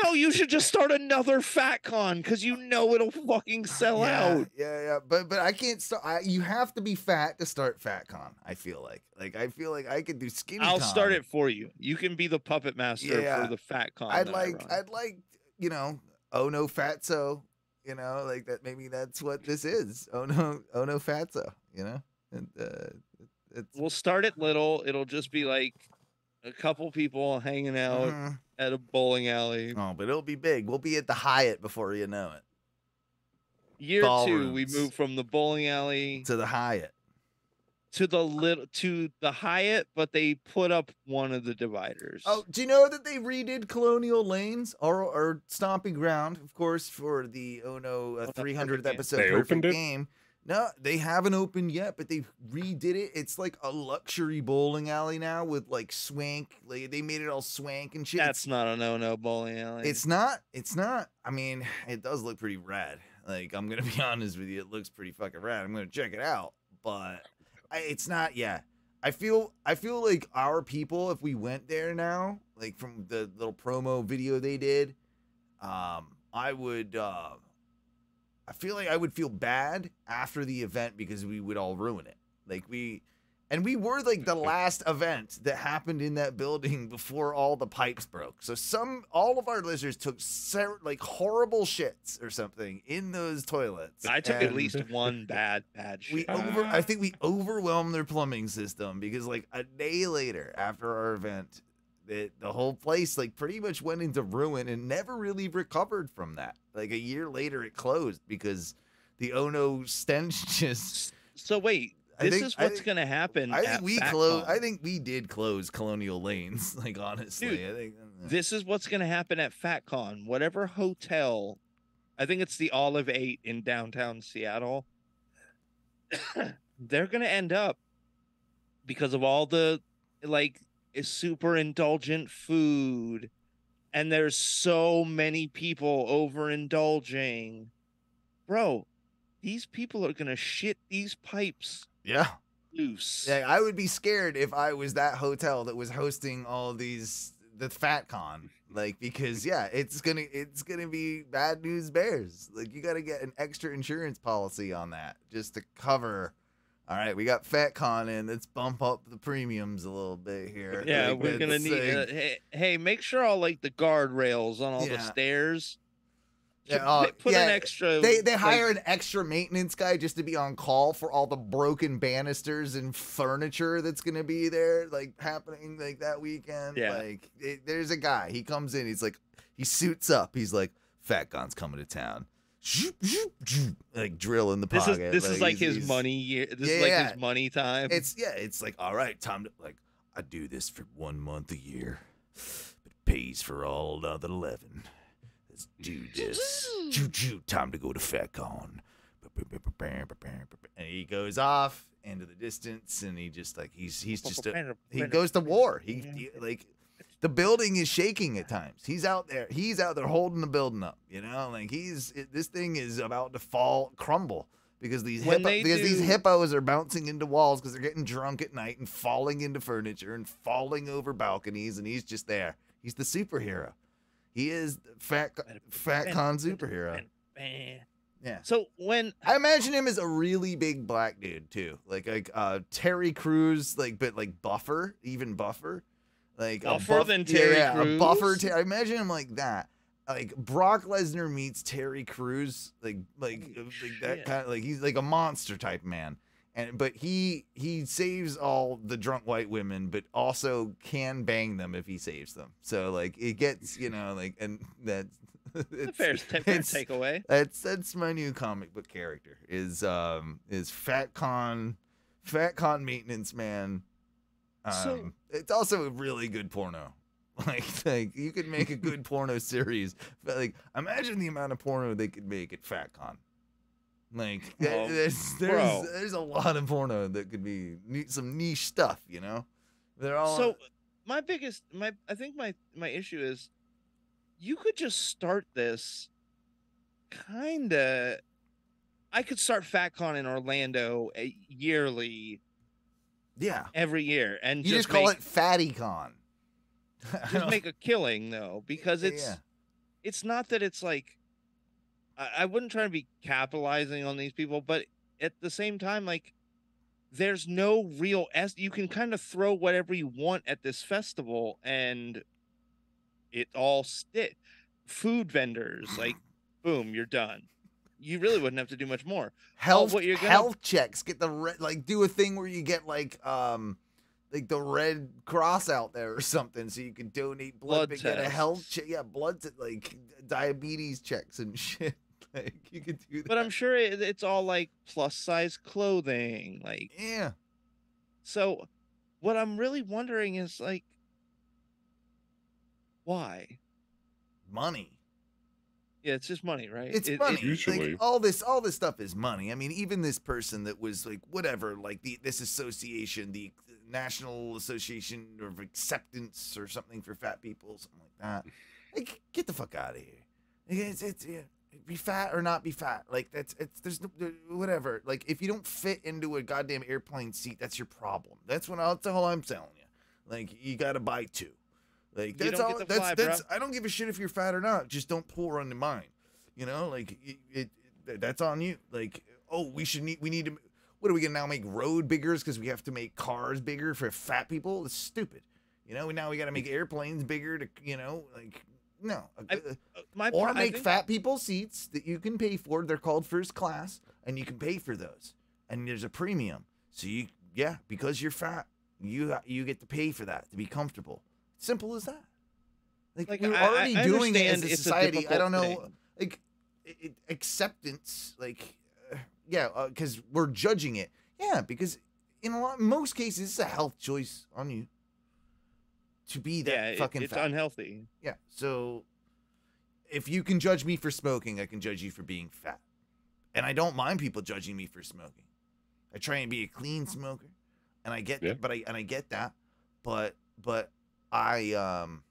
No, you should just start another fat con because you know it'll fucking sell
yeah,
out.
Yeah, yeah, but but I can't start. I, you have to be fat to start fat con. I feel like, like I feel like I could do skinny.
I'll start it for you. You can be the puppet master
Yeah.
for the fat con.
I'd like. I'd like, you know, oh no fatso, you know, like that. Maybe that's what this is. Oh no, oh no fatso, you know, and uh, it's
We'll start it little. It'll just be like a couple people hanging out
Mhm.
at a bowling alley.
oh, but it'll be big. We'll be at the Hyatt before you know it.
Year two, we move from the bowling alley
To the Hyatt.
To the little to the Hyatt, but they put up one of the dividers.
Oh, do you know that they redid Colonial Lanes or or Stomping Ground, of course, for the Oh No uh,
Oh,
300th
perfect
episode
They
perfect
opened it?
game? No, they haven't opened yet, but they redid it. It's like a luxury bowling alley now with like swank. Like they made it all swank and shit.
that's not a no-no bowling alley.
It's not. It's not. I mean, it does look pretty rad. Like I'm gonna be honest with you, it looks pretty fucking rad. I'm gonna check it out, but I, it's not. Yeah, I feel. I feel like our people, if we went there now, like from the little promo video they did, um, I would. uh I feel like I would feel bad after the event because we would all ruin it. Like we. And we were like the last event that happened in that building before all the pipes broke. So some, all of our lizards took ser- like horrible shits or something in those toilets.
I took at least one bad bad
We over, I think we overwhelmed their plumbing system because like a day later after our event, the the whole place like pretty much went into ruin and never really recovered from that. Like a year later, it closed because the Ono stench just.
So wait, this
think-
is what's
think-
gonna happen.
I
at
think we closed. I think we did close Colonial Lanes. Like honestly,
Dude,
I think uh,
this is what's gonna happen at FatCon. Whatever hotel, I think it's the Olive Eight in downtown Seattle. they're gonna end up because of all the like super indulgent food, and there's so many people overindulging, bro. These people are gonna shit these pipes
yeah.
loose.
Yeah, I would be scared if I was that hotel that was hosting all these the FatCon. Like because yeah, it's gonna it's gonna be bad news bears. Like you gotta get an extra insurance policy on that just to cover. All right, we got FatCon in. Let's bump up the premiums a little bit here.
Yeah,
Like,
we're gonna need.
say-
Uh, hey, hey, make sure all like the guardrails on all the stairs.
Yeah, uh,
put-
yeah,
an extra.
They they
like-
hire an extra maintenance guy just to be on call for all the broken banisters and furniture that's gonna be there, like happening like that weekend.
Yeah.
Like it, there's a guy. He comes in. He's like he suits up. He's like Fat Con's coming to town. Like drill in the pocket.
This is this is like
he's-
his
he's-
money year. This is like
Yeah.
his money time.
It's yeah. It's like all right, time to like I do this for one month a year, but it pays for all another eleven. Do this. Choo choo. Time to go to FatCon. And he goes off into the distance, and he just like he's he's just a, he goes to war. He, he like the building is shaking at times. He's out there. He's out there holding the building up. You know, like he's it, this thing is about to fall, crumble because these hippo, because these hippos are bouncing into walls because they're getting drunk at night and falling into furniture and falling over balconies, and he's just there. He's the superhero. He is fat fat con superhero. Yeah.
So when
I imagine him as a really big black dude too, like like uh Terry Crews, like but like buffer, even buffer, like
Buffer
a
than Terry
yeah, a buffer.
Crews?
Ter- I imagine him like that. Like Brock Lesnar meets Terry Crews, like like like that kind of like he's like a monster type man. And but he he saves all the drunk white women, but also can bang them if he saves them. So like it gets you know like and that's it's-
fair, fair
it's-
takeaway.
that's that's my new comic book character is um is Fat Con, Fat Con maintenance man. Um,
So-
it's also a really good porno. Like like you could make a good porno series. But like imagine the amount of porno they could make at Fat Con. Like th-
Oh,
there's there's
bro.
there's a lot of porno that could be some niche stuff, you know. They're all
So my biggest my I think my my issue is you could just start this kind of I could start FatCon in Orlando uh, yearly
yeah.
every year and
You just,
just,
call
make,
it Fatty Con.
Just make a killing though because it's
Yeah.
it's not that it's like I, I wouldn't try to be capitalizing on these people, but at the same time, like there's no real s. You can kind of throw whatever you want at this festival, and it all stick. Food vendors, like, boom, you're done. You really wouldn't have to do much more.
health
what you're gonna-
health checks. Get the red, like do a thing where you get like um like the red cross out there or something, so you can donate blood,
Blood
get a health check. Yeah, blood like diabetes checks and shit. Like you could do that.
But I'm sure it, it's all like plus size clothing, like
yeah.
So, what I'm really wondering is like, why?
Money.
Yeah, it's just money, right?
It's
It- it-
money. Like,
Usually.
all this all this stuff is money. I mean, even this person that was like whatever, like the this association, the National Association of Acceptance or something for fat people, something like that. Like, get the fuck out of here. It's, it's yeah, be fat or not be fat. Like that's it's there's no, there- whatever. Like if you don't fit into a goddamn airplane seat, that's your problem. That's what I, that's all I'm telling you. Like you got to buy two. Like that's all. that's
fly,
that's.
bro.
I don't give a shit if you're fat or not. Just don't pour onto mine. You know, like it, it, it- that's on you. Like oh, we should need we need to. What are we gonna now make road bigger because we have to make cars bigger for fat people? It's stupid. You know, now we got to make airplanes bigger to you know like no.
I-
Uh,
uh, my
or make
think-
fat people seats that you can pay for. They're called first class, and you can pay for those. And there's a premium. So you, yeah, because you're fat, you you get to pay for that to be comfortable. Simple as that. Like,
Like,
we're
I-
already
I
doing it as a society. I don't know,
difficult
like it, acceptance. Like, uh, yeah, because we're judging it. Yeah, because in a lot, most cases, it's a health choice on you to be that
yeah, it- it's
fat.
unhealthy.
Yeah. So if you can judge me for smoking, I can judge you for being fat. And I don't mind people judging me for smoking. I try and be a clean smoker. And I get
Yeah.
but I and I get that. But but I um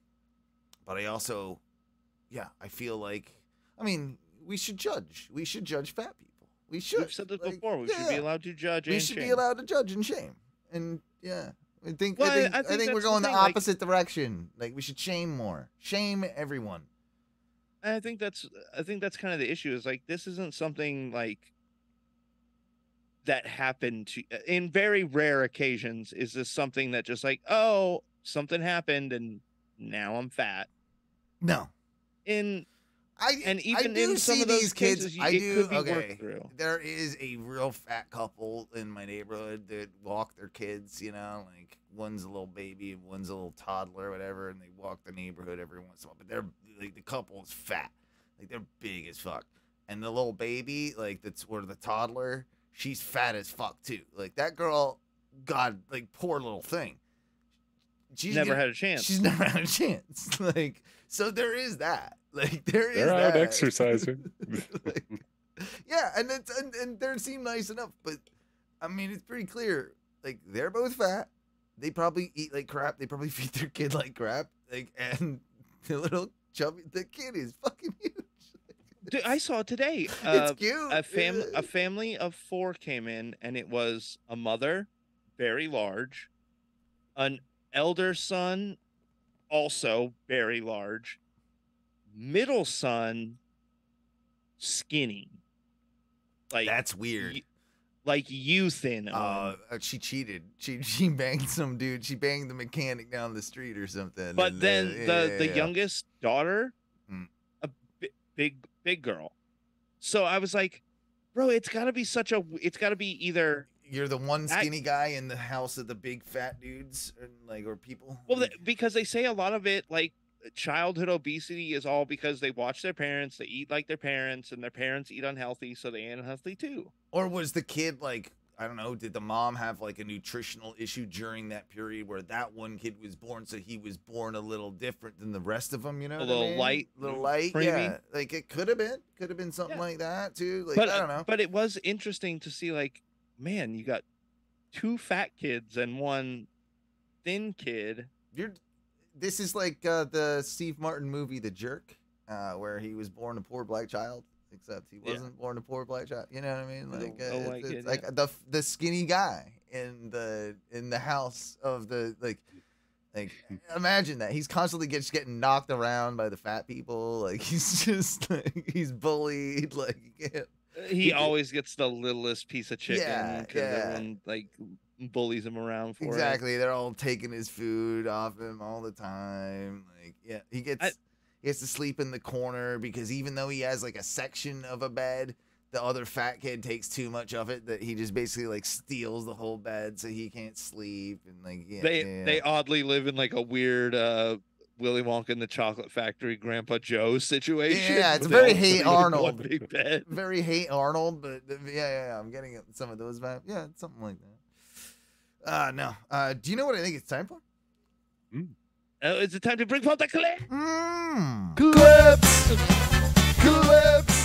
but I also yeah, I feel like I mean, we should judge. We should judge fat people. We should.
We've said this
Like,
before. We should be allowed to judge
We should be allowed to judge and shame. And yeah. I think
Well,
I
I-
think
I
I
think
think, we're
that's the
going the,
thing, like-
opposite direction. Like we should shame more. Shame everyone.
I think that's I think that's kind of the issue is like this isn't something like that happened to uh, in very rare occasions is this something that just like oh something happened and now I'm fat
No.
in
I
And
I
even
do
in some
see
of those
these kids.
cases,
I do.
could be worked
okay, there is a real fat couple in my neighborhood that walk their kids. You know, like one's a little baby, and one's a little toddler, or whatever, and they walk the neighborhood every once in a while. But they're like the couple is fat, like they're big as fuck, and the little baby, like that's or the toddler, she's fat as fuck too. Like that girl, God, like poor little thing. She's
never
gonna-
had a chance.
She's never had a chance. Like, so there is that. Like, there is
They're out
that.
exercising.
Like, yeah, and it's and, and they seem nice enough, but I mean, it's pretty clear. Like, they're both fat. They probably eat like crap. They probably feed their kid like crap. Like, and the little chubby, the kid is fucking huge.
Dude, I saw today. Uh,
it's cute.
a fam
yeah.
a family of four came in and it was a mother very large an elder son also very large middle son skinny. Like
That's weird.
y- like you thin.
Uh, uh, she cheated. She she banged some dude. She banged the mechanic down the street or something.
but
and, uh,
then
yeah,
the
yeah,
the
yeah.
youngest daughter,
Mm.
a bi- big big girl. So I was like, bro, it's got to be such a. It's got to be either.
You're the one
I-
skinny guy in the house of the big fat dudes, and like or people.
Well, the, because they say a lot of it, like childhood obesity, is all because they watch their parents, they eat like their parents, and their parents eat unhealthy, so they eat unhealthy too.
or was the kid like I don't know? Did the mom have like a nutritional issue during that period where that one kid was born, so he was born a little different than the rest of them? You know,
A
what I
little
mean?
light,
little light.
preemie.
Yeah, like it could have been, could have been something
Yeah.
like that too. Like
but
I don't know.
But it was interesting to see, like, man, you got two fat kids and one thin kid.
You're this is like uh, the Steve Martin movie The Jerk, uh, where he was born a poor black child, except he wasn't born a poor black child. You know what I mean? Like,
the
uh, it's, it's like
yeah.
the the skinny guy in the in the house of the like. Like imagine that he's constantly gets getting knocked around by the fat people. Like he's just like he's bullied. Like he can't-
He
He-
always gets the littlest piece of chicken
Yeah, yeah.
everyone like bullies him around for it.
Exactly. They're all taking his food off him all the time. Like, yeah, he gets he has to sleep in the corner because even though he has like a section of a bed, the other fat kid takes too much of it that he just basically like steals the whole bed so he can't sleep and like yeah.
they
yeah.
they oddly live in like a weird uh Willy Wonka in the Chocolate Factory Grandpa Joe situation.
Yeah, it's very
all
Hey
sleep in one
Arnold. very hate Arnold, but yeah, yeah, yeah, I'm getting some of those vibes. Yeah, something like that. Uh no. Uh do you know what I think it's time for?
Uh, is it time to bring forth the clip?
Mmm.
Clips! Clips!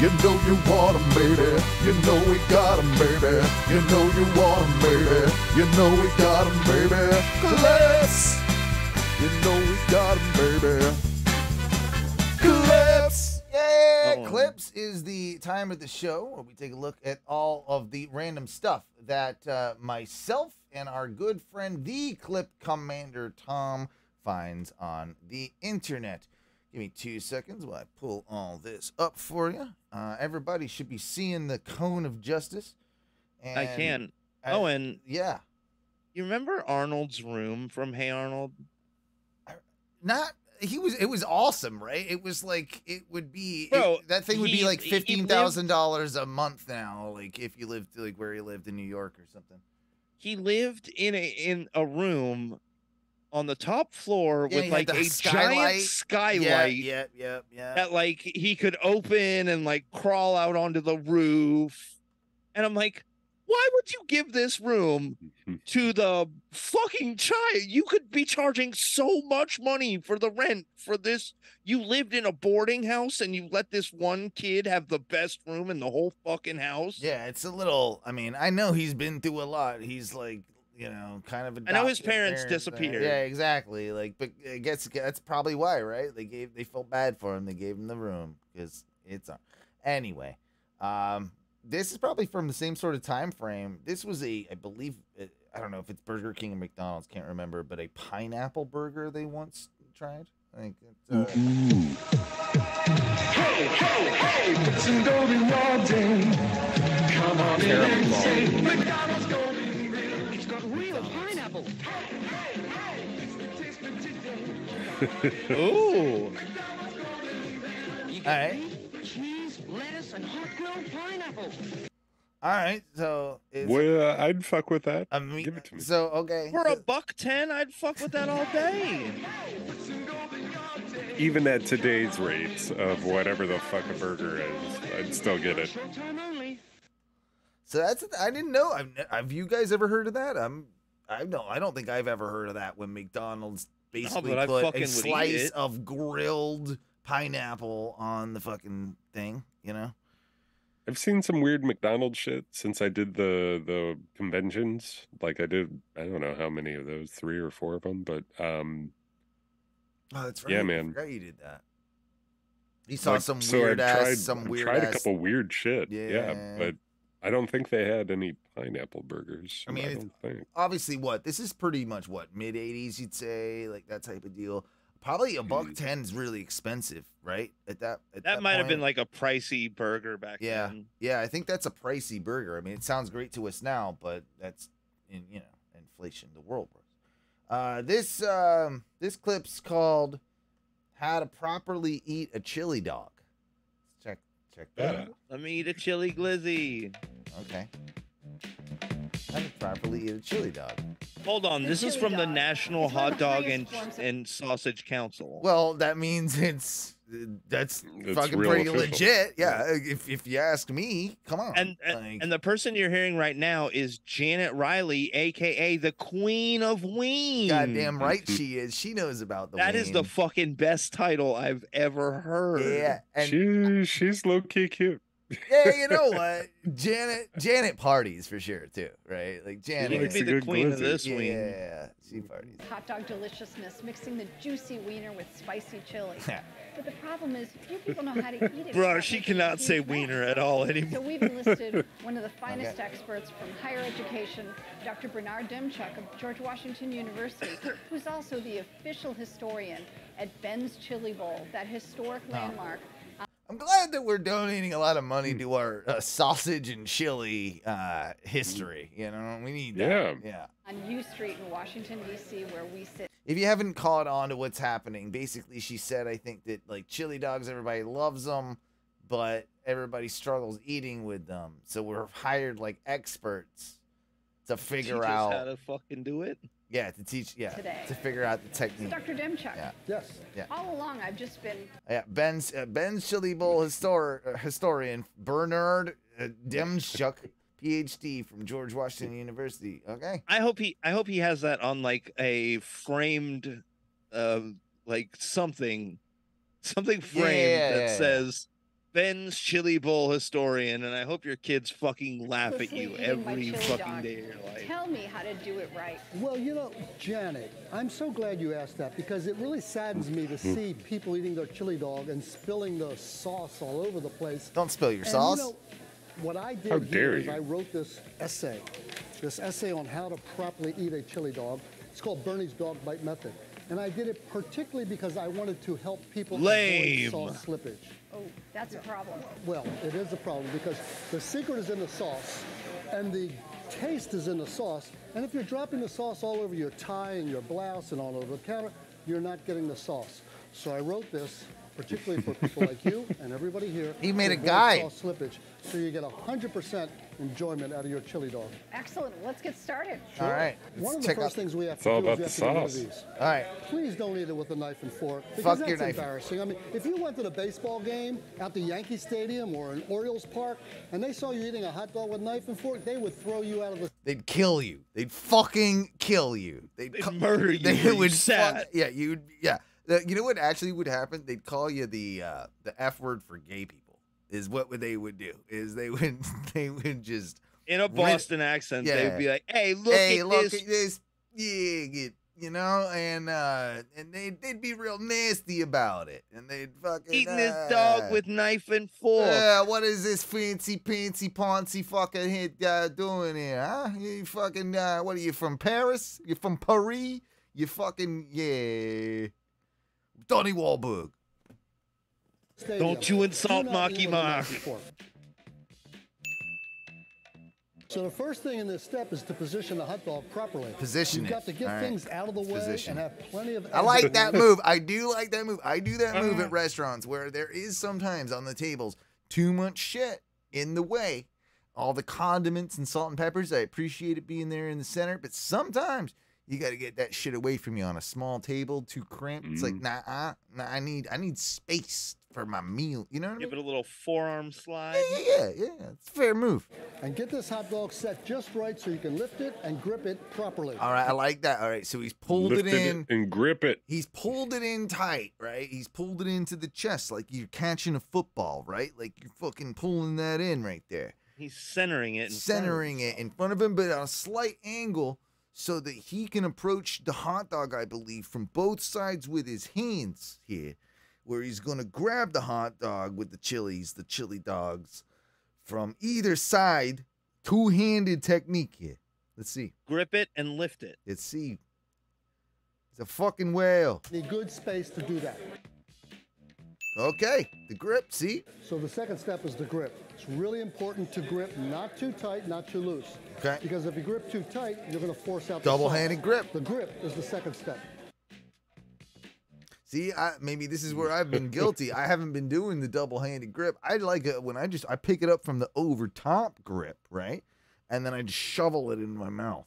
You know you want want 'em, baby. You know we got got 'em, baby. You know you want want 'em, baby. You know we got got 'em, baby. Clips! You know we got got 'em, baby. Clips!
Yeah,
Oh.
clips is the time of the show where we take a look at all of the random stuff that uh, myself and our good friend, the Clip Commander Tom, finds on the internet. Give me two seconds while I pull all this up for you. Uh, everybody should be seeing the cone of justice. And
I can.
I-
oh, and
yeah,
you remember Arnold's room from Hey Arnold?
not he was. It was awesome, right? It was like it would be. it- that thing would be like fifteen thousand dollars a month now. Like if you lived like where he lived in New York or something.
He lived in a in a room on the top floor
Yeah,
with like a
skylight.
giant skylight
Yeah, yeah, yeah, yeah.
that like he could open and like crawl out onto the roof. And I'm like, why would you give this room to the fucking child? You could be charging so much money for the rent for this. You lived in a boarding house and you let this one kid have the best room in the whole fucking house.
Yeah, it's a little. I mean, I know he's been through a lot. He's like, you know, kind of.
I know his parents
there.
disappeared.
Yeah, exactly. Like, but I guess that's probably why, right? They gave, they felt bad for him. They gave him the room because it's. Anyway, um, this is probably from the same sort of time frame. This was a, I believe, uh, I don't know if it's Burger King or McDonald's, can't remember, but a pineapple burger they once tried. I think. It's, uh,
It's got real pineapple.
Ooh.
You
All right.
Cheese, and hot grilled pineapple.
all right, so it's.
Well, I'd fuck with that.
I mean,
Give it to me.
So okay.
For a buck ten, I'd fuck with that all day.
Even at today's rates of whatever the fuck a burger is, I'd still get it.
So that's I didn't know. I've, have you guys ever heard of that? I'm I don't I don't think I've ever heard of that when McDonald's basically
but I
put a slice of grilled pineapple on the fucking thing. You know?
I've seen some weird McDonald's shit since I did the the conventions. Like I did, I don't know how many of those, three or four of them, but um,
Oh, that's
Yeah,
I
man.
forgot you did that. You saw
like,
some
so
weird
I've
ass,
tried,
some
I've
weird
tried
ass.
a couple weird shit. Yeah.
Yeah.
but I don't think they had any pineapple burgers.
I mean,
I
it's-
don't think.
Obviously, what this is pretty much what mid '80s, you'd say, like that type of deal. Probably a buck ten is really expensive, right? At that at
That might have been like a pricey burger back
Yeah,
then.
yeah. I think that's a pricey burger. I mean, it sounds great to us now, but that's in you know inflation, the world. works. Uh, this um, this clip's called "How to Properly Eat a Chili Dog." Check check that out.
Let me eat a chili glizzy.
Okay. How to properly eat a chili dog.
Hold on, this is
chili
from the National
is one of
Hot
the
Dog and and Sausage Council.
Well, that means it's that's
It's
fucking pretty
official.
legit. Yeah, uh, if if you ask me, come on.
and and,
Like,
and the person you're hearing right now is Janet Riley, aka the Queen of Ween.
goddamn right she is. She knows about the.
That is the fucking best title I've ever heard.
yeah, and
she she's low key cute.
Yeah, you know what? Janet Janet parties for sure too, right? Like
She
Janet.
could
likes
be the
good
queen of
glizzy.
this ween.
yeah, she parties.
Hot dog deliciousness, mixing the juicy wiener with spicy chili. But the problem is, few people know how to eat it.
Bro, she cannot say wiener at all anymore.
So we've enlisted one of the finest
Okay.
experts from higher education, Dr. Bernard Demczuk of George Washington University, who's also the official historian at Ben's Chili Bowl, that historic landmark
I'm glad that we're donating a lot of money to our uh, sausage and chili uh, history. You know, we need that.
Yeah.
Yeah.
on U Street in Washington, D.C., where we sit.
If you haven't caught on to what's happening, basically she said, I think that like chili dogs, everybody loves them, but everybody struggles eating with them. So we're hired like experts to
Teach
figure
us
out,
how to fucking do it.
Yeah, to teach, yeah,
Today.
to figure out the technique.
Dr. Demczuk,
Yeah.
Yes.
all along I've just been
Yeah, Ben's uh, Ben's Chili Bowl histor- uh, historian Bernard uh, Demczuk, PhD from George Washington University. Okay.
I hope he I hope he has that on like a framed uh like something something framed
Yeah,
that
yeah, yeah.
says Ben's Chili Bowl historian and I hope your kids fucking laugh at you every fucking
dog.
day of your life.
tell me how to do it right.
Well, you know, Janet, I'm so glad you asked that because it really saddens me to hmm. see people eating their chili dog and spilling the sauce all over the place.
Don't spill your
And,
sauce.
You know, what I did
How
here
dare
is
you.
I wrote this essay, this essay on how to properly eat a chili dog. It's called Bernie's Dog Bite Method. And I did it particularly because I wanted to help people
Lame.
avoid sauce slippage.
Oh, that's a problem.
Well, it is a problem because the secret is in the sauce and the taste is in the sauce. And if you're dropping the sauce all over your tie and your blouse and all over the counter, you're not getting the sauce. So I wrote this particularly for people like you and everybody here.
He made a
avoid
guide.
Sauce slippage, so you get 100% enjoyment out of your chili dog.
Excellent. Let's get started.
All right.
One
Let's
of the first
out.
things we have
It's
to
all
do
about
is
the
we have to get rid of
sauce.
these.
All right.
Please don't eat it with a knife and fork because
Fuck
that's
your knife.
embarrassing. I mean, if you went to the baseball game at the Yankee Stadium or an Orioles park and they saw you eating a hot dog with knife and fork, they would throw you out of the
They'd kill you. They'd fucking kill you. They'd,
They'd
cu-
murder you
They would
sat.
fuck- yeah, you'd yeah. The- you know what actually would happen? They'd call you the uh, the f word for gay people. Is what would they would do? Is they would they would just
In a Boston accent,
Yeah.
they'd be like, "Hey, look
hey
at
look
this."
at this yeah you know and uh and they they'd be real nasty about it and they'd fucking
Eating this
uh,
dog with knife and fork.
Uh, what is this fancy pantsy poncy fucking hit uh, doing here, huh? You fucking uh, what are you from Paris? You're from Paris? You fucking yeah, Donnie Wahlberg.
Stadium.
Don't you insult
Do not
Marky
eat with a knife
Mark.
So the first thing in this step is to position the hot dog properly.
Position
You've
it.
got to get
All right.
things out of the way
Position.
and have plenty of.
I like that move. I do like that move. I do that move
Uh-huh.
at restaurants where there is sometimes on the tables too much shit in the way. All the condiments and salt and peppers. I appreciate it being there in the center, but sometimes you got to get that shit away from you on a small table, too cramped. It's like,
Mm.
nah, uh, nah, I need, I need space for my meal. You know what I
Give
mean?
it a little forearm slide.
Yeah, yeah, yeah, yeah. It's a fair move.
And get this hot dog set just right so you can lift it and grip it properly.
All right, I like that. All right, so he's pulled
Lift
it in.
and grip it.
He's pulled it in tight, right? He's pulled it into the chest like you're catching a football, right? Like you're fucking pulling that in right there.
He's centering it. in front of
Centering it in front of him, but on a slight angle so that he can approach the hot dog, I believe, from both sides with his hands here, where he's going to grab the hot dog with the chilies, the chili dogs, from either side. Two handed technique here. Let's see.
Grip it and lift it.
Let's see. It's a fucking whale.
Need good space to do that.
Okay, the grip. See?
So the second step is the grip. It's really important to grip not too tight, not too loose.
Okay.
Because if you grip too tight, you're going to force out the
Double-handed grip.
The grip is the second step.
See, I, maybe this is where I've been guilty. I haven't been doing the double-handed grip. I like it when I just I pick it up from the over top grip, right, and then I just shovel it in my mouth.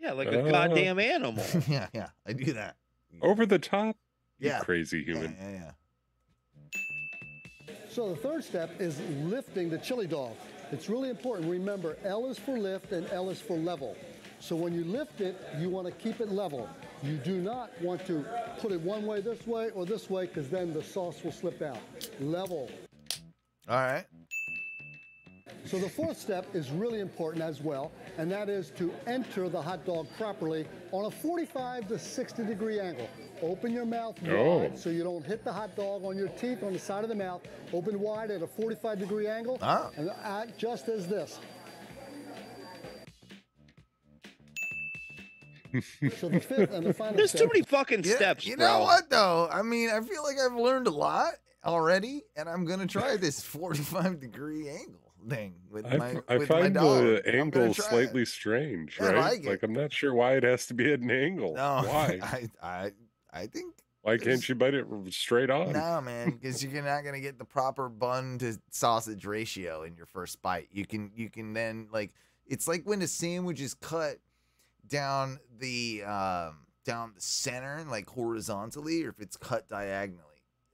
Yeah, like a
Uh.
goddamn animal.
yeah, yeah, I do that.
Over the top? You
Yeah.
crazy human.
Yeah, yeah,
So the third step is lifting the chili dog. It's really important. Remember, L is for lift and L is for level. So when you lift it, you want to keep it level. You do not want to put it one way this way or this way because then the sauce will slip out. Level.
All right.
So the fourth step is really important as well, and that is to enter the hot dog properly on a 45 to 60 degree angle. Open your mouth
Oh.
wide so you don't hit the hot dog on your teeth on the side of the mouth. Open wide at a 45 degree angle,
Ah.
and act just as this. So the fifth and the final
There's
step.
too many fucking
Yeah,
steps,
You
bro.
know what though? I mean, I feel like I've learned a lot already, and I'm gonna try this 45 degree angle thing with
I,
my
f- I
with my
find
dog.
the angle
try it.
slightly strange,
Yeah, I
right?
like it.
I'm not sure why it has to be at an angle.
No,
Why?
I I I think
Why can't you bite it straight on?
No, man, because you're not gonna get the proper bun to sausage ratio in your first bite. You can you can then like it's like when a sandwich is cut down the um down the center, like horizontally, or if it's cut diagonally.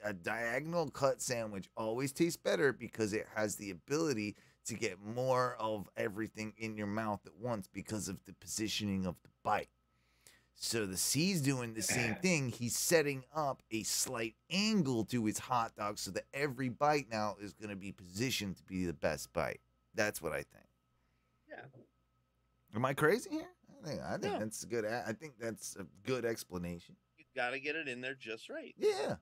A diagonal cut sandwich always tastes better because it has the ability to get more of everything in your mouth at once because of the positioning of the bite. So the C's doing the same thing. He's setting up a slight angle to his hot dog so that every bite now is going to be positioned to be the best bite. That's what I think.
Yeah.
Am I crazy here? I think, I think
No.
that's a good. a- I think that's a good explanation.
You gotta get it in there just right.
Yeah.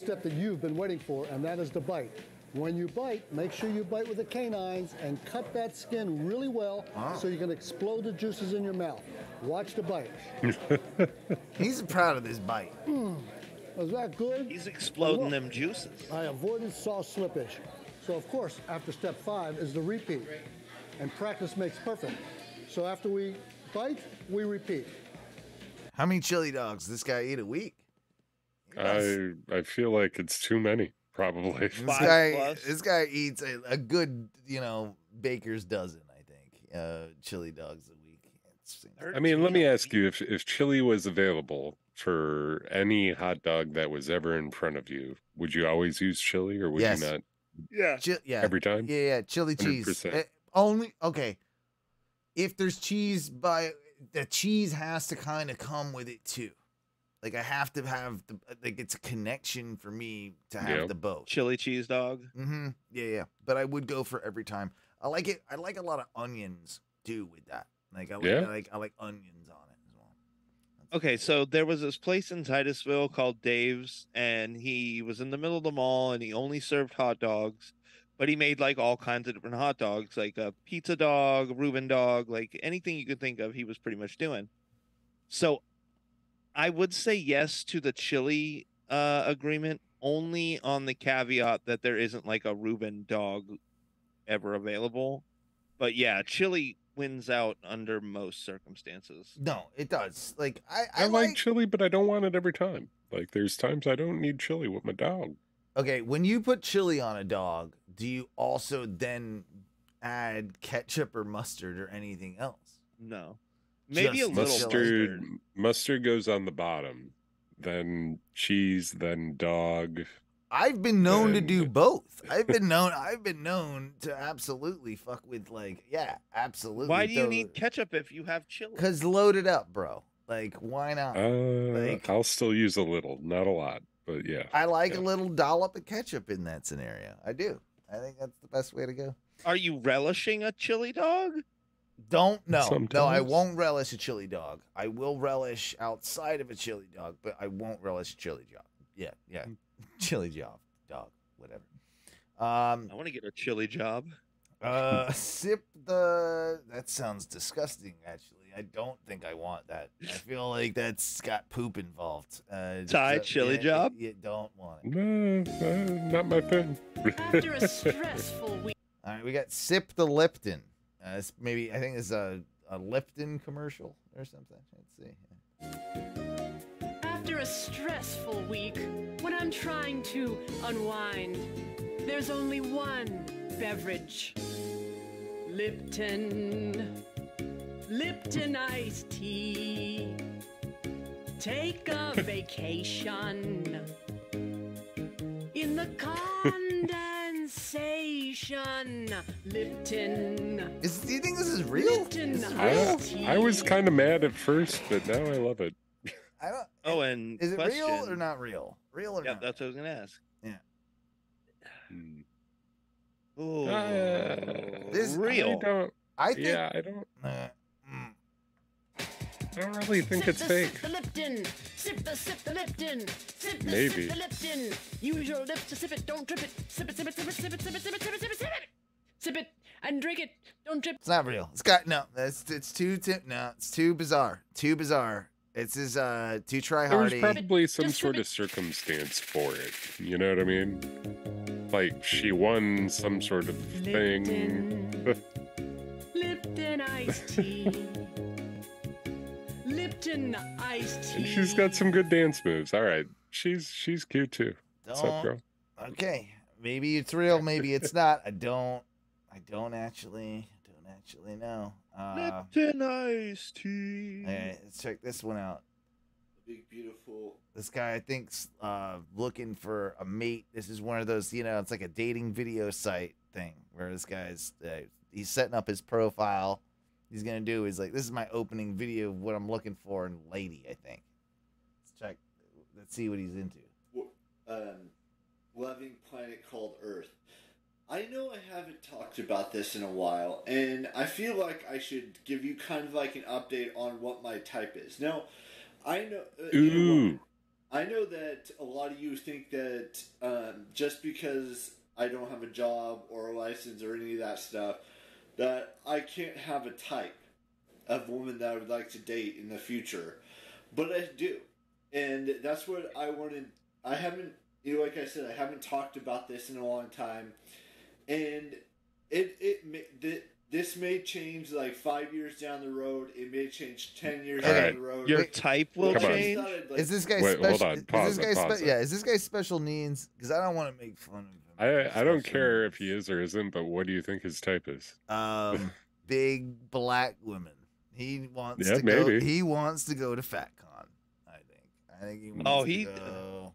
step that you've been waiting for, and that is the bite. When you bite, make sure you bite with the canines and cut that skin really well
Wow.
so you can explode the juices in your mouth. Watch the bite.
He's proud of this bite. Hmm.
Was that good?
He's exploding
Look,
them juices.
I avoided sauce slippage. So, of course, after step five is the repeat. And practice makes perfect. So, after we bite, we repeat.
How many chili dogs does this guy eat a week?
I I feel like it's too many, probably.
This
Five
guy,
plus.
this guy eats a, a good, you know, baker's dozen. I think uh, chili dogs a week. It's,
I mean, let me ask you if if chili was available for any hot dog that was ever in front of you, would you always use chili or would
Yes.
you not
Yeah.
Chi- yeah,
every time?
Yeah, yeah, chili cheese.
100%.
Eh, only okay. If there's cheese by the cheese has to kind of come with it too. Like I have to have the like it's a connection for me to have
Yep.
the both.
Chili cheese dog.
Mm-hmm. Yeah, yeah. But I would go for every time. I like it. I like a lot of onions too with that. Like I like
Yeah?
I like I like onions on it as well.
Okay, so there was this place in Titusville called Dave's, and he was in the middle of the mall, and he only served hot dogs, but he made like all kinds of different hot dogs, like a pizza dog, a Reuben dog, like anything you could think of. He was pretty much doing. So, I would say yes to the chili uh, agreement, only on the caveat that there isn't like a Reuben dog ever available. But yeah, chili wins out under most circumstances.
No, it does. Like I,
I,
I,
like chili, but I don't want it every time. Like there's times I don't need chili with my dog.
Okay, when you put chili on a dog, do you also then add ketchup or mustard or anything else?
No. Maybe a
Just
little
Mustard mustard goes on the bottom, then cheese, then dog.
I've been known to do both. I've been known. I've been known to absolutely fuck with like, yeah, absolutely.
Why do you need ketchup if you have chili?
Because load it up, bro. Like, why not?
Uh,
Like-
I'll still use a little, not a lot, but yeah.
I like
yeah.
a little dollop of ketchup in that scenario. I do. I think that's the best way to go.
Are you relishing a chili dog?
Don't no no. I won't relish a chili dog. I will relish outside of a chili dog, but I won't relish a chili dog. Yeah, yeah, chili job dog, whatever. Um,
I want to get a chili job.
uh, sip the. That sounds disgusting. Actually, I don't think I want that. I feel like that's got poop involved. Uh,
Thai
so-
chili
yeah,
job?
You don't want it.
No, uh, not my thing.
After a stressful week.
All right, we got Sip the Lipton. Uh, it's maybe I think it's a, a Lipton commercial or something. Let's see.
After a stressful week, when I'm trying to unwind, there's only one beverage Lipton. Lipton iced tea. Take a vacation in the condensation. Lipton.
Is, do you think this is real?
Lipton
I,
iced tea.
I was kind of mad at first, but now I love it.
I don't.
Oh, and
Is it real or not real? Real or
Yeah,
not?
that's what I was gonna ask.
Yeah.
Hmm.
Oh,
This-
I
real.
don't.
I think.
Yeah, I don't.
Uh.
I don't really think
Sip
it's
the,
fake.
Sip the Lipton. Sip the sip the Lipton. Sip the
Maybe.
sip the Lipton. Use your lips to sip it. Don't trip it. Sip it, sip it, sip it, sip it, sip it, sip it, sip it, sip it, sip it. Sip it and drink it. Don't trip.
It's not real. It's got no. That's it's too. Ti- no, it's too bizarre. Too bizarre. It's his uh too try
There was probably some
Just
sort
sip
of circumstance for it. You know what I mean? Like she won some sort of thing.
Lipton. Lipton iced tea. Lipton iced tea.
And she's got some good dance moves. All right. She's she's cute too. What's up, girl?
Okay, maybe it's real. Maybe it's not. I don't. I don't actually. Don't actually know. Uh,
Lipton iced tea.
all right, let's check this one out.
Big beautiful.
This guy, I think's uh, looking for a mate. This is one of those, you know, it's like a dating video site thing where this guy's uh, he's setting up his profile. He's gonna do is like, this is my opening video of what I'm looking for in lady. I think. Let's check. Let's see what he's into.
um, loving planet called Earth. I know I haven't talked about this in a while, and I feel like I should give you kind of like an update on what my type is. Now, I know. uh, you know?
Ooh.
I know that a lot of you think that um, just because I don't have a job or a license or any of that stuff, that I can't have a type of woman that I would like to date in the future. But I do. And that's what I wanted. I haven't, you know, like I said, I haven't talked about this in a long time. And it, it, may- th- this may change like five years down the road. It may change 10 years
Okay.
down the road.
Your type will
But
change.
thought like,
Is this guy
Wait, hold
special?
on.
Is
Pause
this
it,
guy
it.
yeah, is this guy special needs? Because I don't want to make fun of him.
I I don't care if he is or isn't, but what do you think his type is?
um big black women. He wants
Yeah,
to go.
maybe.
He wants to go to FatCon. I think. I think he wants
Oh,
to
he-
go.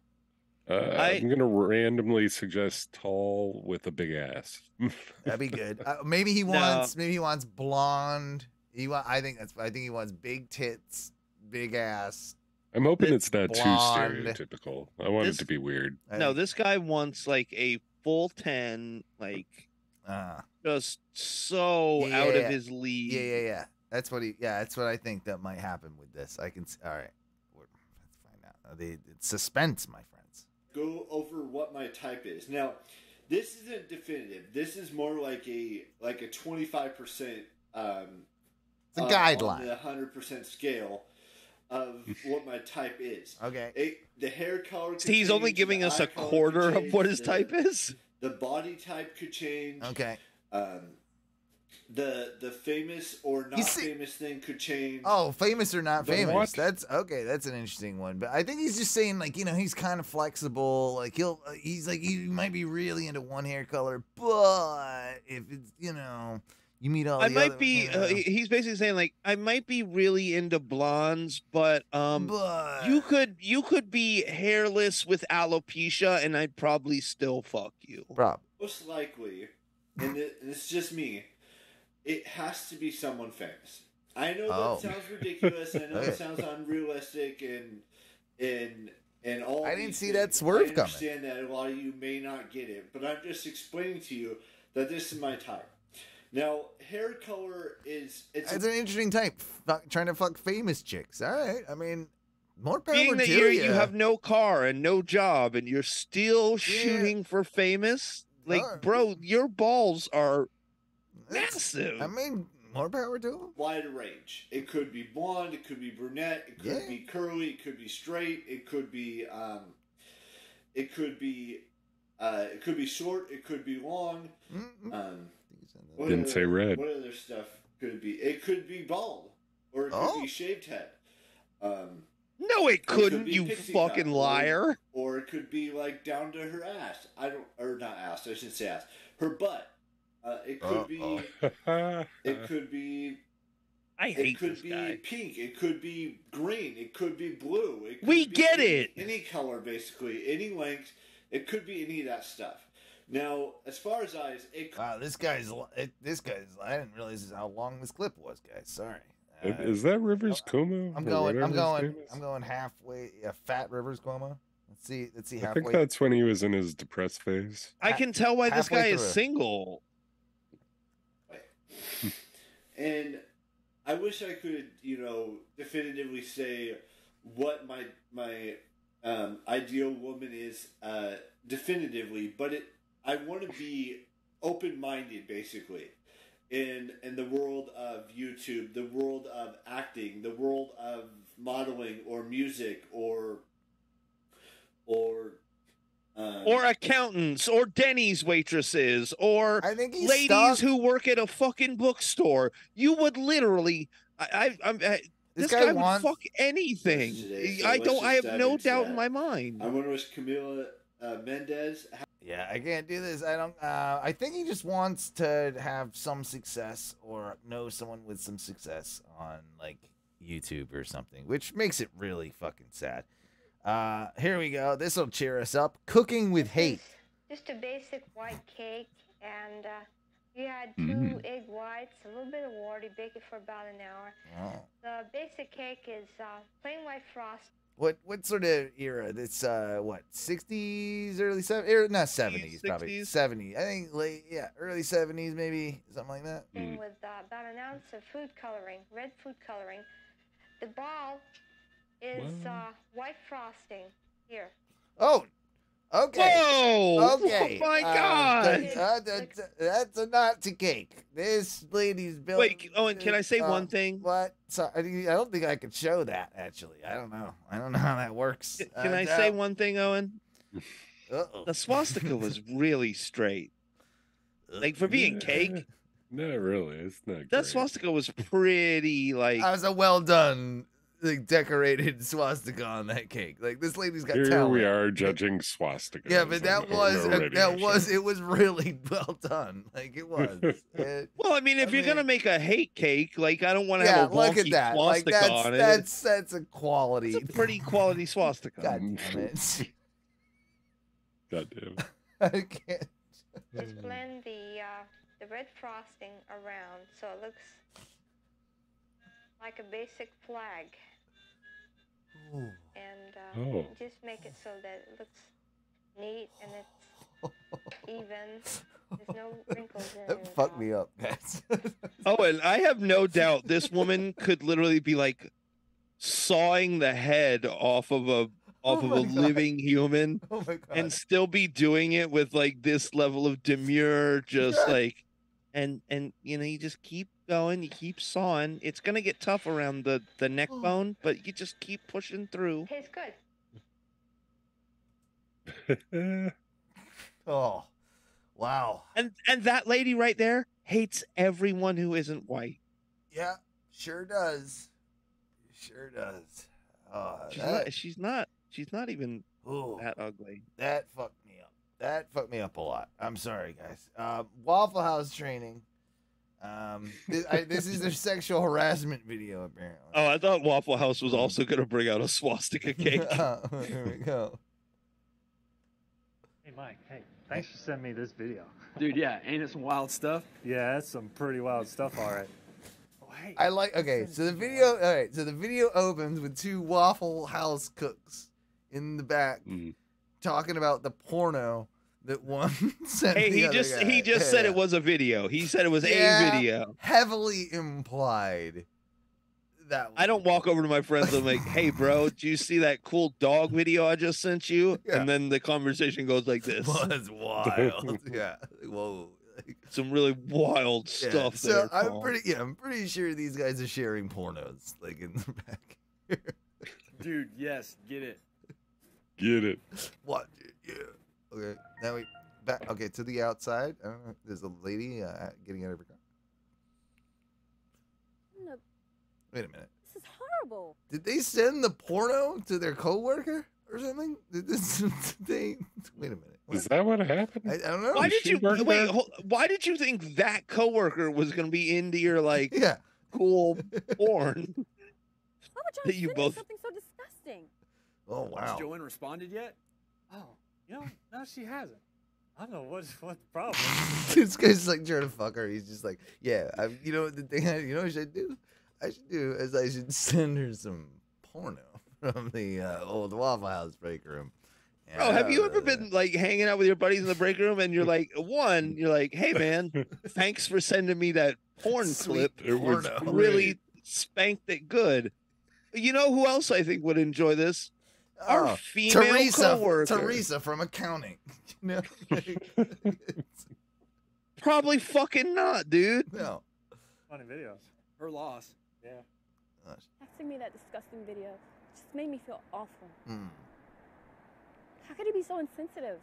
Uh,
I-
I'm gonna randomly suggest tall with a big ass.
That'd be good. Uh, maybe he
No.
wants. Maybe he wants blonde. He want. I think that's. I think he wants big tits, big ass.
I'm hoping
Bit
it's not too stereotypical. I want
This-
it to be weird.
No, this guy wants like a full ten, like
Uh,
just so
Yeah,
out
yeah,
of his league.
yeah, yeah, yeah. That's what he. Yeah, that's what I think that might happen with this. I can. s- All right. We're- Let's find out. They, The it's suspense, my friends.
go over what my type is. Now, this isn't definitive. This is more like a like a twenty five percent. Um,
It's a
uh,
guideline.
on the hundred percent scale of what my type is.
Okay.
It, the hair color. Could
He's only giving us a quarter of what his
the-
type is.
The body type could change.
Okay.
Um, the the famous or not
see-
famous thing could change.
Oh, famous or not
The
famous?
what?
That's okay. That's an interesting one. But I think he's just saying like you know he's kind of flexible. Like he'll uh, he's like he might be really into one hair color, but if it's you know you meet all
I
the
might
other-
be.
you
Uh,
know,
he- he's basically saying like I might be really into blondes, but um,
but
you could you could be hairless with alopecia, and I'd probably still fuck you.
Rob.
Most likely, and it- and it's just me, it has to be someone famous. I know
Oh.
that sounds ridiculous. I know
Okay.
it sounds unrealistic, and and and all.
I didn't
these
see that
things.
swerve
I
coming.
understand that a lot of you may not get it, but I'm just explaining to you that this is my type. Now, hair color is it's
It's an interesting type. Fuck, trying to fuck famous chicks. All right. I mean, more power
Being that
to
you're,
you.
you have no car and no job, and you're still shooting for famous, like
Alright.
bro, your balls are
That's-
massive.
I mean, more power to him.
Wide range. It could be blonde. It could be brunette. It could
Yeah.
be curly. It could be straight. It could be. Um, it could be. Uh, it could be short. It could be long. Um, what
Didn't
other-
say red.
What other stuff could it be? It could be bald, or it could
Oh.
be shaved head. Um,
No, it
could
couldn't,
be
you fucking
cut,
liar.
Or it could be like down to her ass. I don't, or not ass. I should say ass. Her butt. Uh, it could be. It could be.
I hate It
could
this
be
guy.
pink. It could be green. It could be blue. It could
We
be
get
any,
it.
Any color, basically, any length. It could be any of that stuff. Now, as far as eyes, it
Wow, this guy's it, this guy's. I didn't realize how long this clip was, guys. Sorry. Uh,
Is that Rivers Cuomo?
I'm going. I'm going. I'm going halfway. Yeah, Fat Rivers Cuomo. Let's see. Let's see
I think that's when he was in his depressed phase.
I can tell why this
halfway
guy is single.
and I wish I could, you know, definitively say what my my um, ideal woman is uh, definitively, but it I want to be open minded, basically, in in the world of YouTube, the world of acting, the world of modeling or music or or um,
Or accountants, or Denny's waitresses, or
I think
ladies
stuck.
who work at a fucking bookstore. You would literally, I, I, I'm, I,
This
this,
guy
guy,
wants-
would fuck anything.
Today, so
I don't. I have no doubt
that.
in my mind.
I wonder to wish Camila uh, Mendes
Yeah, I can't do this. I don't. Uh, I think he just wants to have some success or know someone with some success on like YouTube or something, which makes it really fucking sad. Uh, here we go. This will cheer us up. Cooking with hate.
Just a basic white cake, and uh, you add two
Mm.
egg whites, a little bit of water, you bake it for about an hour.
Oh.
The basic cake is uh, plain white frost.
What what sort of era? This uh what sixties, early seventies, not seventies, probably seventies. I think late, yeah, early seventies, maybe something like that.
in with uh, about an ounce of food coloring, red food coloring. The ball is uh, white frosting. Here.
Oh, okay.
Whoa!
Okay.
Oh my
uh,
God!
uh, th- th- that's a Nazi cake. This lady's built.
Wait, Owen, can I say
uh,
one thing?
What? So, I I don't think I could show that. Actually, I don't know. I don't know how that works.
Can
Uh,
I say one thing, Owen?
Uh-oh.
The swastika was really straight. Like for being cake,
Not really. It's not.
that
great.
swastika was pretty like.
That was a well done, like, decorated swastika on that cake. Like this lady's got
Here
talent.
we are judging swastika.
Yeah, but that was uh, that was it was really well done. Like it was. It-
Well, I mean, if
I
you're
mean-
gonna make a hate cake, like I don't want to
yeah,
have a
look at
wonky
that. Like
swastika
that's
on it.
that's that's a quality.
It's a pretty quality swastika.
God damn it!
God damn.
I can't.
Just blend the uh, the red frosting around so it looks like a basic flag.
Ooh.
And uh,
Oh.
just make it so that it looks neat and it's even. There's no wrinkles in it.
That
at
fucked
all.
me up, guys.
Oh, and I have no doubt this woman could literally be like sawing the head off of a off
Oh
of a
God.
living human
oh
and still be doing it with like this level of demure just like and and you know you just keep going you keep sawing it's gonna get tough around the the neck
Oh.
bone but you just keep pushing through
Tastes good.
oh, wow.
and and that lady right there hates everyone who isn't white
Yeah, sure does. Sure does. Oh,
she's
that,
not she's not she's not even
ooh,
that ugly
that fucked me up. That fucked me up a lot. I'm sorry, guys. Uh, Waffle House training. Um, this, I, this is their sexual harassment video, apparently.
oh i thought waffle house was also gonna bring out a swastika cake
Here we go.
Hey Mike, hey, thanks for sending me this video.
Dude, yeah, ain't it some wild stuff?
Yeah, that's some pretty wild stuff, all right. Oh, hey,
I like. Okay, so the video. All right, so the video opens with two Waffle House cooks in the back
Mm.
talking about the porno that one sent.
hey
the
he
other
just
guy.
he just said
Yeah.
it was a video he said it was
Yeah,
a video
Heavily implied. That
I don't walk over to my friends and like, "Hey, bro, do you see that cool dog video I just sent you?"
Yeah.
And then the conversation goes like this.
was wild. yeah. Whoa.
some really wild
Yeah,
stuff
so
there.
I'm
Paul.
pretty yeah, I'm pretty sure these guys are sharing pornos like in the back.
Dude, yes, get it.
Get it.
What? Yeah. Okay. Now we back. Okay, to the outside. I don't know. There's a lady uh, getting out of her car.
No,
Wait a minute.
this is horrible.
Did they send the porno to their coworker or something? Did this? Did they? Wait a minute.
Is that what happened?
I, I don't know.
Why did
she
you wait? Hold, why did you think that coworker was going to be into your like
Yeah.
cool porn?
Why would y'all
That you both-
something so disgusting?
Oh wow!
Has
wow.
Joanne responded yet? Oh, you know, no, she hasn't. I don't know what's what the problem.
this guy's like trying to fuck her. He's just like, yeah. I, you know the thing? I, you know what I should do? I should do is I should send her some porno from the uh, old Waffle House break room.
Bro, have you ever been like hanging out with your buddies in the break room and you're like, one, you're like, hey man, thanks for sending me that porn
Sweet
clip.
It was.
Really spanked it good. You know who else I think would enjoy this? Our
Oh,
female
Teresa,
coworker.
Teresa from accounting. You know,
Probably fucking not, dude.
no.
Funny videos. Her loss. Yeah.
Texting me that disgusting video just made me feel awful.
Hmm.
How could he be so insensitive?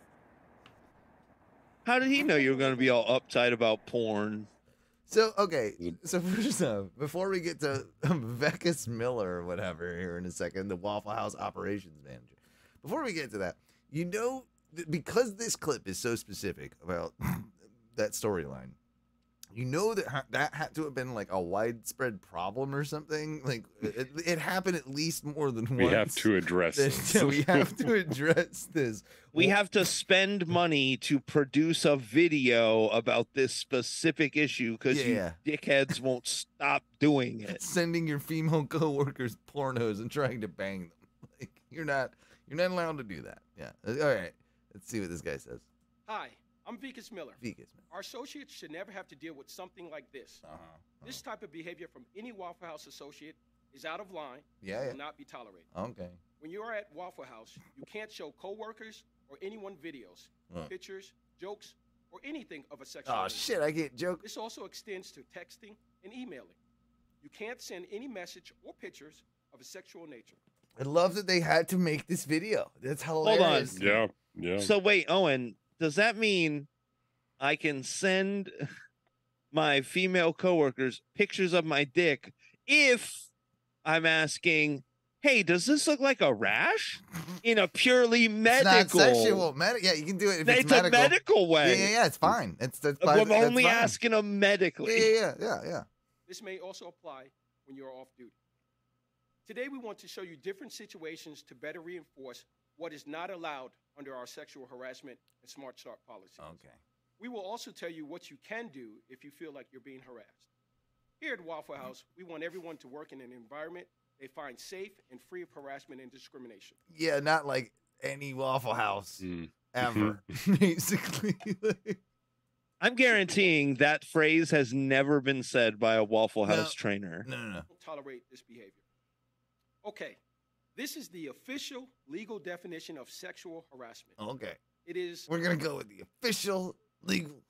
How did he know you were going to be all uptight about porn?
So okay, so first off, before we get to Vikas Miller or whatever here in a second, the Waffle House operations manager. Before we get to that, you know, because this clip is so specific about that storyline, you know that ha- that had to have been like a widespread problem or something. Like it, it happened at least more than
We
once.
We have to address
that-
this.
yeah, we have to address this.
We have to spend money to produce a video about this specific issue because
Yeah.
you dickheads won't stop doing it.
sending your female coworkers pornos and trying to bang them. Like you're not you're not allowed to do that. Yeah. All right. Let's see what this guy says.
Hi, I'm Vikas Miller.
Vikas.
Our associates should never have to deal with something like this.
Uh-huh.
This type of behavior from any Waffle House associate is out of line
Yeah,
and
yeah.
will not be tolerated.
Okay.
When you are at Waffle House, you can't show coworkers or anyone videos,
Huh.
pictures, jokes, or anything of a sexual nature.
Oh
nature.
shit, I can't joke.
This also extends to texting and emailing. You can't send any message or pictures of a sexual nature.
I love that they had to make this video. That's hilarious.
Hold on.
hilarious.
Yeah, yeah.
So wait, Owen, does that mean I can send my female coworkers pictures of my dick if I'm asking, "Hey, does this look like a rash?" In a purely
It's
medical.
not sexual. Medi- yeah, you can do it if it's,
It's a
medical.
medical way.
Yeah, yeah, yeah. It's fine. It's that's
I'm
that's
only
fine.
asking them medically.
Yeah, yeah, yeah, yeah.
This may also apply when you are off duty. Today, we want to show you different situations to better reinforce what is not allowed under our sexual harassment and Smart Start policies.
Okay.
We will also tell you what you can do if you feel like you're being harassed. Here at Waffle House, we want everyone to work in an environment they find safe and free of harassment and discrimination.
Yeah, not like any Waffle House
Mm.
ever. Basically.
I'm guaranteeing that phrase has never been said by a Waffle
No.
House trainer.
no, no, no.
Don't tolerate this behavior. Okay, this is the official legal definition of sexual harassment.
Okay.
It is
We're gonna go with the official legal.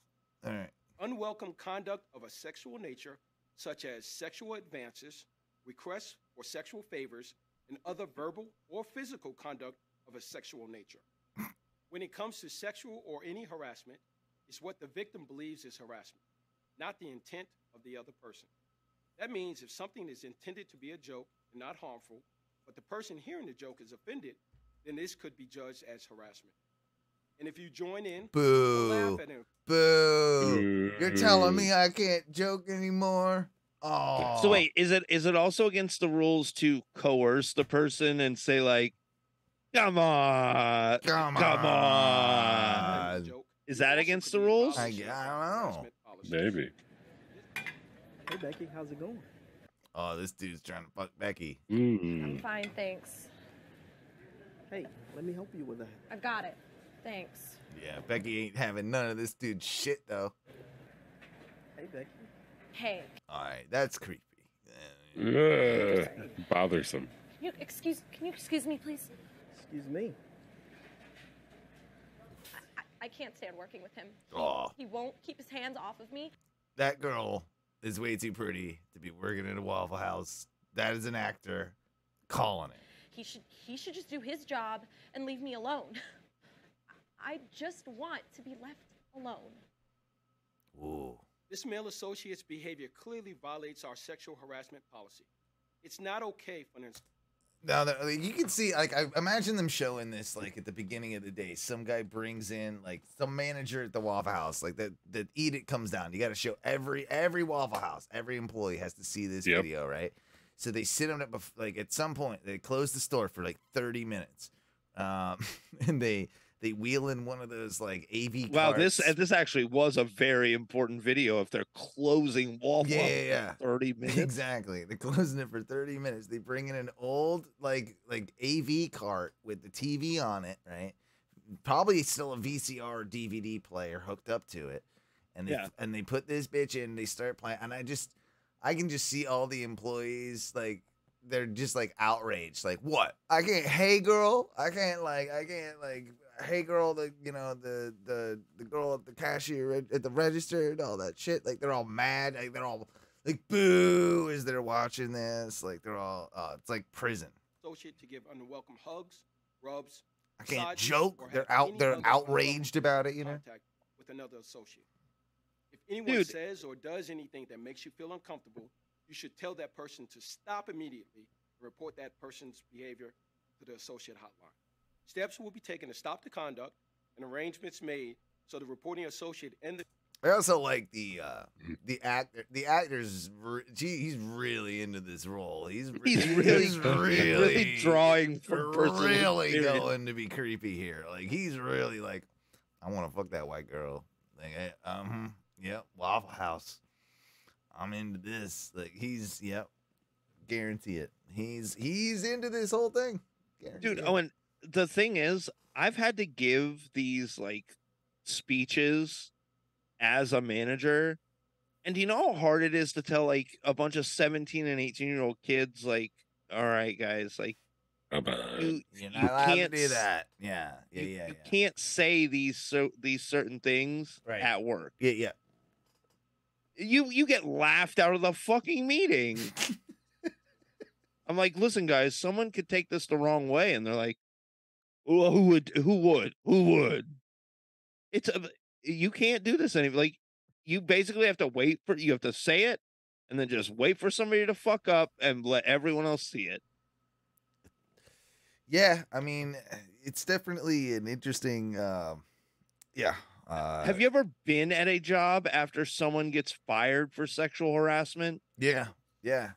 All right.
unwelcome conduct of a sexual nature, such as sexual advances, requests for sexual favors, and other verbal or physical conduct of a sexual nature. when it comes to sexual or any harassment, it's what the victim believes is harassment, not the intent of the other person. That means if something is intended to be a joke and not harmful, but the person hearing the joke is offended, then this could be judged as harassment. And if you join in,
Boo.
laugh at him,
Boo. You're mm-hmm. telling me I can't joke anymore? Oh.
So wait, is it is it also against the rules to coerce the person and say like, "Come on,
Come
come
on."
on"? Is that against the rules?
I, I don't know.
Maybe.
Hey Becky, how's it going?
Oh, this dude's trying to fuck Becky.
Mm.
I'm fine, thanks.
Hey, let me help you with that.
I got it. Thanks.
Yeah, Becky ain't having none of this dude's shit though.
Hey Becky.
Hey,
All right, that's creepy.
Ugh, bothersome.
can you excuse? Can you excuse me, please?
Excuse me.
I can't stand working with him. He,
Aw.
he won't keep his hands off of me.
That girl is way too pretty to be working in a Waffle House. That is an actor calling it.
He should he should just do his job and leave me alone. I just want to be left alone.
Ooh.
This male associate's behavior clearly violates our sexual harassment policy. It's not okay for an
Now that like, you can see, like, I imagine them showing this like at the beginning of the day. Some guy brings in like some manager at the Waffle House, like the the edict comes down. You got to show every every Waffle House, every employee has to see this
Yep.
video, right? So they sit on it, like at some point they close the store for like thirty minutes, um, and they they wheel in one of those like AV.
Wow, this
carts.
uh, this actually was a very important video. If they're closing Waffle
Yeah, yeah,
for
yeah.
thirty minutes,
Exactly. They're closing it for 30 minutes. They bring in an old like like AV cart with the TV on it, right? Probably still a VCR or DVD player hooked up to it. And they
Yeah.
and they put this bitch in, they start playing and I just I can just see all the employees like they're just like outraged. Like, what? I can't hey girl. I can't like I can't like hey girl, the you know, the the the girl at the cashier at- at the register and all that shit. Like they're all mad. Like they're all like boo as they're watching this. Like they're all uh it's like prison.
associate to give unwelcome hugs, rubs.
I can't joke. They're out they're outraged about it, you know?
with another associate. If anyone
Dude.
says or does anything that makes you feel uncomfortable, you should tell that person to stop immediately and report that person's behavior to the associate hotline. Steps will be taken to stop the conduct and arrangements made so the reporting associate and the
I also like the uh the actor. The actor's re- gee, he's really into this role. He's re-
He's really-
he's
he's really drawing from
really
experience.
going to be creepy here. Like he's really like, I want to fuck that white girl. Like, um, yep, Waffle House. I'm into this. Like he's yep, guarantee it. He's he's into this whole thing. Guarantee
dude.
it.
Oh, and the thing is, I've had to give these like speeches as a manager, and do you know how hard it is to tell like a bunch of seventeen and eighteen year old kids, like, all right, guys, like. You,
You're
you
allowed
can't
do that. Yeah, yeah,
you,
yeah,
you
yeah.
can't say these so these certain things
Right.
at work.
Yeah, yeah.
You you get laughed out of the fucking meeting. I'm like, listen, guys, someone could take this the wrong way, and they're like, well, who would, who would, who would? It's a, you can't do this anymore. Like, you basically have to wait for you have to say it, and then just wait for somebody to fuck up and let everyone else see it.
Yeah, I mean, it's definitely an interesting. Um, yeah. Uh,
have you ever been at a job after someone gets fired for sexual harassment?
Yeah, yeah.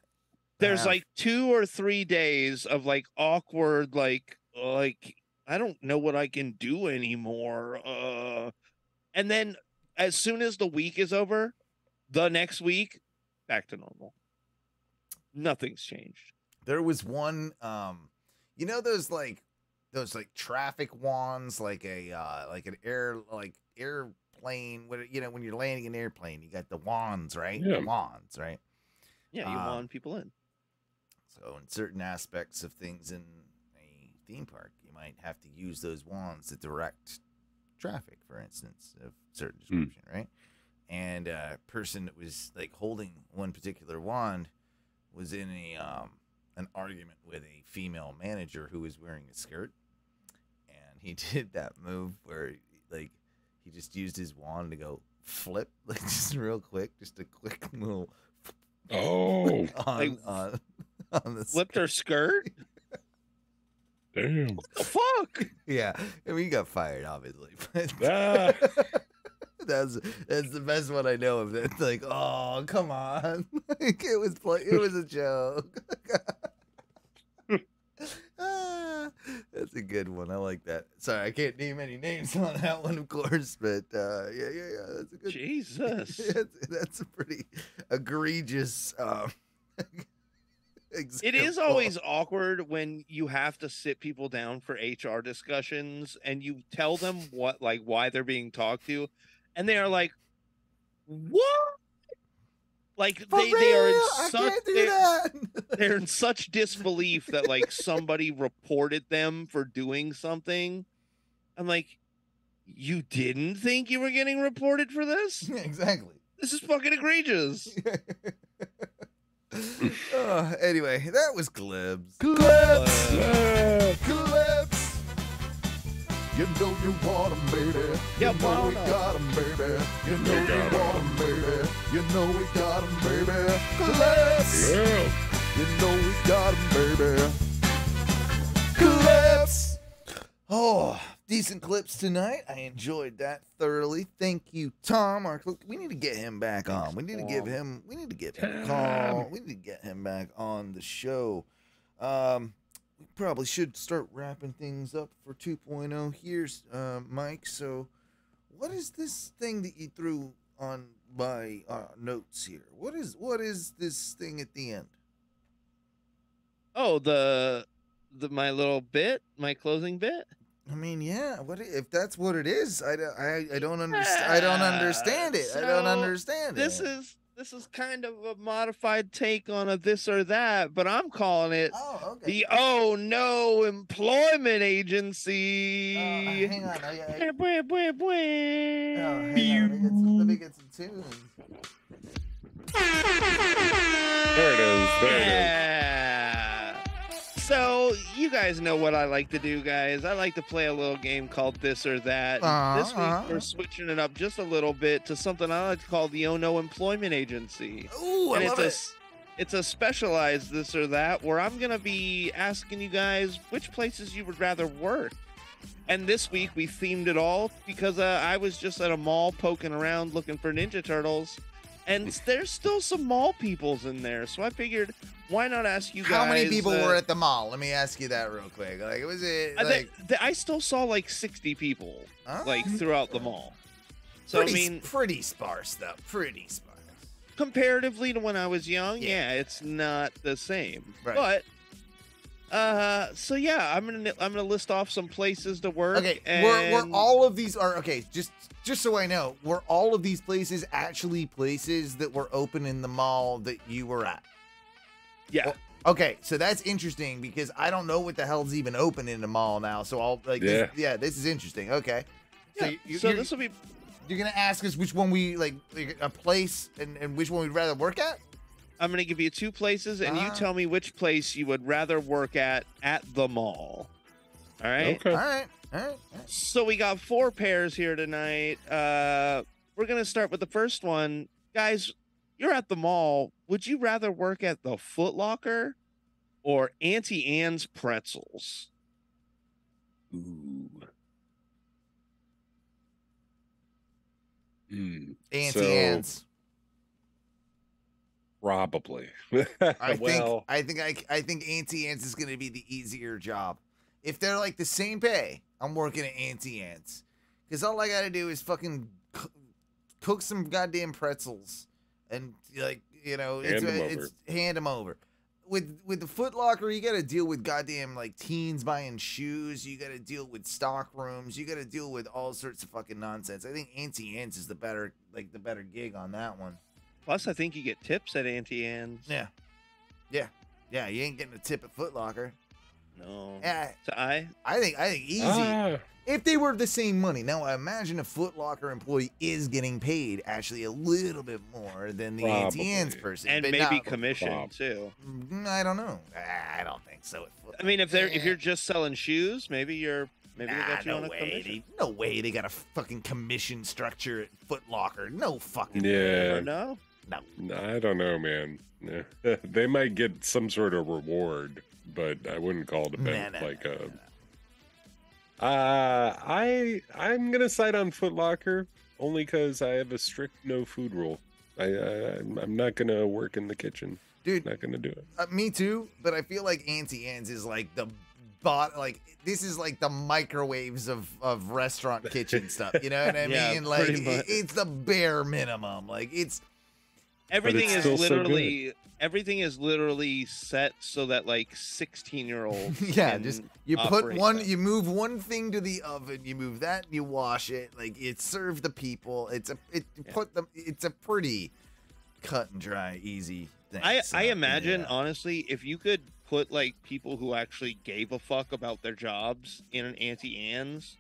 there's like two or three days of like awkward like like i don't know what i can do anymore uh and then as soon as the week is over the next week back to normal nothing's changed
There was one. Um, you know those like those like traffic wands, like a uh, like an air like airplane. What you know when you're landing an airplane, you got the wands, right?
Yeah.
The wands, right?
yeah you
Um,
want people in
So in certain aspects of things in a theme park, you might have to use those wands to direct traffic, for instance, of certain hmm. description, right? And a person that was like holding one particular wand was in a um an argument with a female manager who was wearing a skirt, and he did that move where like he just used his wand to go flip like just real quick, just a quick little
Oh,
on, on, uh, on the
flipped her skirt
damn.
the fuck
Yeah, I mean, he got fired, obviously. But
Ah.
that's that's the best one I know of. That's like, oh, come on, Like, it was play, it was a joke. Ah, that's a good one. I like that. Sorry, I can't name any names on that one, of course, but uh, yeah, yeah, yeah. That's a good.
jesus
that's, that's a pretty egregious. Um,
It is always awkward when you have to sit people down for HR discussions and you tell them what like why they're being talked to and they are like what like
For
they, they are in such they're, they're in such disbelief that like somebody reported them for doing something I'm like You didn't think you were getting reported for this?
exactly.
This is fucking egregious.
Uh, anyway, that was Glibs.
Clips. Clips. You know you want 'em, baby. You
Yeah,
know we
wanna.
got 'em, baby. You know you want 'em, baby. You know we got 'em, baby. Clips. You know we got 'em, baby. Clips.
Oh, decent clips tonight. I enjoyed that thoroughly. Thank you, Tom. Our cl- we need to get him back on. We need to give him. We need to give him a call. We need to get him back on the show. Um, we probably should start wrapping things up for 2.0. Here's uh, Mike. So, what is this thing that you threw on my uh, notes here? What is what is this thing at the end?
Oh, the the my little bit, my closing bit.
I mean, yeah. What if that's what it is? I, don't- I, I don't understand. I don't ah, understand it. I don't
So,
understand
This
it.
is this is kind of a modified take on a this or that, but I'm calling it
Oh,
the Oh No Employment Agency.
Oh, hang on. I, I,
Bwah, bwah, bwah.
oh, hang on. Let me get some, let me get some tunes.
There it is. There it is.
Yeah. So you guys know what I like to do, guys. I like to play a little game called This or That. And this week
Uh-huh.
we're switching it up just a little bit to something I like to call the Oh No Employment Agency.
Ooh, I
and
love
it's a
it.
it's a specialized this or that where I'm gonna be asking you guys which places you would rather work. And this week we themed it all because uh, I was just at a mall poking around looking for Ninja Turtles, and there's still some mall peoples in there. So I figured, why not ask you guys?
How many people
uh,
were at the mall? Let me ask you that real quick. Like, was it
I,
like
th- I still saw like 60 people like throughout the mall. So
pretty,
I mean,
pretty sparse though. Pretty sparse.
comparatively to when I was young, yeah, it's not the same.
Right.
But uh so yeah, I'm gonna I'm gonna list off some places to work.
Okay, were, were
and-
all of these are okay? Just just so I know, were all of these places actually places that were open in the mall that you were at?
Yeah.
Okay, so that's interesting because I don't know what the hell's even open in the mall now. So I'll like, this, yeah, this is interesting. Okay, so
Yeah, so
you're,
this will be
you're gonna ask us which one we like, like a place and, and which one we'd rather work at.
I'm gonna give you two places and you
Ah.
tell me which place you would rather work at at the mall. All right?
All right. All right.
So we got four pairs here tonight. Uh we're gonna start with the first one. Guys, you're at the mall. Would you rather work at the Foot Locker or Auntie Anne's Pretzels?
Ooh. Hmm.
Auntie
So,
Anne's.
Probably.
I
well,
think I think I, I think Auntie Anne's is gonna be the easier job. If they're like the same pay, I'm working at Auntie Anne's. because all I gotta do is fucking cook some goddamn pretzels and like you know it's,
Hand 'em
it's hand them over. With with the Foot Locker, you got to deal with goddamn like teens buying shoes. You got to deal with stock rooms. You got to deal with all sorts of fucking nonsense. I think Auntie Anne's is the better like the better gig on that one.
Plus, I think you get tips at Auntie Anne's.
Yeah. Yeah. Yeah, you ain't getting a tip at Foot Locker.
No.
Yeah.
So I
I think I think easy.
Ah.
If they were the same money. Now I imagine a Foot Locker employee is getting paid actually a little bit more than the Auntie Anne's person.
and
but
maybe
not-
commission
Prob-
too.
Mm, I don't know. Ah, I don't think so. at Foot-
I mean, if they're if you're just selling shoes, maybe you're maybe they got you
no
on a
way.
commission.
They, no way they got a fucking commission structure at Foot Locker. No fucking
yeah.
Or no.
No.
I don't know, man. They might get some sort of reward, but I wouldn't call it a
Nah, nah,
like a. Uh, I I'm gonna side on Foot Locker only because I have a strict no food rule. I, I I'm- I'm not gonna work in the kitchen.
Dude.
not gonna do it.
Uh, me too, but I feel like Auntie Anne's is like the bot like this is like the microwaves of of restaurant kitchen stuff. You know what I
Yeah,
mean? Like it- it's the bare minimum. Like it's
Everything is
still so
literally everything is literally set so that like 16 year olds.
yeah, just you put one you move one thing to the oven, you move that, and you wash it, like it serve the people. It's a it you put them it's a pretty cut and dry, easy thing.
I
So,
I imagine
yeah.
honestly, if you could put like people who actually gave a fuck about their jobs in an Auntie Anne's,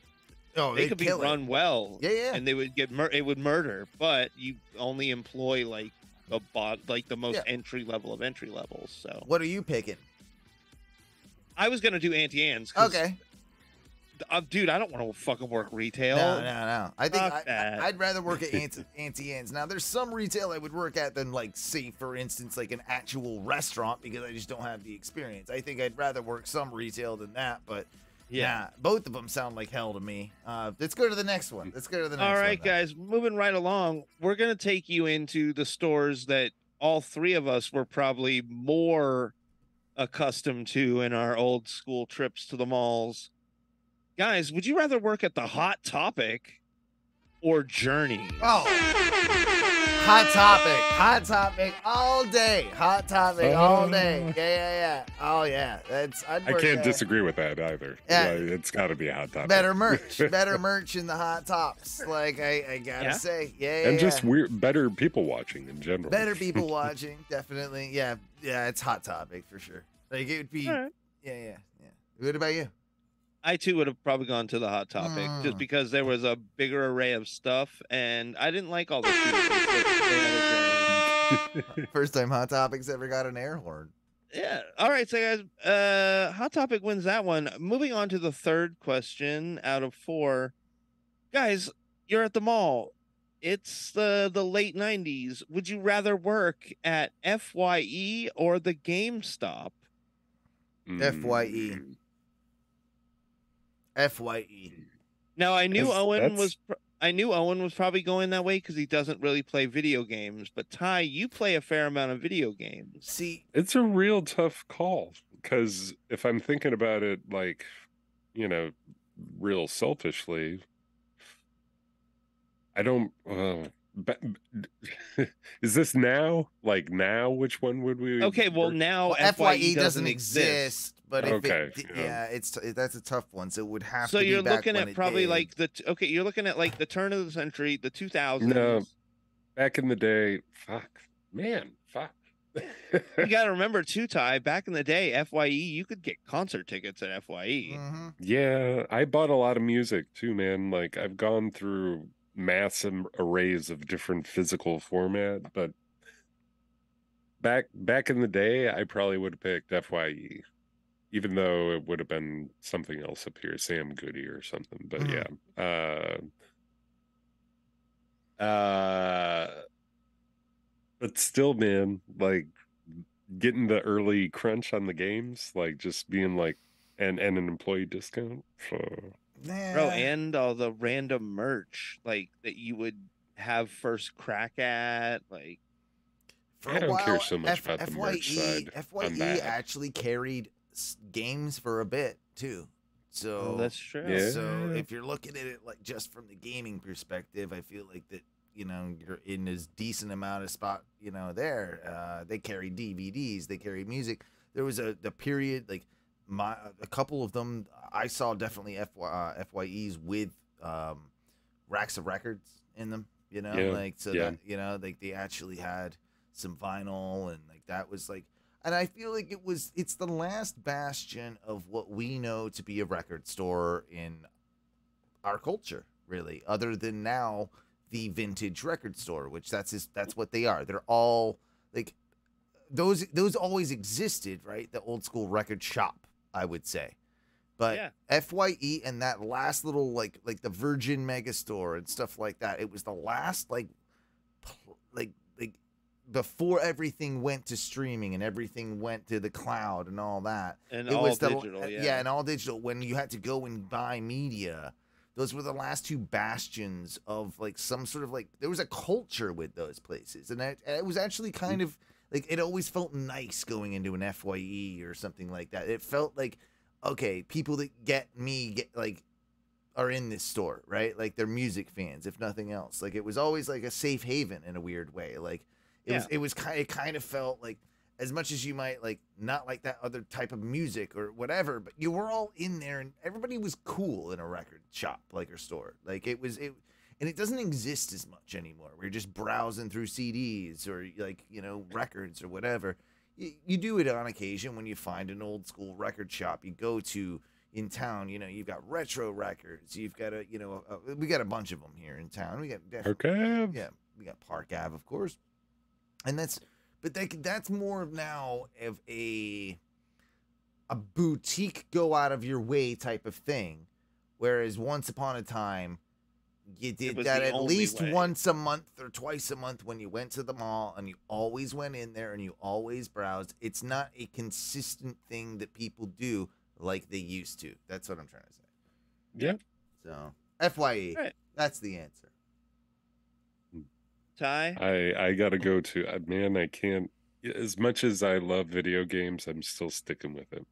Oh,
they could be
kill it.
run well.
Yeah, yeah.
And they would get mur- it would murder, but you only employ like a bot, like the most
Yeah.
entry level of entry levels. So
What are you picking?
I was gonna do Auntie Anne's.
Okay.
Uh, dude, I don't want to fucking work retail.
No, no, no. I think
Fuck
I, I'd rather work at Auntie, Auntie Anne's. Now, there's some retail I would work at than, like, say, for instance, like an actual restaurant because I just don't have the experience. I think I'd rather work some retail than that, but
Yeah.
yeah, both of them sound like hell to me. Uh, let's go to the next one. Let's go to the next
All
one.
right,
then.
guys, moving right along. We're gonna take you into the stores that all three of us were probably more accustomed to in our old school trips to the malls. Guys, would you rather work at the Hot Topic or Journey?
Oh. Hot topic. Hot topic all day. Hot topic all oh. day.
Oh.
Yeah, yeah, yeah. Oh, yeah. That's. I'd
I
work
can't
there.
disagree with that either.
Yeah.
Like, it's got to be a hot topic.
Better merch. better merch in the hot tops. Like, I, I gotta
Yeah?
say. Yeah, yeah.
and just
yeah.
weird, better people watching in general.
Better people watching, definitely. Yeah, yeah, it's hot topic for sure. Like it would be.
All right.
Yeah, yeah, yeah. What about you?
I too would have probably gone to the Hot Topic just
Mm.
because there was a bigger array of stuff, and I didn't like all the shoes that they had at Journey.
First time Hot Topics ever got an air horn.
Yeah. All right, so guys, uh Hot Topic wins that one. Moving on to the third question out of four. Guys, you're at the mall. It's the the late 90s. Would you rather work at FYE or the GameStop?
Fye. Fye.
Now I knew Owen
that's-
was pr- I knew Owen was probably going that way because he doesn't really play video games. But Ty, you play a fair amount of video games.
See,
It's a real tough call because if I'm thinking about it, like, you know, real selfishly, I don't. Uh, but, is this now? Like now? Which one would we?
Okay, well now
Well,
FYE,
Fye doesn't exist, but if
Okay,
it,
yeah.
yeah, it's that's a tough one. So it would have
So
to be
you're
back
looking
when
at probably
did.
like the okay, you're looking at like the turn of the century, the 2000s.
No, back in the day, fuck, man, fuck.
you got to remember too, Ty. Back in the day, Fye, you could get concert tickets at Fye.
Mm-hmm.
Yeah, I bought a lot of music too, man. Like I've gone through massive arrays of different physical format, but back back in the day, I probably would have picked FYE, even though it would have been something else up here, Sam Goody or something. But
Mhm.
yeah, uh, uh, but still, man, like getting the early crunch on the games, like just being like, and and an employee discount. So
Bro, and all the random merch like that you would have first crack at, like
For
I
a
don't care so much
F-
about the merch side
FYE actually carried s- games for a bit too. So
Oh, that's true.
Yeah.
So if you're looking at it like just from the gaming perspective, I feel like that you know you're in as decent amount of spot you know there. Uh, they carry DVDs, they carry music. There was a the period like my a couple of them I saw definitely FY, uh, FYEs with um, racks of records in them. You know,
Yeah,
like so
yeah.
that you know like they actually had some vinyl and like that was like and I feel like it was it's the last bastion of what we know to be a record store in our culture, really, other than now the vintage record store, which that's his, that's what they are. They're all like those those always existed, right? The old school record shop, I would say. But
Yeah.
FYE and that last little like like the Virgin Megastore and stuff like that, it was the last like like before everything went to streaming and everything went to the cloud and all that.
And
it
all
was the,
digital,
uh,
yeah.
and all digital. When you had to go and buy media, those were the last two bastions of like some sort of like there was a culture with those places, and it, it was actually kind of like it always felt nice going into an Fye or something like that. It felt like okay, people that get me get like are in this store, right? Like they're music fans, if nothing else. Like it was always like a safe haven in a weird way. Like it was it was kind it kind of felt like as much as you might like not like that other type of music or whatever, but you were all in there and everybody was cool in a record shop like or store. Like it was it and it doesn't exist as much anymore. We're just browsing through CDs or like, you know, records or whatever. You, you do it on occasion when you find an old school record shop. You go to, in town, you know, you've got retro records. You've got a, you know, a, we got a bunch of them here in town. We got
Park Ave.
yeah, we got Park Ave, of course, and that's, but that, that's more now of a, a boutique go out of your way type of thing, whereas once upon a time, you did that at least
way.
once a month or twice a month when you went to the mall and you always went in there and you always browsed. It's not a consistent thing that people do like they used to. That's what I'm trying to say.
Yeah.
So, FYE,
Right.
that's the answer.
Ty,
I I gotta go to uh, man. I can't. As much as I love video games, I'm still sticking with it.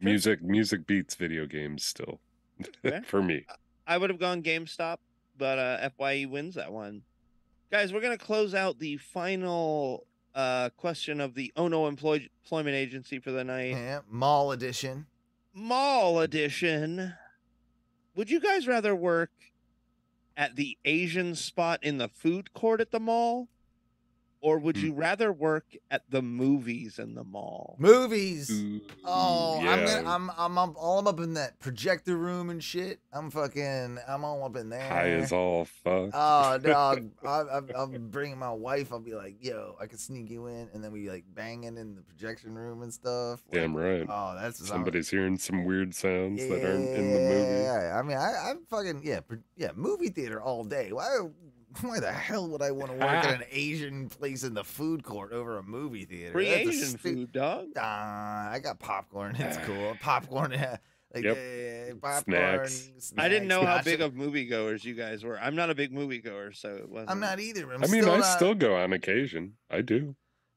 Music, music beats video games still.
Okay.
For me,
I would have gone GameStop, but uh, FYE wins that one. Guys, we're gonna close out the final uh, question of the Ono employ- Employment Agency for the night.
Yeah, mall edition.
Mall edition. Would you guys rather work at the Asian spot in the food court at the mall? Or would mm. you rather work at the movies in the mall?
Movies. Oh, I'm
yeah.
gonna, I'm I'm up, all up in that projector room and shit. I'm fucking I'm all up in there.
high as all fuck.
Oh, dog. I, I, I'll be bringing my wife. I'll be like, yo, I can sneak you in. And then we like banging in the projection room and stuff.
Damn right.
Oh, that's what I'm-
somebody's hearing some weird sounds that aren't in the movie.
Yeah, I mean, I, I'm fucking, yeah, yeah, movie theater all day. Why, why the hell would I want to work at an Asian place in the food court over a movie theater?
Free
That's
Asian
stu-
food, dog.
Ah, I got popcorn. It's cool. Popcorn, yeah, like
Yep.
uh, popcorn.
Snacks.
I didn't know how big of moviegoers you guys were. I'm not a big moviegoer, so it wasn't.
I'm not either. I'm
I mean,
still
I
not-
still go on occasion. I do.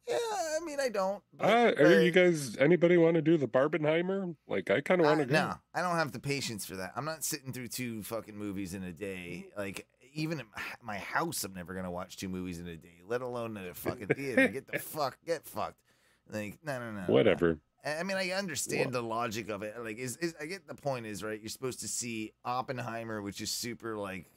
Yeah, I mean, I don't. but-
Uh,
but-
are you guys? Anybody want to do the Barbenheimer? Like, I kind of want
I,
to go.
no, I don't have the patience for that. I'm not sitting through two fucking movies in a day. Like even in my house, I'm never gonna watch two movies in a day, let alone at a fucking theater. Get the fuck, get fucked. Like no, no, no. no.
Whatever.
I I mean, I understand the logic of it. Like, is, is I get the point is right. You're supposed to see Oppenheimer, which is super like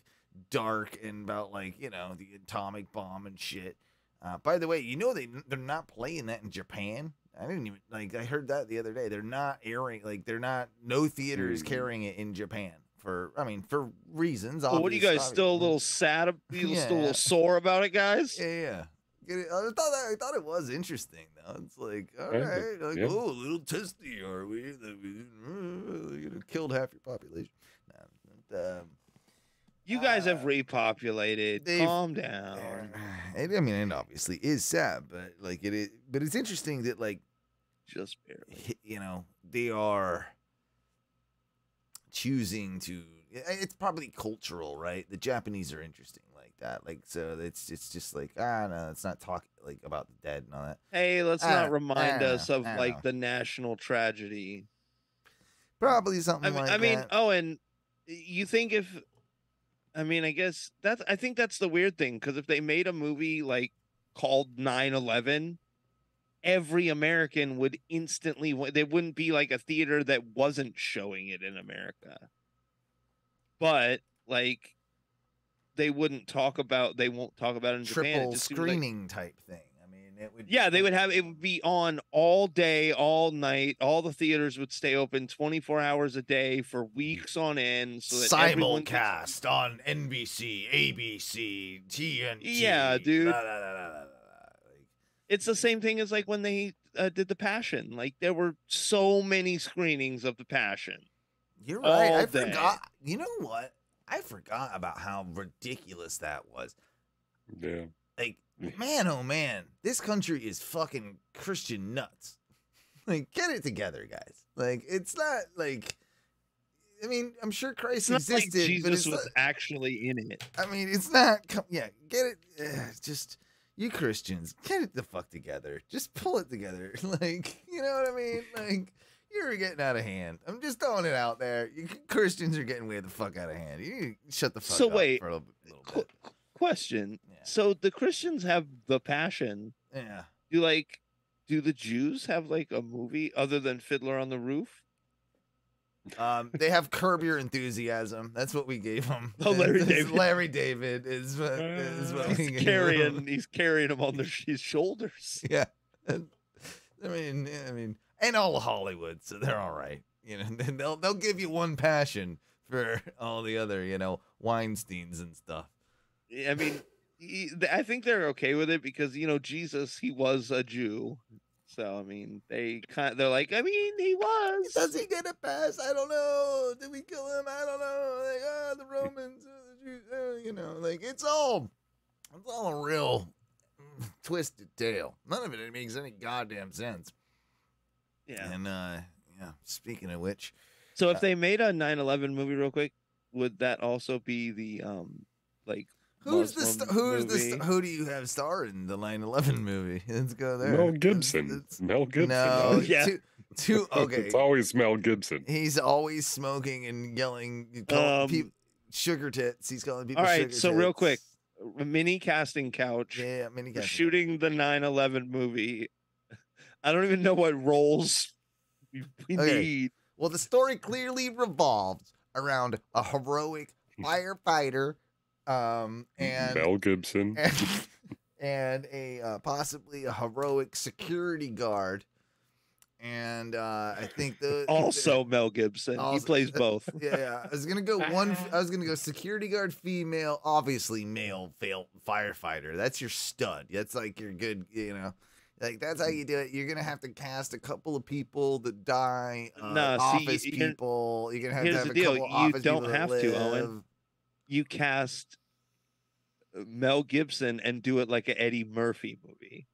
dark and about like you know the atomic bomb and shit. Uh, by the way, you know they they're not playing that in Japan. I didn't even like. I heard that the other day. They're not airing like they're not. No theater is
Hmm.
carrying it in Japan for. I mean, for reasons.
Well, what are you
obvious-
guys still a little sad? ab- You still a little sore about it, guys?
Yeah, yeah. I thought that, I thought it was interesting though. It's like, all
Yeah,
right, like,
yeah.
oh, a little testy, are we? That we uh, you know, killed half your population. No, but, um,
You guys have repopulated. Calm down.
it, I mean, it obviously is sad, but like it is, but it's interesting that like
just barely,
you know, they are choosing to. It's probably cultural, right? The Japanese are interesting like that, like so. It's it's just like ah no, it's not talk like about the dead and all that.
Hey, let's
I
not remind
I
us of
I
like the national tragedy.
Probably something
I mean,
like
I mean,
that.
oh, and you think if, I mean, I guess that's, I think that's the weird thing because if they made a movie like called 9 11, every American would instantly, there wouldn't be like a theater that wasn't showing it in America. But like, they wouldn't talk about, they won't talk about it in Japan.
Triple
seems like-
screening type thing. I mean, it would.
yeah, they would have it would be on all day, all night. All the theaters would stay open 24 hours a day for weeks on end so that everyone could-
simulcast on NBC, ABC, TNT.
Yeah, dude.
la, la, la, la, la, la.
It's the same thing as like when they uh, did The Passion. Like there were so many screenings of The Passion.
You're right. I
day.
forgot. You know what? I forgot about how ridiculous that was.
Yeah.
Like, man, oh man, this country is fucking Christian nuts. Like, get it together, guys. Like, it's not like. I mean, I'm sure Christ
It's not like
existed, but
Jesus
it's
was
not-
actually in it.
I mean, it's not. Yeah, get it. eh, just you Christians, get it the fuck together. Just pull it together. Like, you know what I mean? Like, you're getting out of hand. I'm just throwing it out there. You Christians are getting way the fuck out of hand. You shut the fuck
So
up
wait,
for a little, little
Qu- question. So the Christians have The Passion.
Yeah.
Do like, do the Jews have like a movie other than Fiddler on the Roof?
Um, they have curb your enthusiasm. That's what we gave them.
Oh, Larry David.
Larry David is what, is what we
He's carrying, he's carrying him on the, his shoulders.
Yeah. I mean, I mean, and all of Hollywood, so they're all right. You know, they'll they'll give you one passion for all the other, you know, Weinsteins and stuff.
Yeah, I mean, he- I think they're okay with it because you know Jesus, he was a Jew, so I mean, they kind they're like, I mean, he was.
Does he get a pass? I don't know. Did we kill him? I don't know. Like, ah, the Romans, uh, the Jews, uh, you know, like it's all, it's all a real twisted tale. None of it makes any goddamn sense.
Yeah.
And uh, yeah. Speaking of which,
So if
uh,
they made a 9/11 movie real quick, would that also be the um like
who's the st- who's the st- who do you have star in the 9/11 movie? Let's go there.
Mel Gibson.
let's-
Mel Gibson.
No,
man.
two, two. Okay,
it's always Mel Gibson.
He's always smoking and yelling, calling
Um,
peop- sugar tits. He's calling people.
All right,
sugar
so real quick, mini casting couch.
Yeah, mini casting
shooting the 9/11 movie. I don't even know what roles we, we
Okay.
need.
Well, the story clearly revolved around a heroic firefighter, um, and
Mel Gibson.
and, and a uh, possibly a heroic security guard. And uh, I think the
Also Mel Gibson. he plays both.
yeah, yeah. I was gonna go one. I was gonna go security guard, female, obviously male, fail firefighter. That's your stud. That's like your good. You know, like that's how you do it. You're gonna have to cast a couple of people that die. Uh,
Nah, see,
office
here-
people. You're gonna have to
Here's
have
the
a
deal:
couple
you
office
don't
people that
have to, Owen.
Live.
You cast uh, Mel Gibson and do it like an Eddie Murphy movie.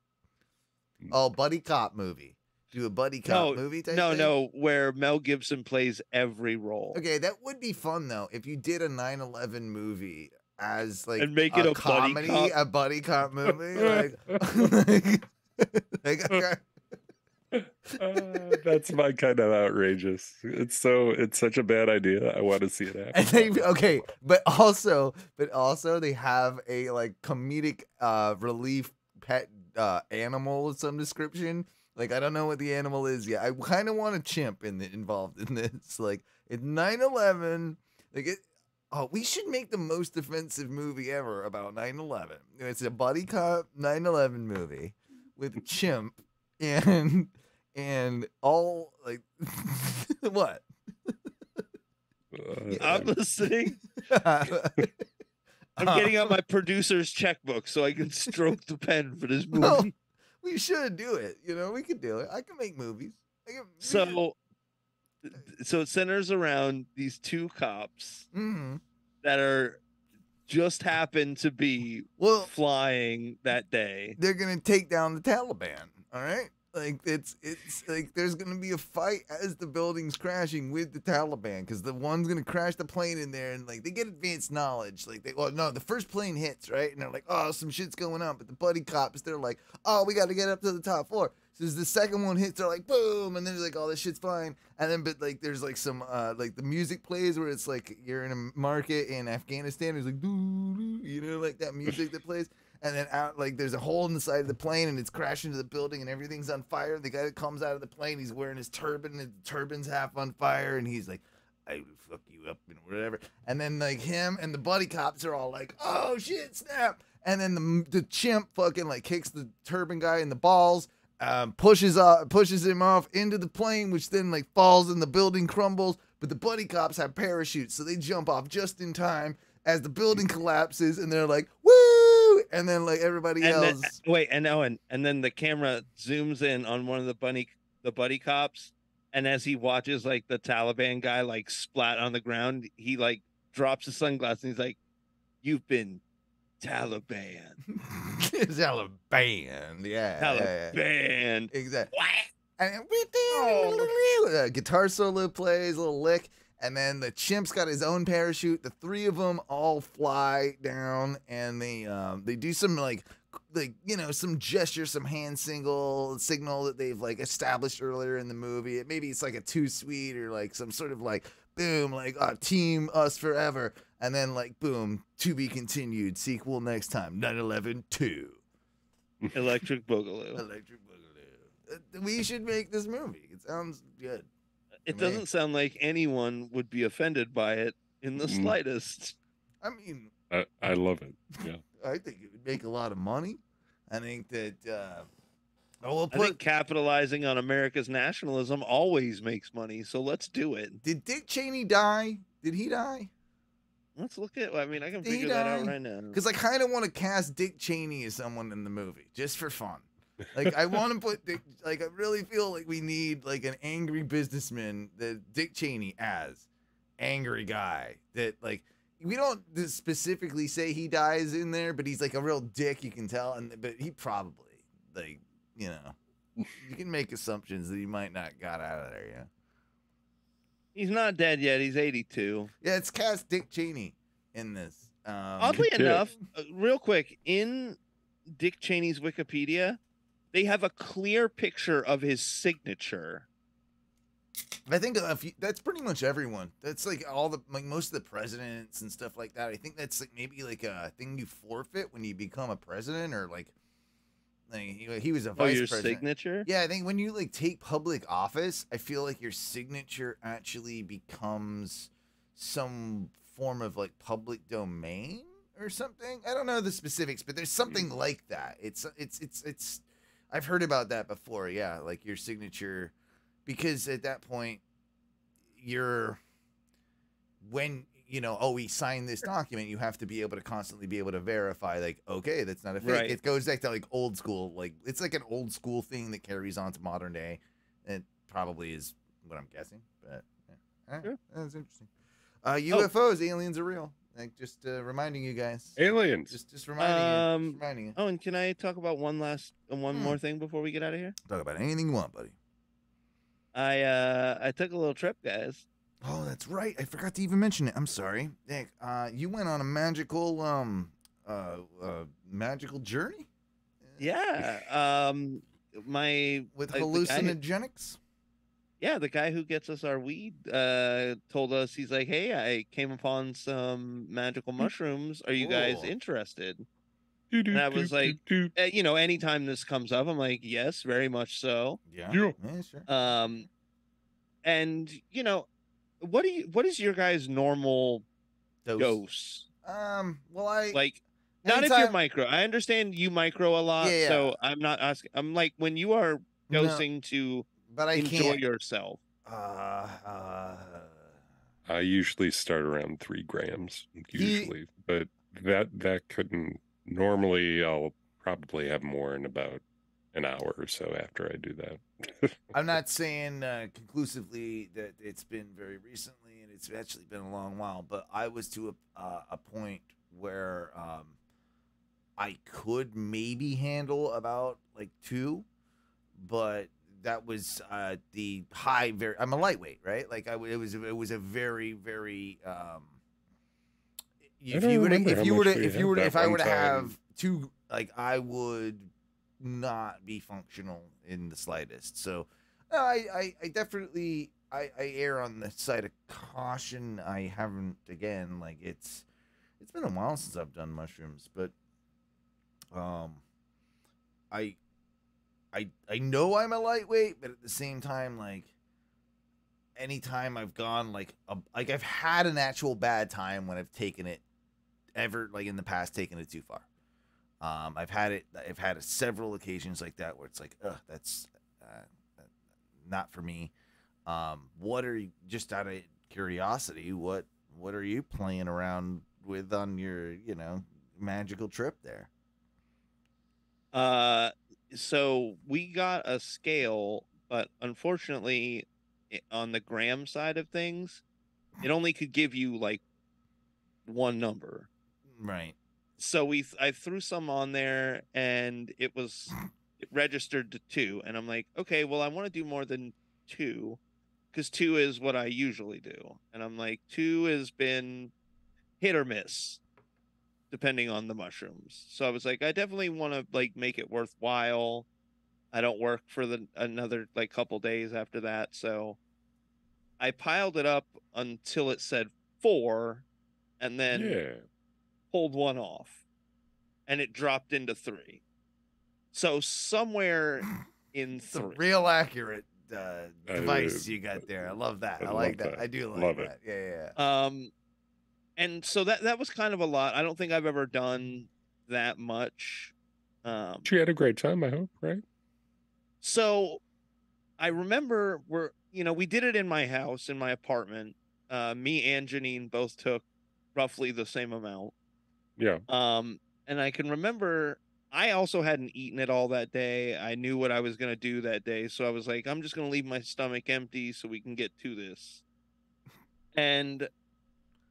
Oh, buddy cop movie. Do a buddy
No,
cop movie. Type
no,
thing?
no, where Mel Gibson plays every role.
Okay, that would be fun though if you did a 9/11 movie as like
And make it a buddy
comedy,
cop.
a buddy cop movie. like, like, like, okay.
Uh, that's my kind of outrageous. It's so it's such a bad idea. I want to see it happen.
And they okay, but also, but also they have a like comedic uh relief pet uh animal of some description. Like I don't know what the animal is yet. I kind of want a chimp in the, involved in this. Like it's 9/11. Like it. Oh, we should make the most offensive movie ever about 9/11. It's a buddy cop 9/11 movie with a chimp and and all like what?
I'm listening. I'm getting out my producer's checkbook so I can stroke the pen for this movie.
Well, we should do it. You know, we could do it. I can make movies. I can,
So, so it centers around these two cops
Mhm.
that are just happen to be
Well-
flying that day.
they're gonna take down the Taliban. All right, like it's it's like there's gonna be a fight as the building's crashing with the Taliban because the one's gonna crash the plane in there and like they get advanced knowledge. Like they well no, the first plane hits right and they're like oh some shit's going on, but the buddy cops they're like oh we got to get up to the top floor. So as the second one hits, they're like boom, and then they're like oh this shit's fine. And then but like there's like some uh like the music plays where it's like you're in a market in Afghanistan. It's like doo, you know like that music that plays and then out like there's a hole in the side of the plane and it's crashing to the building and everything's on fire. The guy that comes out of the plane, he's wearing his turban and the turban's half on fire and he's like, I will fuck you up and whatever. And then like him and the buddy cops are all like, oh shit, snap. And then the the chimp fucking like kicks the turban guy in the balls. Um, pushes uh, pushes him off into the plane, which then like falls and the building crumbles. But the buddy cops have parachutes, so they jump off just in time as the building collapses, and they're like! And then like everybody
And then, wait, and Owen, and then the camera zooms in on one of the bunny, the buddy cops, and as he watches like the Taliban guy like splat on the ground, he like drops his sunglasses and he's like, "You've been Taliban,
Taliban, yeah, yeah, yeah.
Taliban."
exactly. And uh, guitar solo plays, a little lick, and then the chimp's got his own parachute. The three of them all fly down, and they um, they do some like like you know some gesture, some hand single signal that they've like established earlier in the movie. It, maybe it's like a too sweet or like some sort of like boom, like uh, team us forever, and then like boom, to be continued. Sequel next time, 9/11 two.
Electric Boogaloo.
Electric Boogaloo. Uh, We should make this movie. It sounds good.
It
me.
doesn't sound like anyone would be offended by it in the
Mm.
slightest.
I mean,
I, I love it. Yeah.
I think it would make a lot of money. I think that uh, Oh, we'll
I think capitalizing on America's nationalism always makes money, so let's do it.
Did Dick Cheney die? Did he die?
Let's look at. I mean, I can
Did he
figure that out right now.
Because I kind of want to cast Dick Cheney as someone in the movie, just for fun. Like I want to put Dick. Like I really feel like we need like an angry businessman that Dick Cheney as angry guy that like we don't specifically say he dies in there, but he's like a real dick. You can tell, and but he probably like you know you can make assumptions that he might not got out of there. Yeah.
He's not dead yet. He's 82.
Yeah, it's cast Dick Cheney in this. Um,
Oddly enough, uh, real quick, in Dick Cheney's Wikipedia, they have a clear picture of his signature.
I think if you, that's pretty much everyone. That's like all the like most of the presidents and stuff like that. I think that's like maybe like a thing you forfeit when you become a president or like like he, he was a
Oh,
vice
your
president.
signature?
Yeah, I think when you like take public office, I feel like your signature actually becomes some form of like public domain or something. I don't know the specifics, but there's something hmm. like that. It's it's it's it's I've heard about that before. Yeah, like your signature because at that point you're when you know oh we signed this document you have to be able to constantly be able to verify like okay that's not a fake.
Right.
it goes back to like old school like it's like an old school thing that carries on to modern day. It probably is what i'm guessing but yeah. Right, that's interesting. Uh ufos aliens are real like just uh, reminding you guys
Aliens.
just just reminding you
Um,
just reminding you
oh, and can I talk about one last, uh, one
Hmm.
more thing before we get out of here?
talk about anything you want buddy
I uh, I took a little trip, guys.
Oh, that's right. I forgot to even mention it. I'm sorry. Nick, uh, you went on a magical, um, uh, uh magical journey
Yeah. Um, my
with
the
hallucinogenics.
Yeah, the guy who gets us our weed uh told us he's like, "Hey, I came upon some magical mushrooms. Are you guys
Cool.
interested?" And I was like, uh, you know, anytime this comes up, I'm like, "Yes, very much so."
Yeah.
Yeah.
Yeah, sure.
Um, and you know, what do you? What is your guys' normal
Dose.
dose?
Um. Well, I
Like, not if you're micro. I understand you micro a lot,
Yeah, yeah.
so I'm not asking. I'm like when you are
No,
dosing to
but I
enjoy
can't.
yourself.
Uh, uh,
I usually start around three grams, usually, but that that couldn't. Normally, I'll probably have more in about an hour or so after I do that.
I'm not saying uh, conclusively that it's been very recently, and it's actually been a long while. But I was to a uh, a point where um, I could maybe handle about like two, but that was uh, the high. Very, I'm a lightweight, right? Like I, w- it was, it was a very, very. Um, if you were to, if you were to, if you were to, if I were to have two, like I would not be functional in the slightest. So, no, I, I, I definitely, I, I err on the side of caution. I haven't again, like it's, it's been a while since I've done mushrooms, but, um, I, I, I know I'm a lightweight, but at the same time, like, anytime I've gone like a, like I've had an actual bad time when I've taken it ever like in the past taken it too far. Um, I've had it. I've had several occasions like that where it's like, ugh, that's uh, not for me. Um, what are you just out of curiosity? What what are you playing around with on your you know magical trip there?
Uh, so we got a scale, but unfortunately, on the gram side of things, it mm. only could give you like one number.
Right.
So we, I threw some on there, and it was it registered to two, and I'm like, okay, well, I want to do more than two, because two is what I usually do, and I'm like, two has been hit or miss depending on the mushrooms. So I was like, I definitely want to like make it worthwhile. I don't work for the another like couple days after that, so I piled it up until it said four, and then
yeah.
pulled one off, and it dropped into three. So somewhere in
It's a
three.
real accurate uh,
Uh,
device you got there. I love that.
I
I, like that.
that.
I do like
Love
that. Yeah, yeah, yeah.
Um, and so that that was kind of a lot. I don't think I've ever done that much. Um,
you had a great time, I hope, right?
So I remember we're you know, we did it in my house, in my apartment. Uh me and Janine both took roughly the same amount.
Yeah.
Um, and I can remember I also hadn't eaten it all that day. I knew what I was gonna do that day, so I was like, I'm just gonna leave my stomach empty so we can get to this. And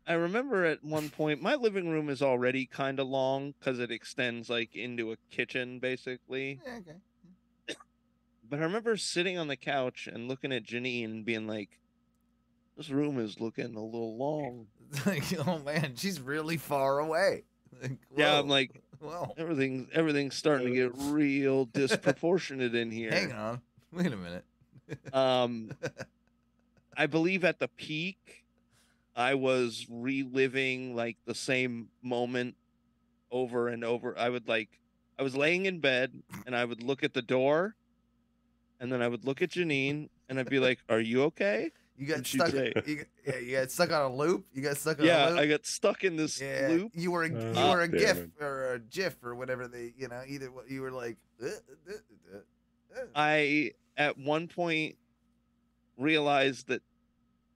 I remember at one point my living room is already kind of long because it extends like into a kitchen basically.
Yeah, okay.
But I remember sitting on the couch and looking at Janine and being like, "This room is looking a little long."
like, oh man, she's really far away. Like,
Yeah. I'm like,
well,
everything's everything's starting to get real disproportionate in here.
Hang on. Wait a minute.
Um, I believe at the peak, I was reliving like the same moment over and over. I would like, I was laying in bed and I would look at the door, and then I would look at Janine and I'd be like, "Are you okay?"
You got
And
stuck.
say,
You, got- yeah, you got stuck on a loop. You got stuck on a
yeah,
loop.
I got stuck in this
yeah,
loop.
You were a, you
Uh,
were a GIF
it.
or a GIF or whatever they you know either what- you were like. uh, uh, uh, uh, uh.
I at one point realized that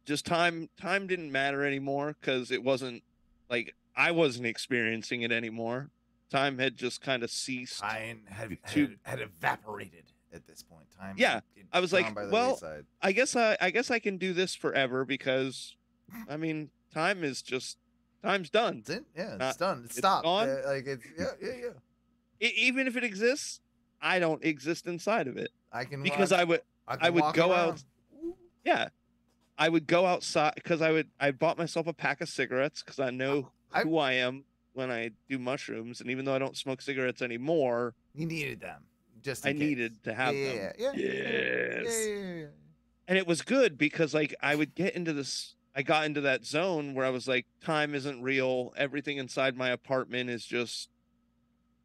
just time time didn't matter anymore because it wasn't like I wasn't experiencing it anymore. Time had just kind of ceased.
Time had,
to
had, had evaporated at this point. Time.
yeah, I was like, well,
wayside.
I guess I I guess I can do this forever because I mean time is just time's done.
It's in, yeah, it's
Uh,
done. It's
it's
stopped.
gone.
Uh, like it's yeah, yeah, yeah.
E- even if it exists, I don't exist inside of it
I can
because
walk-
I would
I,
I, would go
around.
out. Yeah, I would go outside because I would. I bought myself a pack of cigarettes because I know who I am when I do mushrooms, and even though I don't smoke cigarettes anymore,
You needed them. Just
I
case.
needed to have
yeah,
them.
Yeah,
Yes.
yeah, yeah.
and it was good because like I would get into this. I got into that zone where I was like, time isn't real. Everything inside my apartment is just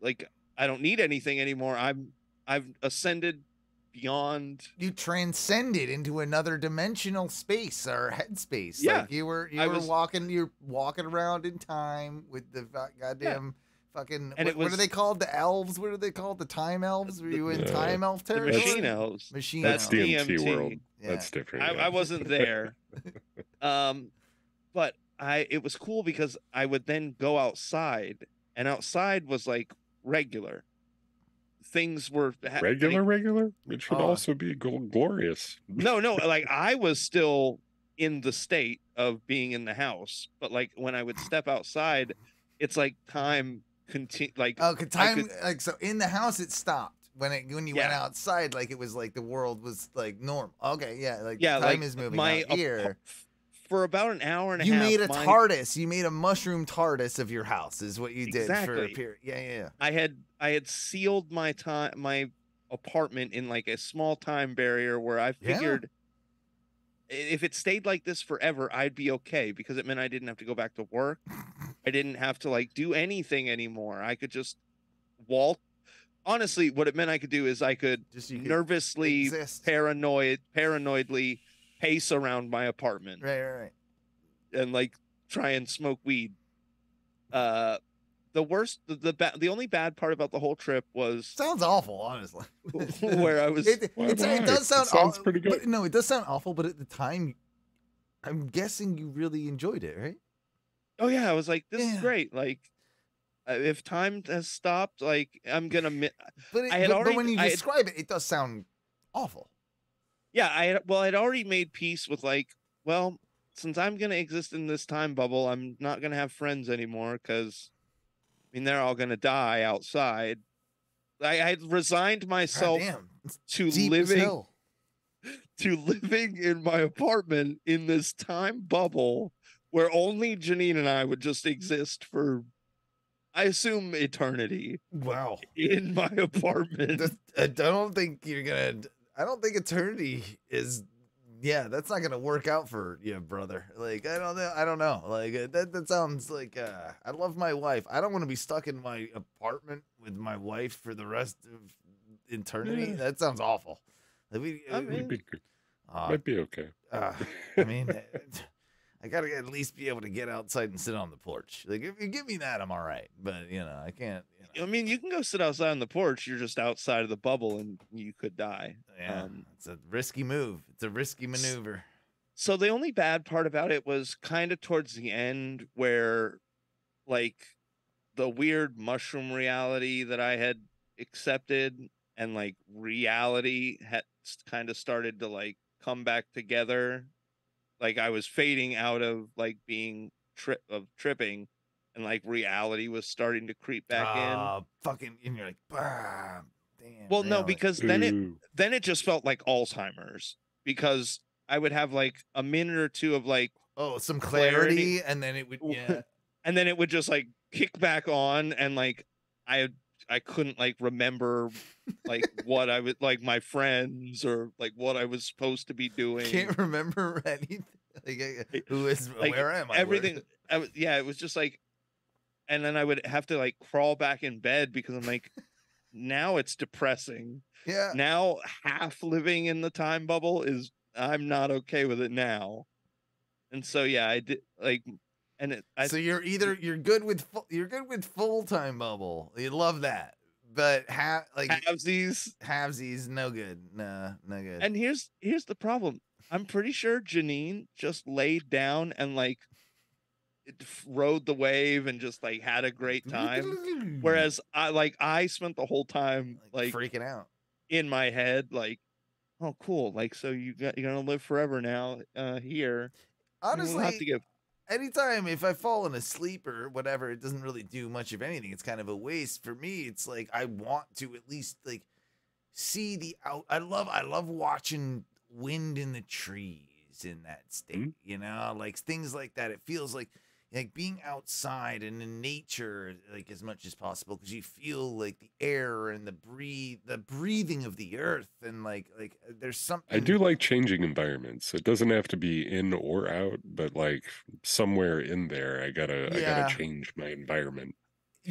like I don't need anything anymore. I'm I've ascended beyond
You transcended into another dimensional space or headspace.
Yeah.
like you were you
I
were
was-
walking. You're walking around in time with the fu- goddamn fucking.
And
what,
it
what are they called? The elves? What are they called? The time elves? Were you in
Uh,
time elf
the
territory?
machine elves.
Machine
That's
elves.
DMT,
DMT.
world.
Yeah.
That's different.
I,
yeah.
I wasn't there. um, but I it was cool because I would then go outside, and outside was like regular. Things were ha-
regular,
like-
regular. It should
Oh.
also be gl- glorious.
no, no, like I was still in the state of being in the house, but like when I would step outside, it's like time continue. Like
Oh, could time
could-
like so in the house it stopped when it when you went outside like it was like the world was like normal. Okay, yeah, like
yeah,
time
like
is moving
my
out here.
for about an hour and a
You
half.
made a
my-
TARDIS. You made a mushroom TARDIS of your house. Is what you did for a period. Yeah, yeah, yeah.
I had I had sealed my time my apartment in like a small time barrier where I figured i- if it stayed like this forever, I'd be okay because it meant I didn't have to go back to work. I didn't have to like do anything anymore. I could just walk. Honestly, what it meant I could do is I could
Just could
nervously, paranoid, paranoidly pace around my apartment
Right, right, right.
and like try and smoke weed. Uh, the worst, the the, ba- the only bad part about the whole trip was
Sounds awful, honestly.
where I was.
It,
Why
it's, it
not?
does
It
sound
sounds
aw-
pretty good.
but no, it does sound awful, but at the time, I'm guessing you really enjoyed it, right?
oh yeah, I was like, this
Yeah.
is great. Like, uh, if time has stopped, like I'm gonna. Mi-
But, it,
I had
but, but when you
I had-
describe it, it does sound awful.
yeah, I had, well, I'd already made peace with like, well, since I'm gonna exist in this time bubble, I'm not gonna have friends anymore because, I mean, they're all gonna die outside. I I resigned myself to
deep
living to living in my apartment in this time bubble where only Janine and I would just exist for, I assume, eternity
Wow.
in my apartment.
I don't think you're gonna. I don't think eternity is. Yeah, that's not gonna work out for you, brother. Like I don't know. I don't know. Like uh, that. That sounds like. uh I love my wife. I don't want to be stuck in my apartment with my wife for the rest of eternity.
Yeah.
That sounds awful. I mean,
I
uh,
mean-
Might be,
uh,
might be okay.
uh, I mean, I gotta at least be able to get outside and sit on the porch. Like if you give me that, I'm all right. But you know, I can't.
I mean, you can go sit outside on the porch. You're just outside of the bubble, and you could die.
Yeah,
Um,
it's a risky move. It's a risky maneuver.
so the only bad part about it was kind of towards the end, where like the weird mushroom reality that I had accepted and like reality had kind of started to like come back together. Like I was fading out of like being trip of tripping, and like reality was starting to creep back in.
Ah, fucking, and you're like, damn.
Well, no,
now it-
because then it then it just felt like Alzheimer's because I would have like a minute or two of like
oh some clarity, and then it would yeah.
and then it would just like kick back on and like I I couldn't like remember like what I was like my friends or like what I was supposed to be doing.
Can't remember anything. Like, who is
like
where am I?
Everything I was, yeah, it was just like and then I would have to like crawl back in bed because I'm like now it's depressing.
Yeah.
Now half living in the time bubble is I'm not okay with it now. And so yeah, I did like and it I
so you're either you're good with full, you're good with full time bubble. You love that, but ha- like
halvesies
halvesies no good. Nah, no good.
And here's here's the problem. I'm pretty sure Janine just laid down and like rode the wave and just like had a great time. Whereas I like I spent the whole time like
freaking out
in my head, like, oh cool, like so you got you're gonna live forever now uh here. And we'll have
honestly,
to
anytime if I've fallen asleep or whatever, it doesn't really do much of anything. It's kind of a waste for me. It's like I want to at least like see the out. I love I love watching wind in the trees in that mm-hmm. state. You know, like things like that. It feels like like being outside and in nature like as much as possible because you feel like the air and the breathe the breathing of the earth and like like there's something
I do like changing environments. It doesn't have to be in or out, but like somewhere in there, I gotta I gotta change my environment.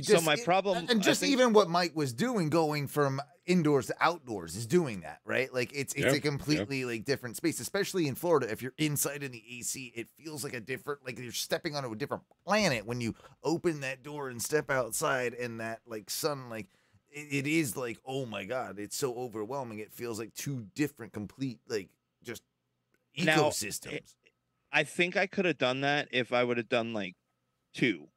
So my problem-
and just
think-
even what Mike was doing, going from indoors to outdoors, is doing that, right? Like it's it's
Yep,
a
yep.
completely like different space, especially in Florida. If you're inside in the AC, it feels like a different, like you're stepping onto a different planet when you open that door and step outside, and that like sun, like it, it is like oh my god, it's so overwhelming. It feels like two different, complete, like just
Now,
ecosystems.
I think I could have done that if I would have done like two.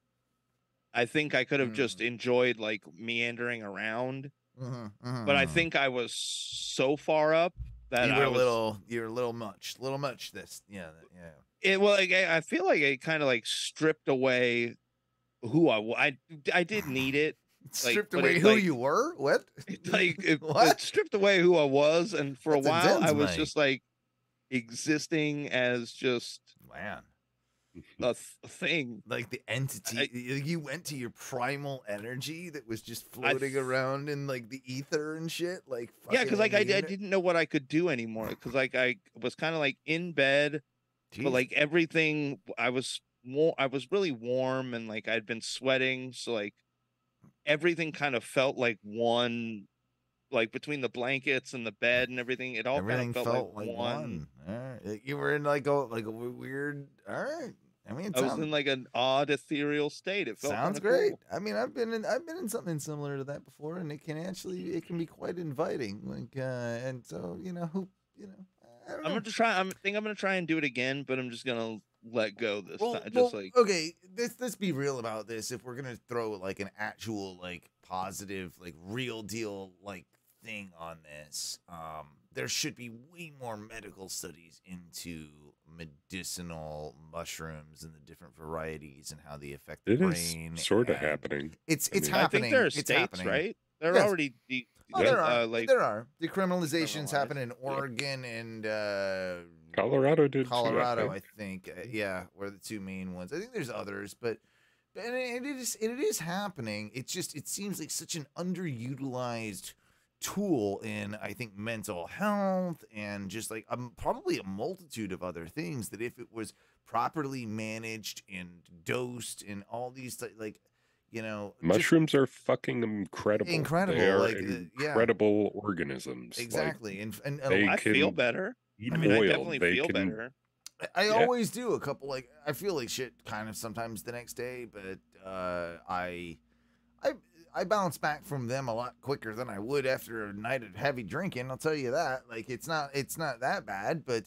I think I could have just enjoyed like meandering around,
Mhm,
but I
mhm.
think I was so far up that
you
I
were a little, you're a little much, little much. This, yeah, yeah.
It well, like, I feel like it kind of like stripped away who I wa- I I did need it. like,
Stripped away
it,
who
like-
you were. What?
like it,
What?
it stripped away who I was, and for
That's
a while I was
Mike.
just like existing as just
man
a, a thing.
like the entity y- you went to your primal energy that was just floating
f-
around in like the ether and shit like
Yeah, because like I, I didn't know what I could do anymore. Because like I was kind of like in bed,
Jeez.
but like everything I was war- I was really warm and like I'd been sweating, so like everything kind of felt like one. Like between the blankets and the bed and everything, it all
everything
kind of
felt,
felt,
like,
like,
one, All right. you were in like a like a weird all right i mean
I was
sounds,
in like an odd ethereal state. It felt
sounds great
cool.
i mean i've been in i've been in something similar to that before and it can actually it can be quite inviting like uh and so you know who you know I know.
gonna try. I'm think I'm gonna try and do it again, but I'm just gonna let go this
well,
time. Just
well,
like
okay let's let's be real about this if we're gonna throw like an actual like positive like real deal like thing on this um there should be way more medical studies into medicinal mushrooms and the different varieties and how they affect the
It is
brain
sort of happening.
it's
I
it's
mean-
I
happening
think there are
it's
states,
happening.
right? They're
Yes.
already de-
Oh, there
uh,
are.
like
there are decriminalizations happen in Oregon and uh,
Colorado did too, I
Colorado, I
think.
think. Uh, yeah, were the two main ones. I think there's others, but but and it it is it is happening. It's just it seems like such an underutilized tool in I think mental health and just like um, probably a multitude of other things that if it was properly managed and dosed and all these thi- like you know just-
Mushrooms are fucking incredible.
Incredible,
They are
like, the- yeah.
incredible organisms. Like,
exactly and and,
they
I feel better. I mean, I definitely
they
feel
can-
better.
I
Yeah.
always do a couple like I feel like shit kind of sometimes the next day, but uh, I I I bounce back from them a lot quicker than I would after a night of heavy drinking. I'll tell you that. Like it's not it's not that bad, but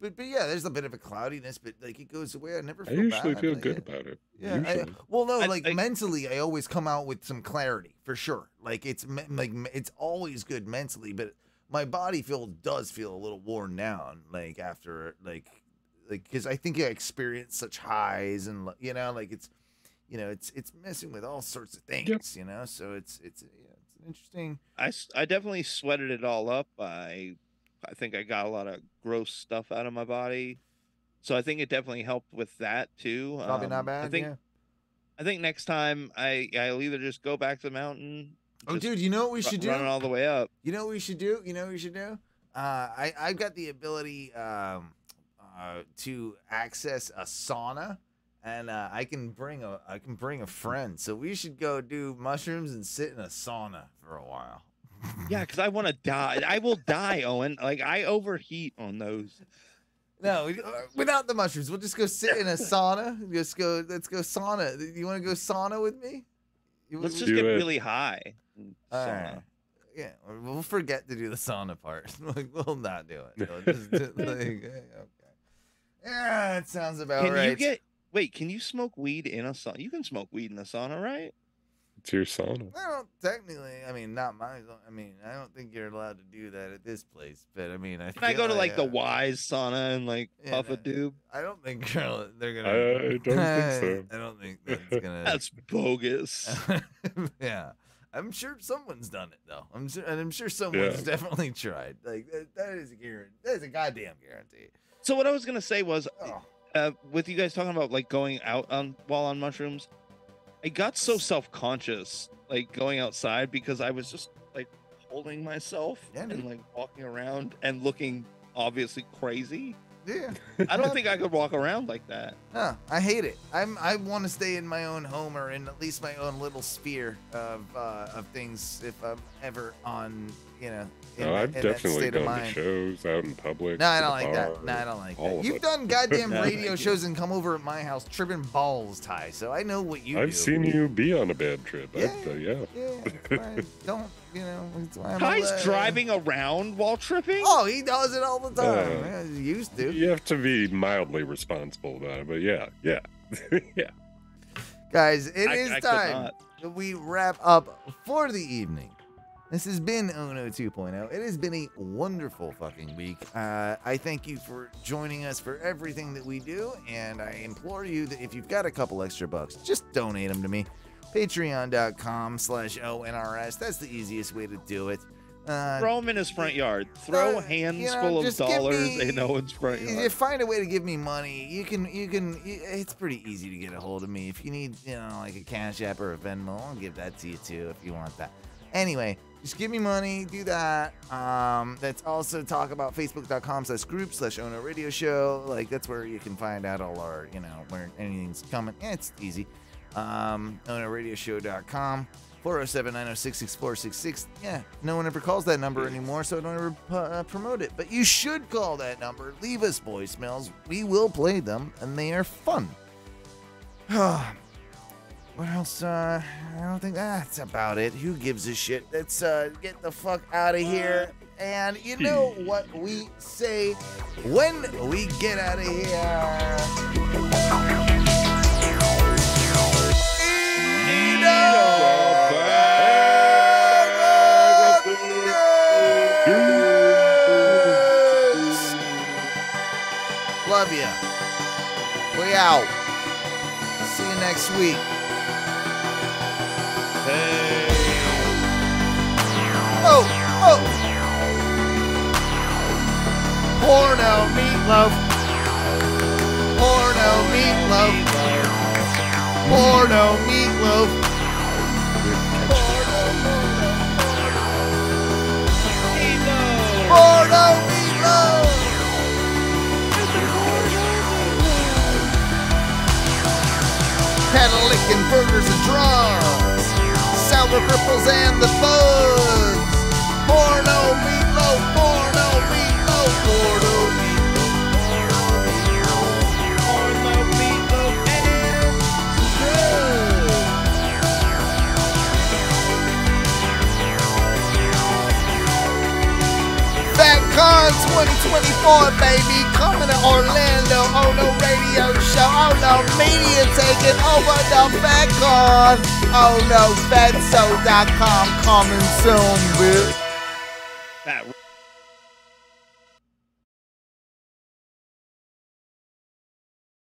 but but yeah, there's a bit of a cloudiness, but like it goes away. I never
I usually
bad.
feel
like,
good
yeah.
about it.
Yeah, I, well, no,
I-
like
I-
mentally, I always come out with some clarity for sure. Like it's me- like it's always good mentally, but my body feel does feel a little worn down. Like after like like because I think I experience such highs and you know like it's you know it's it's messing with all sorts of things. You know, so it's it's yeah, it's an interesting.
I definitely sweated it all up. I I think I got a lot of gross stuff out of my body, so I think it definitely helped with that too.
Probably not
Um,
bad,
I think
yeah.
I think next time I I'll either just go back to the mountain.
Oh, dude, you know what we
ru-
should do?
Run it all the way up.
You know what we should do? You know what we should do? Uh, I I've got the ability um, uh, to access a sauna, and uh, I can bring a I can bring a friend. So we should go do mushrooms and sit in a sauna for a while.
Yeah, because I want to die. I will die, Owen. Like I overheat on those.
No, uh, without the mushrooms, we'll just go sit in a sauna. Just go. Let's go sauna. You want to go sauna with me?
Let's just get really high.
right. Yeah, we'll forget to do the sauna part. like, we'll not do it. We'll just do- like, okay. Yeah, it sounds about
Can
right.
you get wait? Can you smoke weed in a sauna? You can smoke weed in a sauna, right?
It's your sauna.
I don't technically. I mean, not my. I mean, I don't think you're allowed to do that at this place. But I mean, I
Can I
feel
go to like the
uh,
Wise sauna and like
yeah,
puff a
no,
doob?
I don't think girl, they're gonna.
I don't think so.
I don't think that's gonna.
That's bogus.
yeah, I'm sure someone's done it though. I'm sure, and I'm sure someone's
Yeah.
definitely tried. Like that, that is a guarantee. That is a goddamn guarantee.
So what I was gonna say was,
Oh.
Uh, with you guys talking about like going out on while on mushrooms, I got so self conscious like going outside because I was just like holding myself
Yeah,
and like walking around and looking obviously crazy.
Yeah.
I don't think I could walk around like that.
Huh, I hate it. I'm I want to stay in my own home or in at least my own little sphere of uh, of things if I'm ever on, you know, in,
No, I've
in that
definitely
state of
gone to shows out in public.
No, I don't
the
like that. No, I don't like that. You've done goddamn radio shows and come over at my house tripping balls, Ty. So I know what you do.
I've seen you be on a bad trip.
Yeah,
I'd say, yeah.
Yeah, don't you know? That's why I'm
Ty's
allowed-
driving around while tripping.
Oh, he does it all the time.
Uh,
Yeah, he used to.
You have to be mildly responsible about it, but yeah, yeah, yeah.
Guys, it
I-
is
I
time that we wrap up for the evening. This has been Ono 2.0. It has been a wonderful fucking week. Uh, I thank you for joining us for everything that we do, and I implore you that if you've got a couple extra bucks, just donate them to me. Patreon.com slash ONRS. That's the easiest way to do it. Uh,
Throw him in his front yard. Throw
Uh,
hands
you know,
full of dollars
me-
in Owen's front yard.
you find a way to give me money. You can, you can. It's pretty easy to get a hold of me. If you need, you know, like a Cash App or a Venmo, I'll give that to you too if you want that. Anyway, just give me money. Do that. Um, that's also talk about Facebook.com slash group slash Ono Radio Show. Like that's where you can find out all our, you know, where anything's coming. Yeah, it's easy. Um, OhNoRadioShow.com. 407 906 6466. Yeah, no one ever calls that number anymore, so I don't ever uh, promote it. But you should call that number. Leave us voicemails. We will play them, and they are fun. what else? Uh, I don't think that's about it. Who gives a shit? Let's uh, get the fuck out of here. And you know what we say when we get out of here? Love you. We out. See you next week. Oh, oh. Porno meatloaf. Porno meatloaf. Porno meatloaf. Porno meatloaf. Pedal licking burgers and drums. Sour cripples and the bugs. Porno meatloaf. Porno meatloaf. Porno 2024, baby. Coming to Orlando. Oh no radio show. Oh no media taking over the FatCon. Oh no, fatso.com coming soon, bitch.
Fat